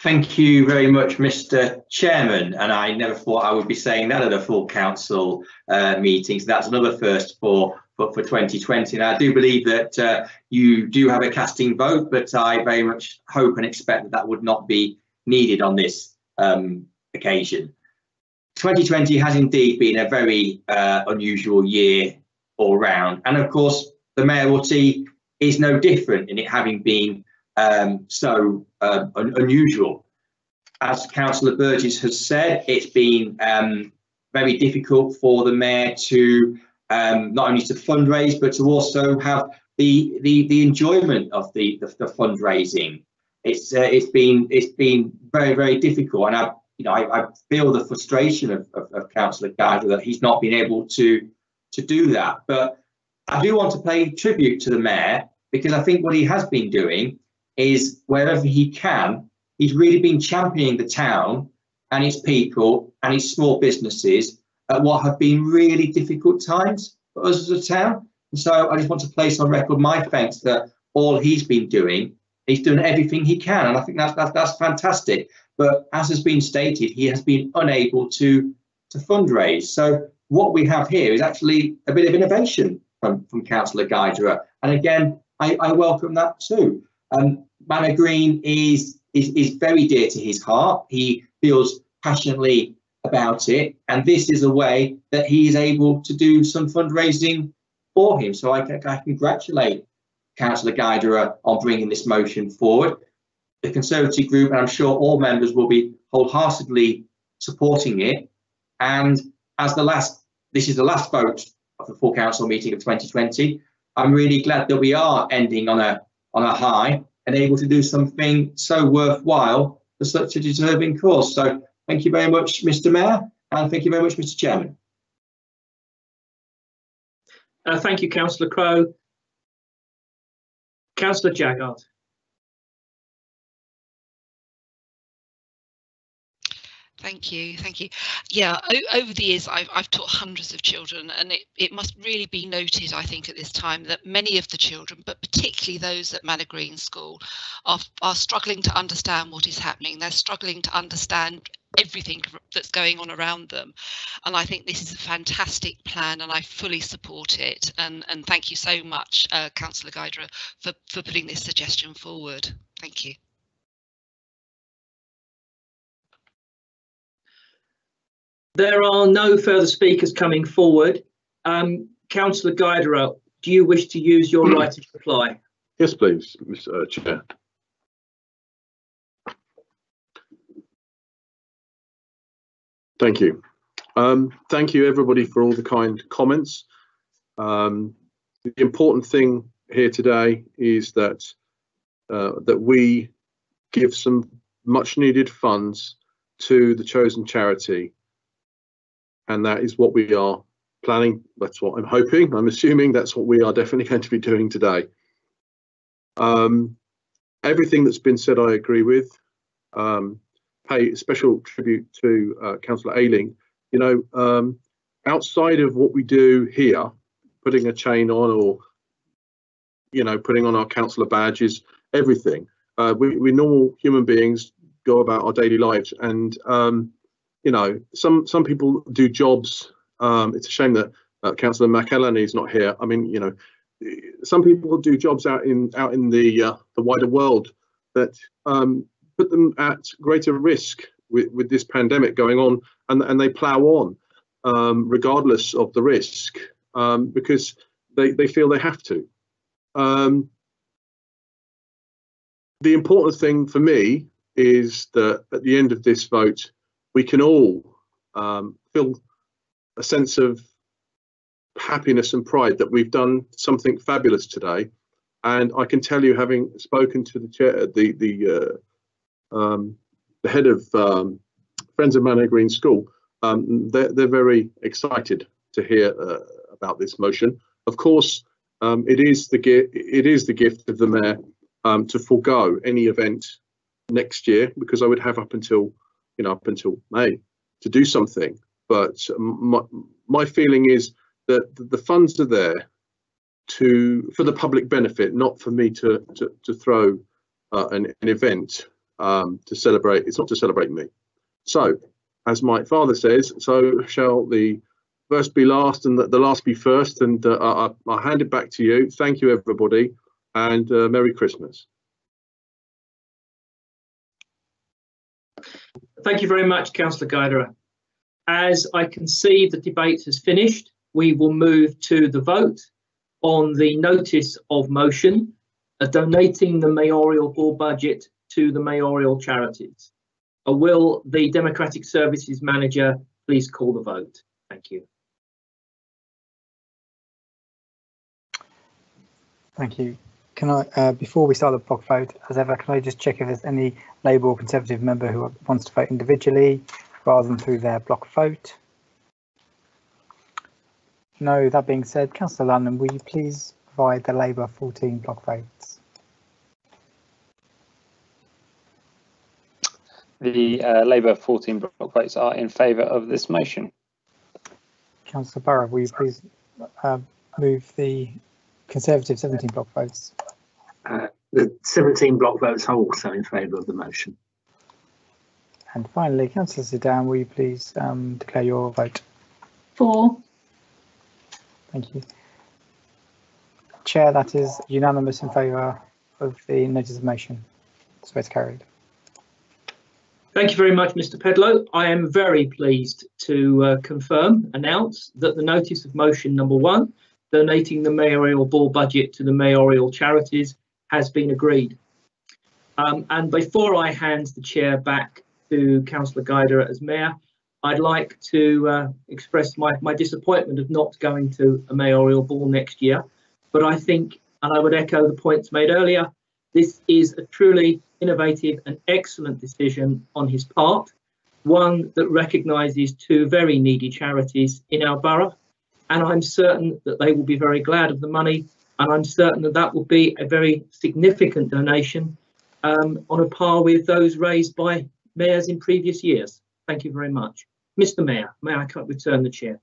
Thank you very much, Mr. Chairman. And I never thought I would be saying that at a full council uh, meeting. So that's another first for for, for 2020. And I do believe that uh, you do have a casting vote, but I very much hope and expect that that would not be needed on this um, occasion. 2020 has indeed been a very uh, unusual year all round. And of course, the mayoralty is no different in it having been um, so uh, un unusual. As Councillor Burgess has said, it's been um, very difficult for the mayor to um, not only to fundraise but to also have the the, the enjoyment of the, the, the fundraising. It's uh, it's been it's been very very difficult, and I you know I, I feel the frustration of, of, of Councillor Gardner that he's not been able to to do that. But I do want to pay tribute to the mayor because I think what he has been doing is wherever he can, he's really been championing the town and its people and its small businesses at what have been really difficult times for us as a town. And so I just want to place on record my thanks that all he's been doing, he's done everything he can. And I think that's, that's, that's fantastic. But as has been stated, he has been unable to, to fundraise. So what we have here is actually a bit of innovation from, from Councillor Guidera. And again, I, I welcome that too. Um, Manor Green is, is is very dear to his heart. He feels passionately about it, and this is a way that he is able to do some fundraising for him. So I, I congratulate Councillor Guidera on bringing this motion forward. The Conservative group, and I'm sure all members will be wholeheartedly supporting it. And as the last, this is the last vote of the full council meeting of 2020. I'm really glad that we are ending on a on a high and able to do something so worthwhile for such a deserving cause. So thank you very much, Mr. Mayor, and thank you very much, Mr. Chairman. Uh, thank you, Councillor Crow. Councillor Jaggard. Thank you, thank you. Yeah, over the years, I've, I've taught hundreds of children, and it, it must really be noted, I think, at this time that many of the children, but particularly those at Manor Green School, are, are struggling to understand what is happening. They're struggling to understand everything that's going on around them. And I think this is a fantastic plan, and I fully support it. And, and thank you so much, uh, Councillor Guidera, for, for putting this suggestion forward. Thank you. There are no further speakers coming forward. Um, Councillor Guidera, do you wish to use your right to reply? Yes, please, Mr. Uh, Chair. Thank you. Um, thank you, everybody, for all the kind comments. Um, the important thing here today is that uh, that we give some much needed funds to the chosen charity and that is what we are planning. That's what i'm hoping. I'm assuming that's what we are definitely going to be doing today. Um, everything that's been said i agree with. Um, pay special tribute to uh, councillor ayling. You know um, outside of what we do here putting a chain on or you know putting on our councillor badges everything uh, we, we normal human beings go about our daily lives. And um, you know some some people do jobs um, it's a shame that uh, councillor mcelhenney is not here. I mean you know some people do jobs out in out in the uh, the wider world that um, put them at greater risk with, with this pandemic going on and, and they plow on um, regardless of the risk um, because they, they feel they have to. Um, the important thing for me is that at the end of this vote, we can all um, feel a sense of happiness and pride that we've done something fabulous today. And I can tell you, having spoken to the chair, the the uh, um, the head of um, Friends of Manor Green School, um, they're they're very excited to hear uh, about this motion. Of course, um, it is the it is the gift of the mayor um, to forego any event next year because I would have up until you know up until May to do something. But my, my feeling is that the funds are there to for the public benefit, not for me to to, to throw uh, an, an event um, to celebrate. It's not to celebrate me. So, as my father says, so shall the first be last and the, the last be first. And uh, I, I'll hand it back to you. Thank you, everybody and uh, Merry Christmas. Thank you very much, Councillor Guidera. As I can see the debate has finished, we will move to the vote on the notice of motion uh, donating the mayoral ball budget to the mayoral charities. Uh, will the Democratic Services Manager please call the vote? Thank you. Thank you. Can I, uh, before we start the block vote, as ever, can I just check if there's any Labour or Conservative member who wants to vote individually rather than through their block vote? No, that being said, Councillor Lunnon, will you please provide the Labour 14 block votes? The uh, Labour 14 block votes are in favour of this motion. Councillor Burrett, will you please uh, move the Conservative 17 block votes? The 17 block votes are also in favour of the motion. And finally, Councillor Sudan, will you please um, declare your vote? For. Thank you. Chair, that is unanimous in favour of the notice of motion. So it's carried. Thank you very much, Mr Pedlow. I am very pleased to uh, confirm, announce that the notice of motion number one, donating the mayoral ball budget to the mayoral charities, has been agreed. Um, and before I hand the chair back to Councillor Guidera as mayor, I'd like to uh, express my, my disappointment of not going to a mayoral ball next year. But I think, and I would echo the points made earlier, this is a truly innovative and excellent decision on his part, one that recognises two very needy charities in our borough. And I'm certain that they will be very glad of the money and I'm certain that that will be a very significant donation um, on a par with those raised by mayors in previous years. Thank you very much. Mr Mayor, may I return the chair?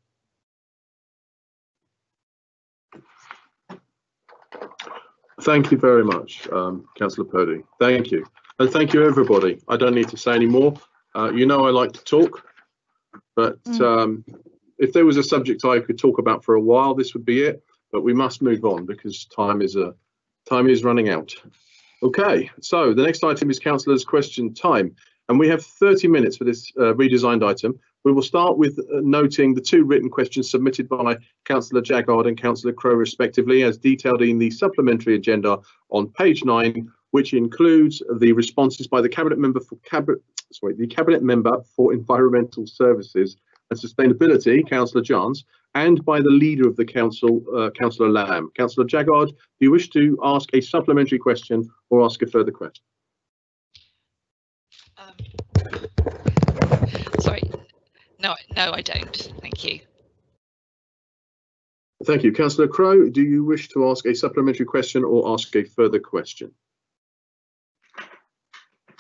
Thank you very much, um, Councillor Purdy. Thank you. And thank you, everybody. I don't need to say any more. Uh, you know I like to talk, but mm. um, if there was a subject I could talk about for a while, this would be it but we must move on because time is a uh, time is running out. Okay, so the next item is councillors' question time, and we have 30 minutes for this uh, redesigned item. We will start with uh, noting the two written questions submitted by Councillor Jaggard and Councillor Crow respectively as detailed in the supplementary agenda on page 9 which includes the responses by the cabinet member for cabinet sorry the cabinet member for environmental services and sustainability councillor Jhans and by the leader of the council uh, councillor Lamb councillor Jaggard do you wish to ask a supplementary question or ask a further question Sorry. No, no, I don't. Thank you. Thank you. Councillor Crow, do you wish to ask a supplementary question or ask a further question?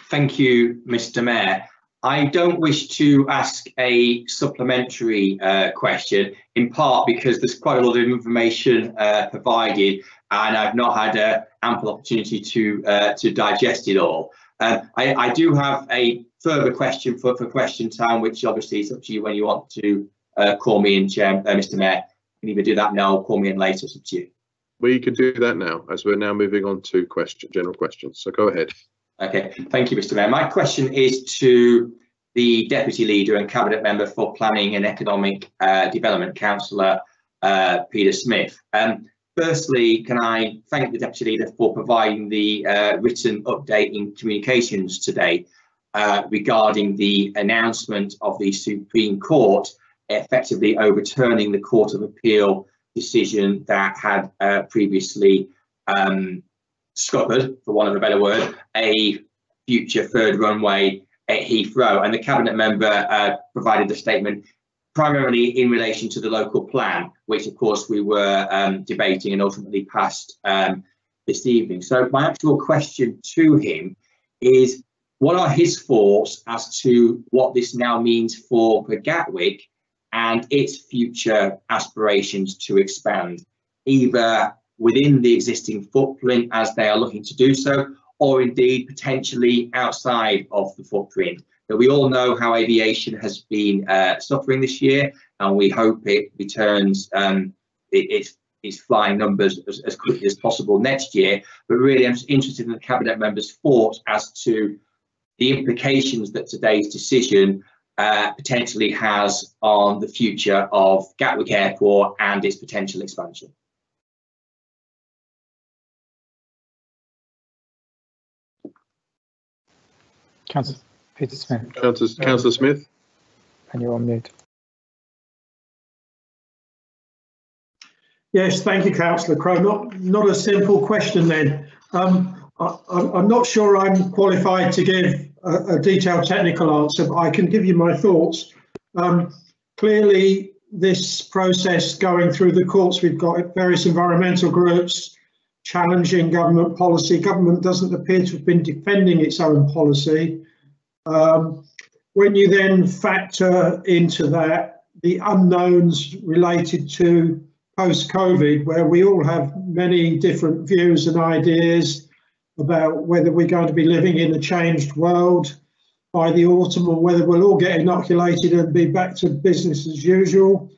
Thank you, Mr Mayor. I don't wish to ask a supplementary uh, question, in part because there's quite a lot of information uh, provided and I've not had an ample opportunity to uh, to digest it all. Um, I, I, do have a further question for, for question time, which obviously is up to you when you want to uh, call me in, Chair, uh, Mr Mayor. You can either do that now or call me in later, it's up to you. We can do that now, as we're now moving on to question, general questions. So go ahead. Okay, thank you, Mr Mayor. My question is to the Deputy Leader and Cabinet Member for Planning and Economic uh, Development, Councillor uh, Peter Smith. Um, Firstly, can I thank the Deputy Leader for providing the uh, written update in communications today uh, regarding the announcement of the Supreme Court effectively overturning the Court of Appeal decision that had uh, previously um, scuppered, for want of a better word, a future third runway at Heathrow. And the Cabinet member uh, provided the statement primarily in relation to the local plan, which of course we were um, debating and ultimately passed um, this evening. So my actual question to him is, what are his thoughts as to what this now means for Gatwick and its future aspirations to expand, either within the existing footprint as they are looking to do so, or indeed potentially outside of the footprint? that we all know how aviation has been uh, suffering this year, and we hope it returns um, its, its flying numbers as, as, quickly as possible next year. But really, I'm interested in the cabinet members' thoughts as to the implications that today's decision uh, potentially has on the future of Gatwick Airport and its potential expansion. Councillor. Peter Smith. Councillor, Councillor Smith. And you're on mute. Yes, thank you, Councillor Crow. Not, not a simple question then. Um, I, am not sure I'm qualified to give a, a, detailed technical answer, but I can give you my thoughts. Um, clearly, this process going through the courts, we've got various environmental groups challenging government policy. Government doesn't appear to have been defending its own policy. Um, when you then factor into that the unknowns related to post-COVID, where we all have many different views and ideas about whether we're going to be living in a changed world by the autumn or whether we'll all get inoculated and be back to business as usual.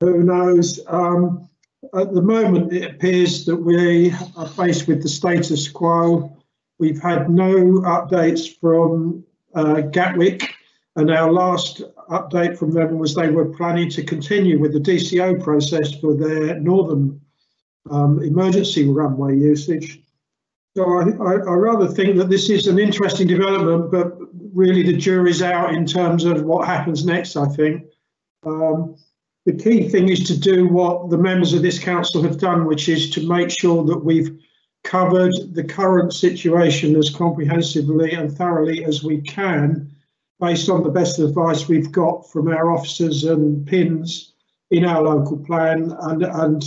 Who knows? Um, at the moment, it appears that we are faced with the status quo. We've had no updates from Gatwick, and our last update from them was they were planning to continue with the DCO process for their northern um, emergency runway usage. So I, I, I, rather think that this is an interesting development, but really the jury's out in terms of what happens next, I think. Um, the key thing is to do what the members of this council have done, which is to make sure that we've covered the current situation as comprehensively and thoroughly as we can based on the best advice we've got from our officers and pins in our local plan and, and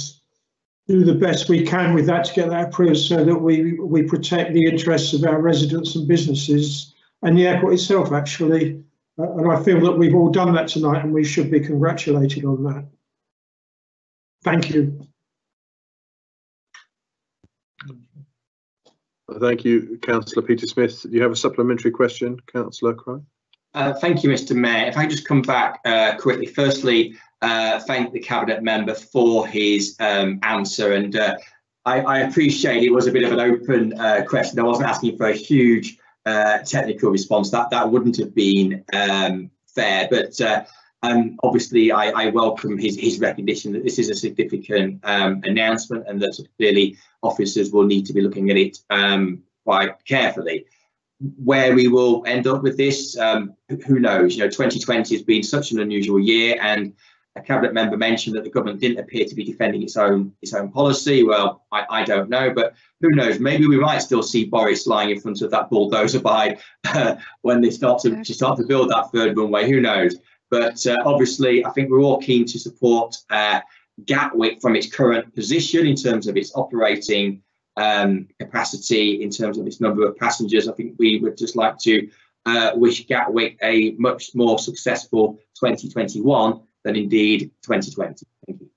do the best we can with that to get that approved so that we, we protect the interests of our residents and businesses and the airport itself actually. Uh, and I feel that we've all done that tonight and we should be congratulated on that. Thank you. Thank you, Councillor Peter Smith. Do you have a supplementary question, Councillor Crow? Uh, thank you, Mr Mayor. If I just come back uh, quickly, firstly, uh, thank the Cabinet member for his um, answer. And uh, I, I, appreciate it was a bit of an open uh, question. I wasn't asking for a huge uh, technical response. That, that wouldn't have been um, fair. But Um, obviously, I, I, welcome his, his recognition that this is a significant um, announcement and that clearly officers will need to be looking at it um, quite carefully. Where we will end up with this, um, who knows? You know, 2020 has been such an unusual year, and a cabinet member mentioned that the government didn't appear to be defending its own its own policy. Well, I, I don't know, but who knows? Maybe we might still see Boris lying in front of that bulldozer by uh, when they start to, to start to build that third runway. Who knows? But uh, obviously, I think we're all keen to support uh, Gatwick from its current position in terms of its operating um, capacity, in terms of its number of passengers. I think we would just like to uh, wish Gatwick a much more successful 2021 than indeed 2020. Thank you.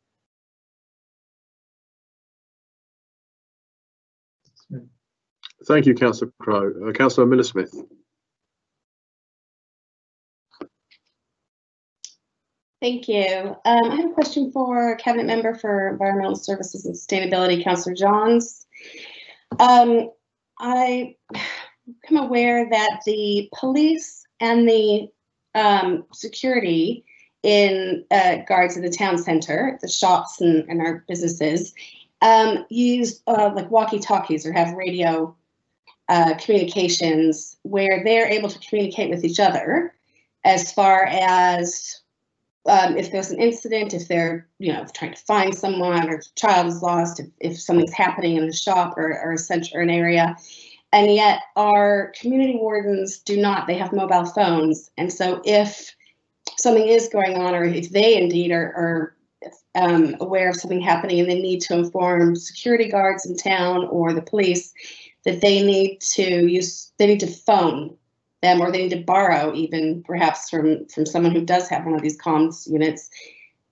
Thank you, Councillor Crow. Uh, Councillor Miller Thank you. Um, I have a question for Cabinet Member for Environmental Services and Sustainability, Councillor Jhans. Um, I am aware that the police and the um, security in uh, guards in the town center, the shops and, and our businesses, um, use uh, like walkie-talkies or have radio uh, communications where they're able to communicate with each other as far as um, if there's an incident, if they're, you know, trying to find someone or a child is lost, if, if something's happening in a shop or, or a center or an area. And yet our community wardens do not, they have mobile phones. And so if something is going on or if they indeed are, are um, aware of something happening and they need to inform security guards in town or the police that they need to use, they need to phone them or they need to borrow even perhaps from from someone who does have one of these comms units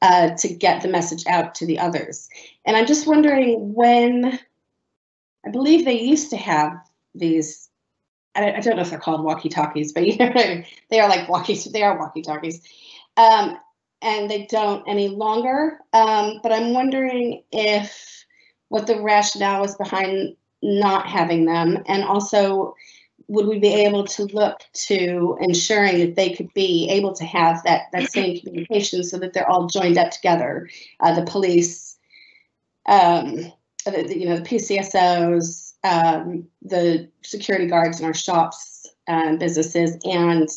uh, to get the message out to the others. And I'm just wondering when, I believe they used to have these, I, I don't know if they're called walkie-talkies, but you know, they are like walkies, they are walkie-talkies. Um, and they don't any longer. Um, but I'm wondering if what the rationale was behind not having them and also would we be able to look to ensuring that they could be able to have that that same communication so that they're all joined up together? Uh, the police um, the, you know the pcsos um, the security guards in our shops and businesses and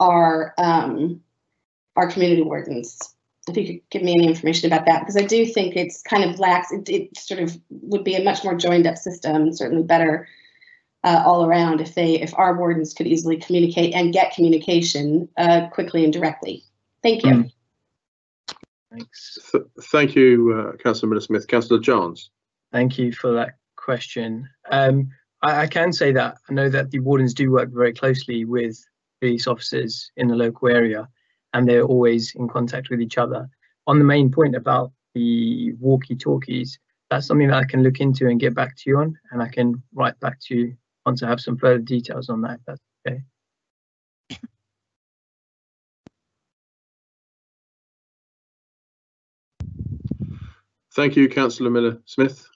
our um, our community wardens. If you could give me any information about that because i do think it's kind of lax. It, it sort of would be a much more joined up system certainly better uh, all around if they if our wardens could easily communicate and get communication uh, quickly and directly. Thank you. Mm. Thanks. Th thank you, uh, Councillor Miller Smith. Councillor Jhans. Thank you for that question. Um, I, I, can say that I know that the wardens do work very closely with police officers in the local area, and they're always in contact with each other. On the main point about the walkie-talkies, that's something that I can look into and get back to you on, and I can write back to you once I have some further details on that, that's okay. Thank you, Councillor Miller Smith.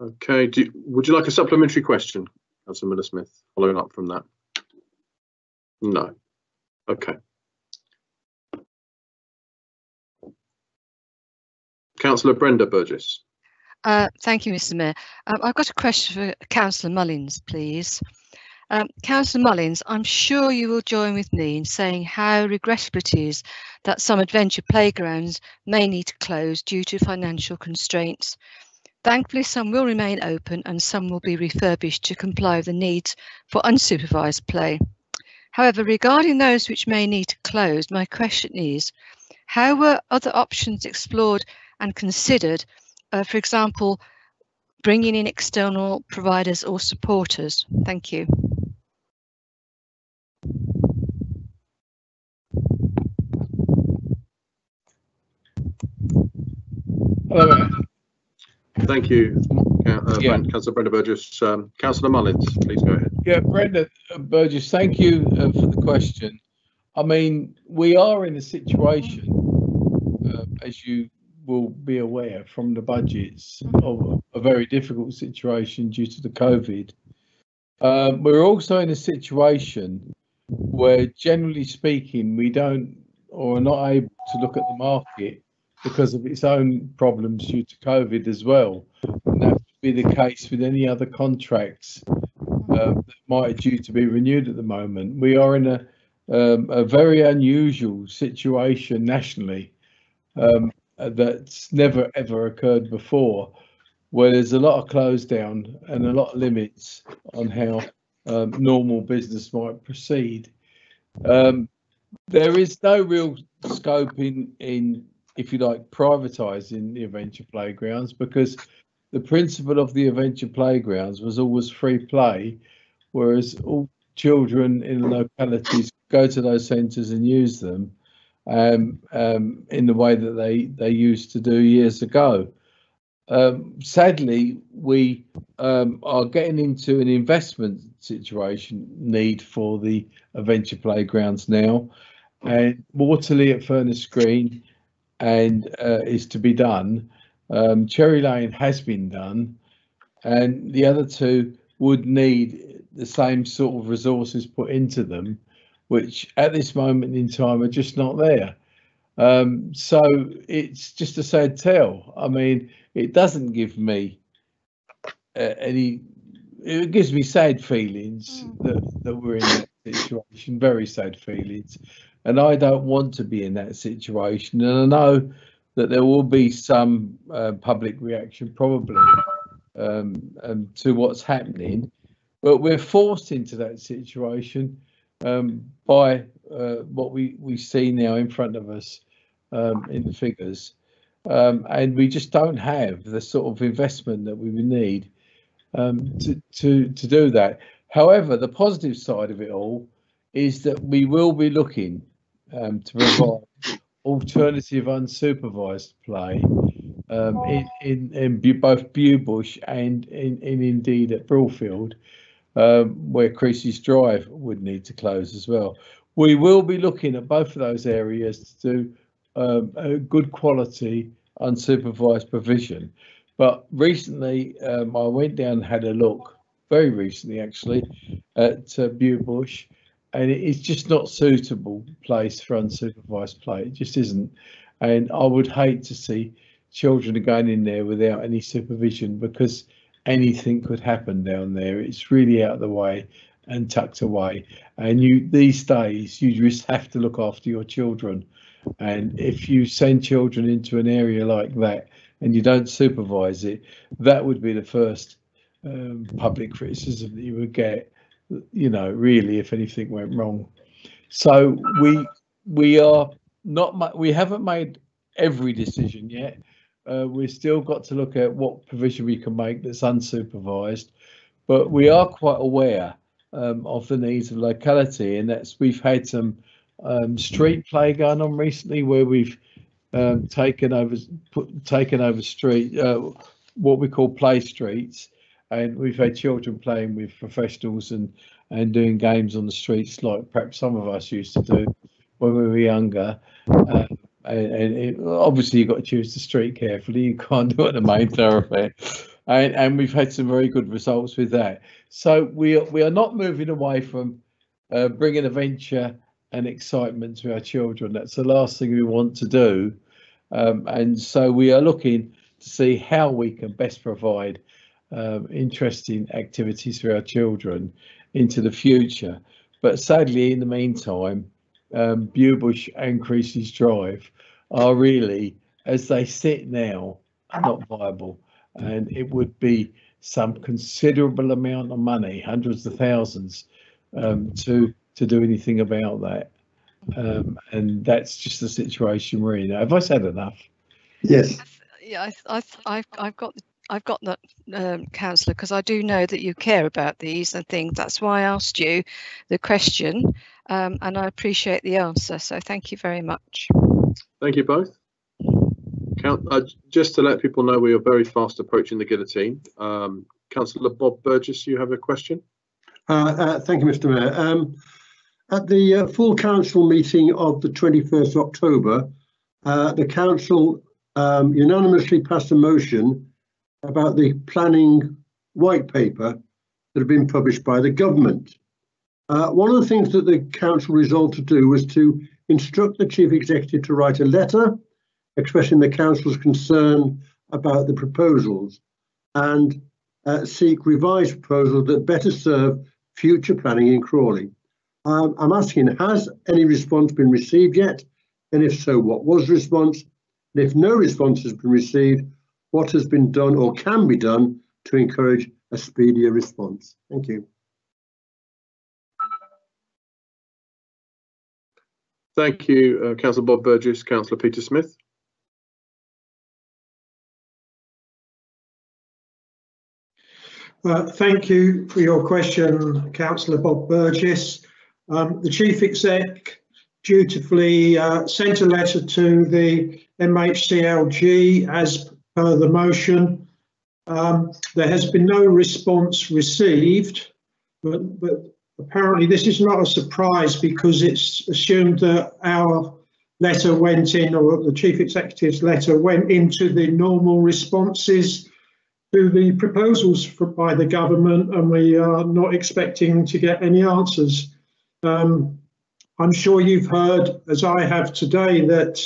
Okay, do, would you like a supplementary question, Councillor Miller Smith, following up from that? No. Okay. Councillor Brenda Burgess. Uh, thank you, Mr Mayor. Um, I've got a question for Councillor Mullins, please. Um, Councillor Mullins, I'm sure you will join with me in saying how regrettable it is that some adventure playgrounds may need to close due to financial constraints. Thankfully, some will remain open and some will be refurbished to comply with the needs for unsupervised play. However, regarding those which may need to close, my question is, how were other options explored and considered uh, for example, bringing in external providers or supporters? Thank you. Hello. Thank you, uh, yeah. Councillor Brenda Burgess. Um, Councillor Mullins, please go ahead. Yeah, Brenda uh, Burgess, thank you uh, for the question. I mean, we are in a situation, uh, as you will be aware from the budgets of a very difficult situation due to the COVID. Um, we're also in a situation where generally speaking, we don't or are not able to look at the market because of its own problems due to COVID as well. And that would be the case with any other contracts uh, that might due to be renewed at the moment. We are in a um, a very unusual situation nationally um, that's never ever occurred before, where there's a lot of close down and a lot of limits on how um, normal business might proceed. Um, there is no real scope in, in, if you like, privatising the adventure playgrounds because the principle of the adventure playgrounds was always free play, whereas all children in localities go to those centres and use them um, um, in the way that they they used to do years ago. Um, sadly, we um, are getting into an investment situation need for the adventure playgrounds now, and Waterlea at Furnace Green and uh, is to be done. Um, Cherry Lane has been done, and the other two would need the same sort of resources put into them, which at this moment in time are just not there. Um, so it's just a sad tale. I mean, it doesn't give me uh, any. It gives me sad feelings that, that we're in that situation. Very sad feelings, and I don't want to be in that situation. And I know that there will be some uh, public reaction, probably, um, um, to what's happening. But we're forced into that situation um, by uh, what we, we see now in front of us um, in the figures. Um, and we just don't have the sort of investment that we would need um, to, to, to do that. However, the positive side of it all is that we will be looking um, to provide alternative unsupervised play um, in, in, in both Bewbush and in, in indeed at Broadfield, um, where Creasy's Drive would need to close as well. We will be looking at both of those areas to do um, a good quality unsupervised provision. But recently, um, I went down and had a look, very recently actually, at uh, and it is just not suitable place for unsupervised play. It just isn't. And I would hate to see children going in there without any supervision because anything could happen down there. It's really out of the way and tucked away. And you these days you just have to look after your children. And if you send children into an area like that and you don't supervise it, that would be the first um, public criticism that you would get. You know, really, if anything went wrong. So we we are not we haven't made every decision yet. Uh, we've still got to look at what provision we can make that's unsupervised, but we are quite aware um, of the needs of locality, and that's we've had some um, street play going on recently where we've um, taken over put, taken over street uh, what we call play streets, and we've had children playing with professionals and and doing games on the streets like perhaps some of us used to do when we were younger. Uh, and, and it, obviously you've got to choose the street carefully. You can't do it the main thoroughfare. And, and we've had some very good results with that. So we are, we are not moving away from uh, bringing adventure and excitement to our children. That's the last thing we want to do. Um, and so we are looking to see how we can best provide um, interesting activities for our children into the future. But sadly, in the meantime, um, Bewbush and Creasy's Drive are really, as they sit now, not viable. And it would be some considerable amount of money, hundreds of thousands, um, to to do anything about that. Um, and that's just the situation we're in. Have I said enough? Yes. Yeah, I, I, I've, I've got I've got that, um, councillor, because I do know that you care about these and things. That's why I asked you the question, um, and I appreciate the answer. So thank you very much. Thank you both. Count, uh, just to let people know, we are very fast approaching the guillotine. Um, Councillor Bob Burgess, you have a question? Uh, uh, thank you, Mr Mayor. Um, at the uh, full council meeting of the 21st October, uh, the council um, unanimously passed a motion about the planning white paper that had been published by the government. Uh, one of the things that the council resolved to do was to instruct the chief executive to write a letter expressing the council's concern about the proposals and uh, seek revised proposals that better serve future planning in Crawley. Um, I'm asking, has any response been received yet? And if so, what was the response? And if no response has been received, what has been done or can be done to encourage a speedier response? Thank you. Thank you, uh, Councillor Bob Burgess, Councillor Peter Smith. Uh, thank you for your question, Councillor Bob Burgess. Um, the Chief Exec dutifully uh, sent a letter to the MHCLG as per the motion. Um, there has been no response received, but, but apparently this is not a surprise because it's assumed that our letter went in, or the Chief Executive's letter went into the normal responses to the proposals for, by the government, and we are not expecting to get any answers. Um, I'm sure you've heard, as I have today, that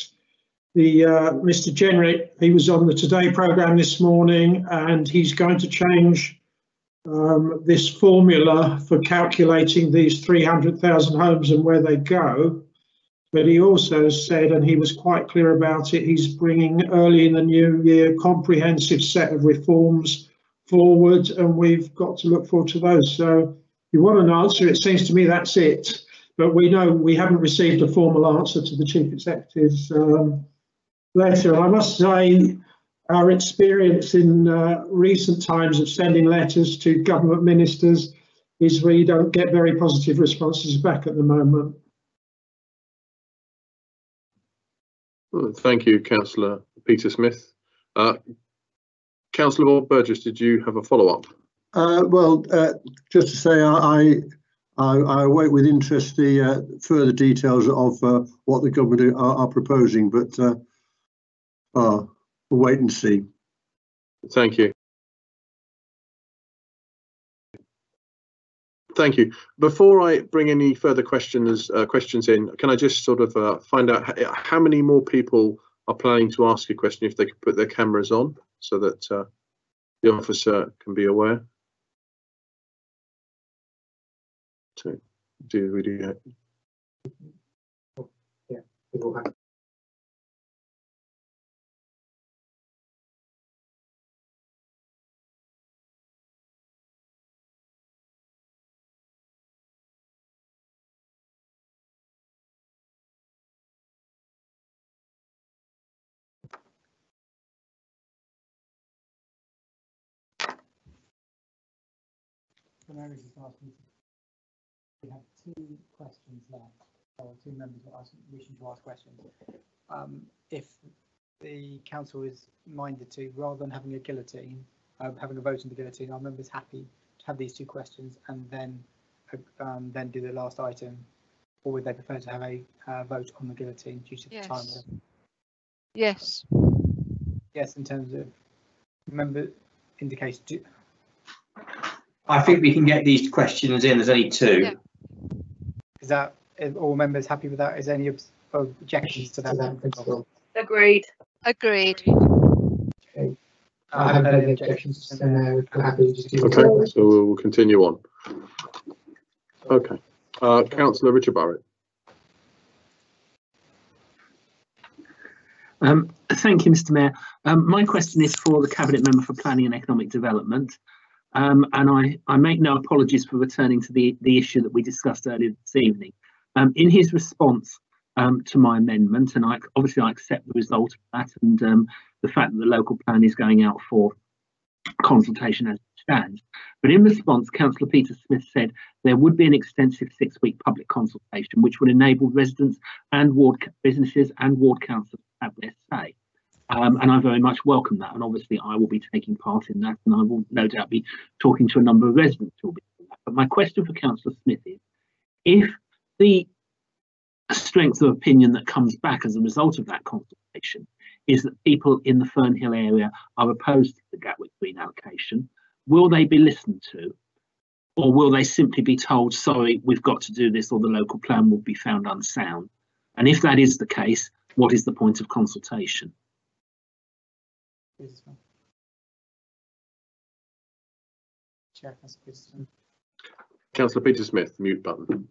the uh, Mr. Jenrick, he was on the Today programme this morning, and he's going to change um, this formula for calculating these 300,000 homes and where they go. But he also said, and he was quite clear about it, he's bringing early in the new year comprehensive set of reforms forward, and we've got to look forward to those. So, if you want an answer, it seems to me that's it. But we know we haven't received a formal answer to the chief executive's um, letter. I must say, our experience in uh, recent times of sending letters to government ministers is we don't get very positive responses back at the moment. Thank you, Councillor Peter Smith. Uh, Councillor Bob Burgess, did you have a follow-up? Uh, well, uh, just to say, I, I, I await with interest the uh, further details of uh, what the government are, are proposing, but uh, uh, we'll wait and see. Thank you. Thank you. Before I bring any further questions uh, questions in, can I just sort of uh, find out how many more people are planning to ask a question if they could put their cameras on so that uh, the officer can be aware? To do we do that? Yeah, Mary is asking, we have two questions left, or two members are asking, wishing to ask questions. Um, if the council is minded to, rather than having a guillotine, uh, having a vote on the guillotine, our members happy to have these two questions and then uh, um, then do the last item, or would they prefer to have a uh, vote on the guillotine due to yes. the time? Yes. Yes, in terms of member indicates. Do, I think we can get these questions in. There's only two. Yeah. Is that is all members happy with that? Is there any obs- objections to that? Agreed. Agreed. Okay. I haven't had any objections, so we're happy to just keep Okay, so we'll we'll continue on. Okay, uh, Councillor Richard Burrett. Um, thank you, Mr Mayor. Um, my question is for the Cabinet Member for Planning and Economic Development. Um, and I, I make no apologies for returning to the, the issue that we discussed earlier this evening. Um, in his response um, to my amendment, and I obviously I accept the result of that and um, the fact that the local plan is going out for consultation as it stands. But in response, Councillor Peter Smith said there would be an extensive six-week public consultation which would enable residents and ward businesses and ward councils to have their say. Um, and I very much welcome that. And obviously, I will be taking part in that, and I will no doubt be talking to a number of residents who will be doing that. But my question for Councillor Smith is if the strength of opinion that comes back as a result of that consultation is that people in the Fernhill area are opposed to the Gatwick Green allocation, will they be listened to? Or will they simply be told, sorry, we've got to do this or the local plan will be found unsound? And if that is the case, what is the point of consultation? Chair, Councillor Peterson. Councillor Peter Smith, mute button.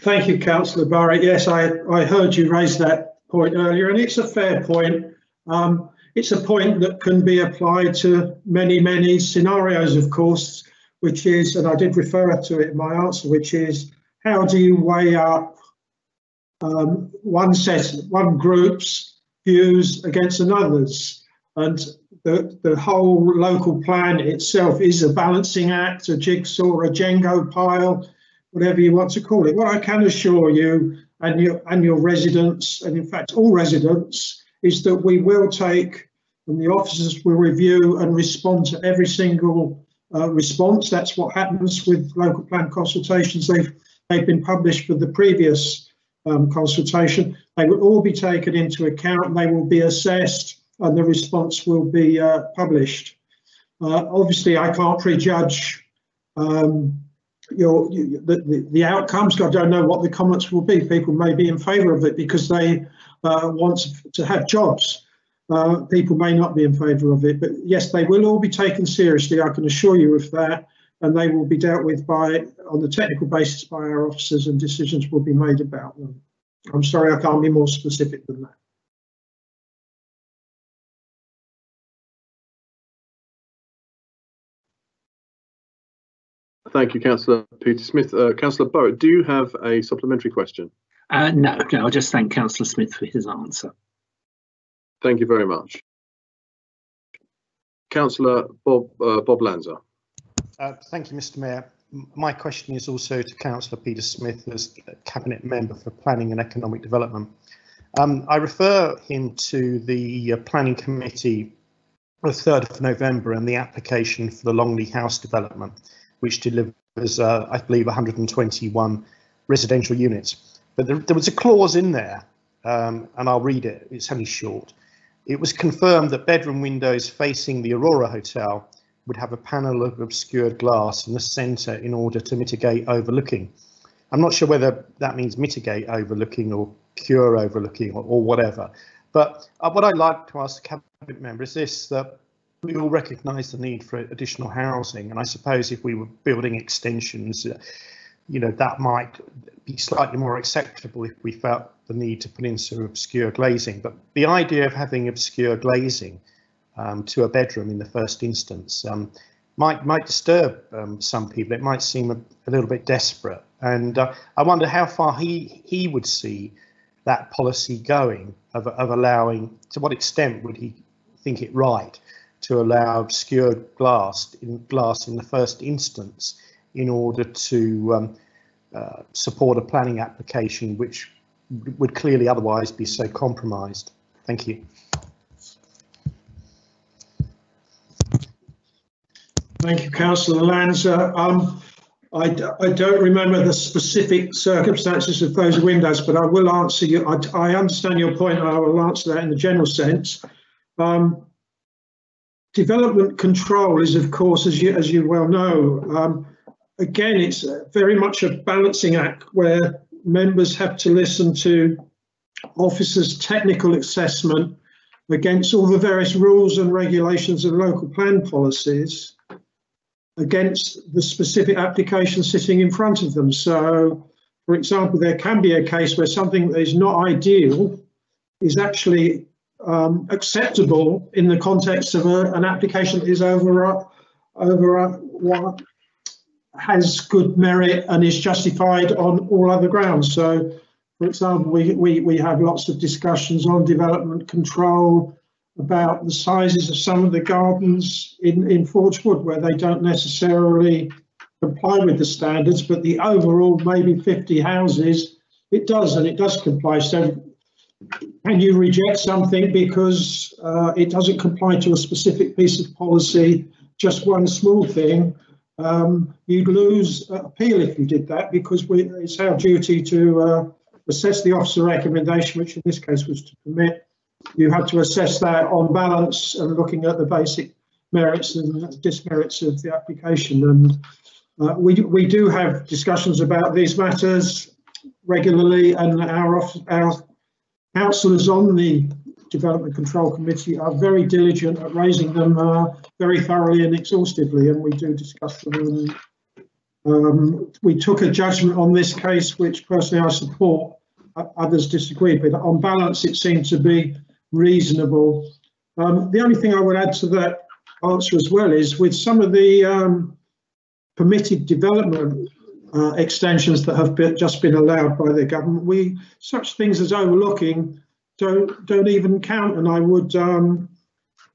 Thank you, Councillor Burrett. Yes, I, I heard you raise that point earlier, and it's a fair point. Um, it's a point that can be applied to many, many scenarios, of course, which is, and I did refer to it in my answer, which is how do you weigh up um, one set, one group's views against another's? And the, the whole local plan itself is a balancing act, a jigsaw, a Jenga pile, whatever you want to call it. What I can assure you and your, and your residents, and in fact all residents, is that we will take and the officers will review and respond to every single uh, response. That's what happens with local plan consultations. They've, they've been published for the previous um, consultation. They will all be taken into account they will be assessed and the response will be uh, published. Uh, obviously, I can't prejudge um, your, you, the, the, outcomes. I don't know what the comments will be. People may be in favour of it because they uh, want to have jobs. Uh, people may not be in favour of it, but yes, they will all be taken seriously. I can assure you of that, and they will be dealt with by on the technical basis by our officers, and decisions will be made about them. I'm sorry, I can't be more specific than that. Thank you, Councillor Peter Smith. Uh, Councillor Burrett, do you have a supplementary question? Uh, no, no, I'll just thank Councillor Smith for his answer. Thank you very much. Councillor Bob, uh, Bob Lanzer. Uh, thank you, Mr Mayor. My question is also to Councillor Peter Smith as Cabinet Member for Planning and Economic Development. Um, I refer him to the uh, Planning Committee the 3rd of November and the application for the Longley House development, which delivers, uh, I believe, 121 residential units. But there, there was a clause in there, um, and I'll read it, it's only short. It was confirmed that bedroom windows facing the Aurora Hotel would have a panel of obscured glass in the centre in order to mitigate overlooking. I'm not sure whether that means mitigate overlooking or cure overlooking or, or whatever. But uh, what I'd like to ask the cabinet member is this, that we all recognise the need for additional housing. And I suppose if we were building extensions, uh, you know, that might be slightly more acceptable if we felt the need to put in some obscure glazing. But the idea of having obscure glazing um, to a bedroom in the first instance um, might might disturb um, some people. It might seem a, a little bit desperate, and uh, I wonder how far he he would see that policy going of, of allowing. To what extent would he think it right to allow obscured glass in glass in the first instance in order to um, uh, support a planning application which would clearly otherwise be so compromised. Thank you. Thank you, Councillor Lanzer. Um, I, I, don't remember the specific circumstances of those windows, but I will answer you. I, I understand your point. I will answer that in the general sense. Um, development control is, of course, as you as you well know, um, again, it's very much a balancing act where members have to listen to officers' technical assessment against all the various rules and regulations of local plan policies against the specific application sitting in front of them. So, for example, there can be a case where something that is not ideal is actually um, acceptable in the context of a, an application that is over over a, what has good merit and is justified on all other grounds. So, for example, we, we, we have lots of discussions on development control about the sizes of some of the gardens in, in Forgewood where they don't necessarily comply with the standards, but the overall maybe 50 houses, it does and it does comply. So can you reject something because uh, it doesn't comply to a specific piece of policy, just one small thing, um, you'd lose appeal if you did that because we, it's our duty to uh, assess the officer recommendation, which in this case was to permit. You had to assess that on balance and looking at the basic merits and dismerits of the application. And uh, we, we do have discussions about these matters regularly and our, our councillors on the Development Control Committee are very diligent at raising them uh, very thoroughly and exhaustively, and we do discuss them. And, um, we took a judgment on this case, which personally I support. Others disagree, but on balance, it seemed to be reasonable. Um, the only thing I would add to that answer as well is with some of the um, permitted development uh, extensions that have been, just been allowed by the government, we such things as overlooking don't don't even count. And I would, um,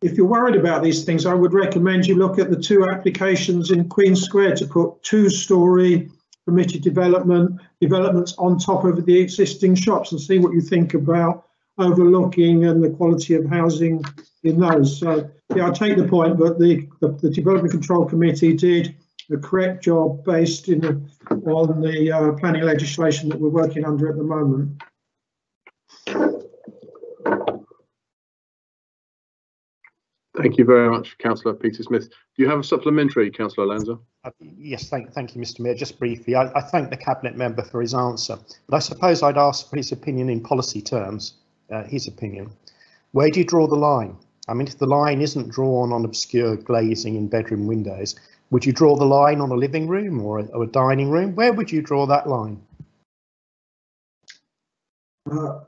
if you're worried about these things, I would recommend you look at the two applications in Queen Square to put two-story permitted development developments on top of the existing shops and see what you think about overlooking and the quality of housing in those. So yeah, I take the point, but the, the, the Development Control Committee did a correct job based in on the uh, planning legislation that we're working under at the moment. Thank you very much, Councillor Peter Smith. Do you have a supplementary, Councillor Lanzer? Uh, yes, thank, thank you, Mr Mayor. Just briefly, I, I, thank the Cabinet member for his answer, but I suppose I'd ask for his opinion in policy terms, uh, his opinion. Where do you draw the line? I mean, if the line isn't drawn on obscure glazing in bedroom windows, would you draw the line on a living room or a, or a dining room? Where would you draw that line? Uh,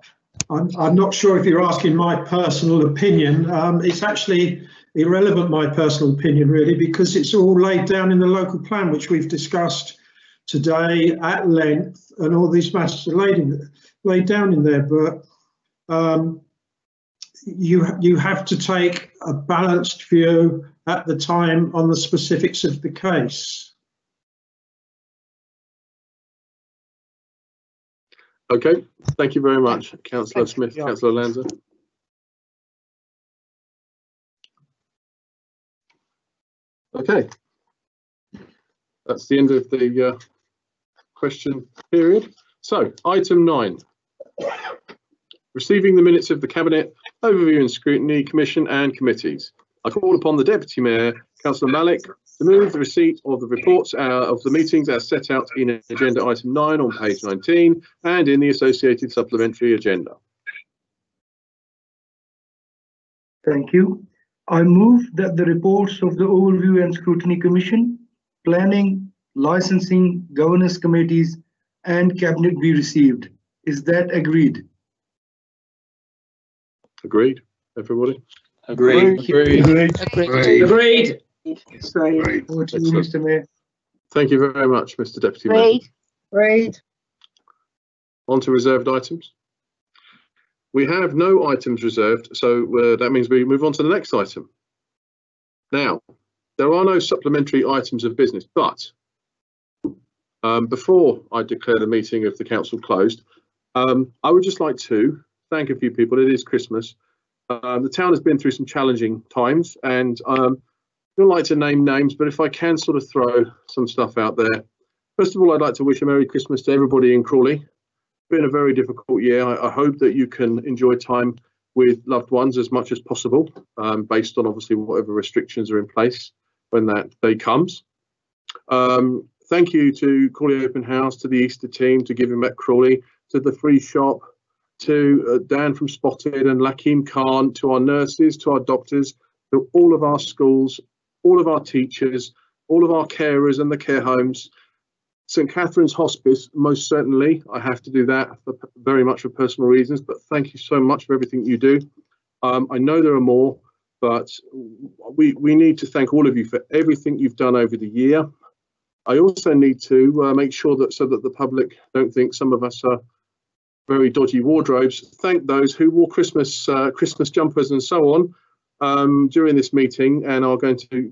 I'm, I'm not sure if you're asking my personal opinion. Um, it's actually irrelevant, my personal opinion, really, because it's all laid down in the local plan, which we've discussed today at length, and all these matters are laid, in, laid down in there. But um, you you have to take a balanced view at the time on the specifics of the case. Okay, thank you very much, Councillor Smith, Councillor Lanzer. Okay, that's the end of the uh, question period. So, item nine, receiving the minutes of the Cabinet Overview and Scrutiny Commission and committees. I call upon the Deputy Mayor, Councillor Malik, to move the receipt of the reports uh, of the meetings as set out in agenda item 9 on page 19 and in the associated supplementary agenda. Thank you. I move that the reports of the Overview and Scrutiny Commission, Planning, Licensing, Governance Committees and Cabinet be received. Is that agreed? Agreed, everybody? Agreed. Agreed. Agreed. Agreed. Agreed. Over to you, Mr. Mayor. Thank you very much, Mr Deputy Mayor. Read. Read. On to reserved items. We have no items reserved, so uh, that means we move on to the next item. Now, there are no supplementary items of business, but um, before I declare the meeting of the council closed, um, I would just like to thank a few people. It is Christmas. Uh, the town has been through some challenging times, and um, I don't like to name names, but if I can sort of throw some stuff out there. First of all, I'd like to wish a Merry Christmas to everybody in Crawley. It's been a very difficult year. I, I hope that you can enjoy time with loved ones as much as possible, um, based on obviously whatever restrictions are in place when that day comes. Um, thank you to Crawley Open House, to the Easter team, to Giving Back Crawley, to the free shop, to uh, Dan from Spotted and Lakim Khan, to our nurses, to our doctors, to all of our schools, all of our teachers, all of our carers and the care homes. St Catherine's Hospice, most certainly, I have to do that for, very much for personal reasons, but thank you so much for everything you do. Um, I know there are more, but we, we need to thank all of you for everything you've done over the year. I also need to uh, make sure that so that the public don't think some of us are very dodgy wardrobes. Thank those who wore Christmas uh, Christmas jumpers and so on um, during this meeting and are going to,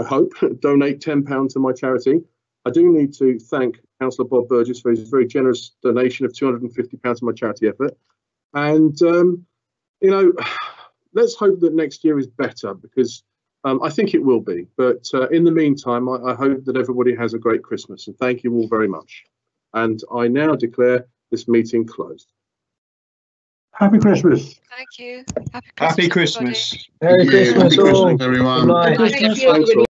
I hope, donate £10 to my charity. I do need to thank Councillor Bob Burgess for his very generous donation of £250 to my charity effort. And, um, you know, let's hope that next year is better because um, I think it will be. But uh, in the meantime, I, I hope that everybody has a great Christmas and thank you all very much. And I now declare this meeting closed. Happy Christmas. Thank you. Happy Christmas. Happy. Christmas. Merry Thank you. Christmas all. Christmas, everyone. Good night. Thanks all.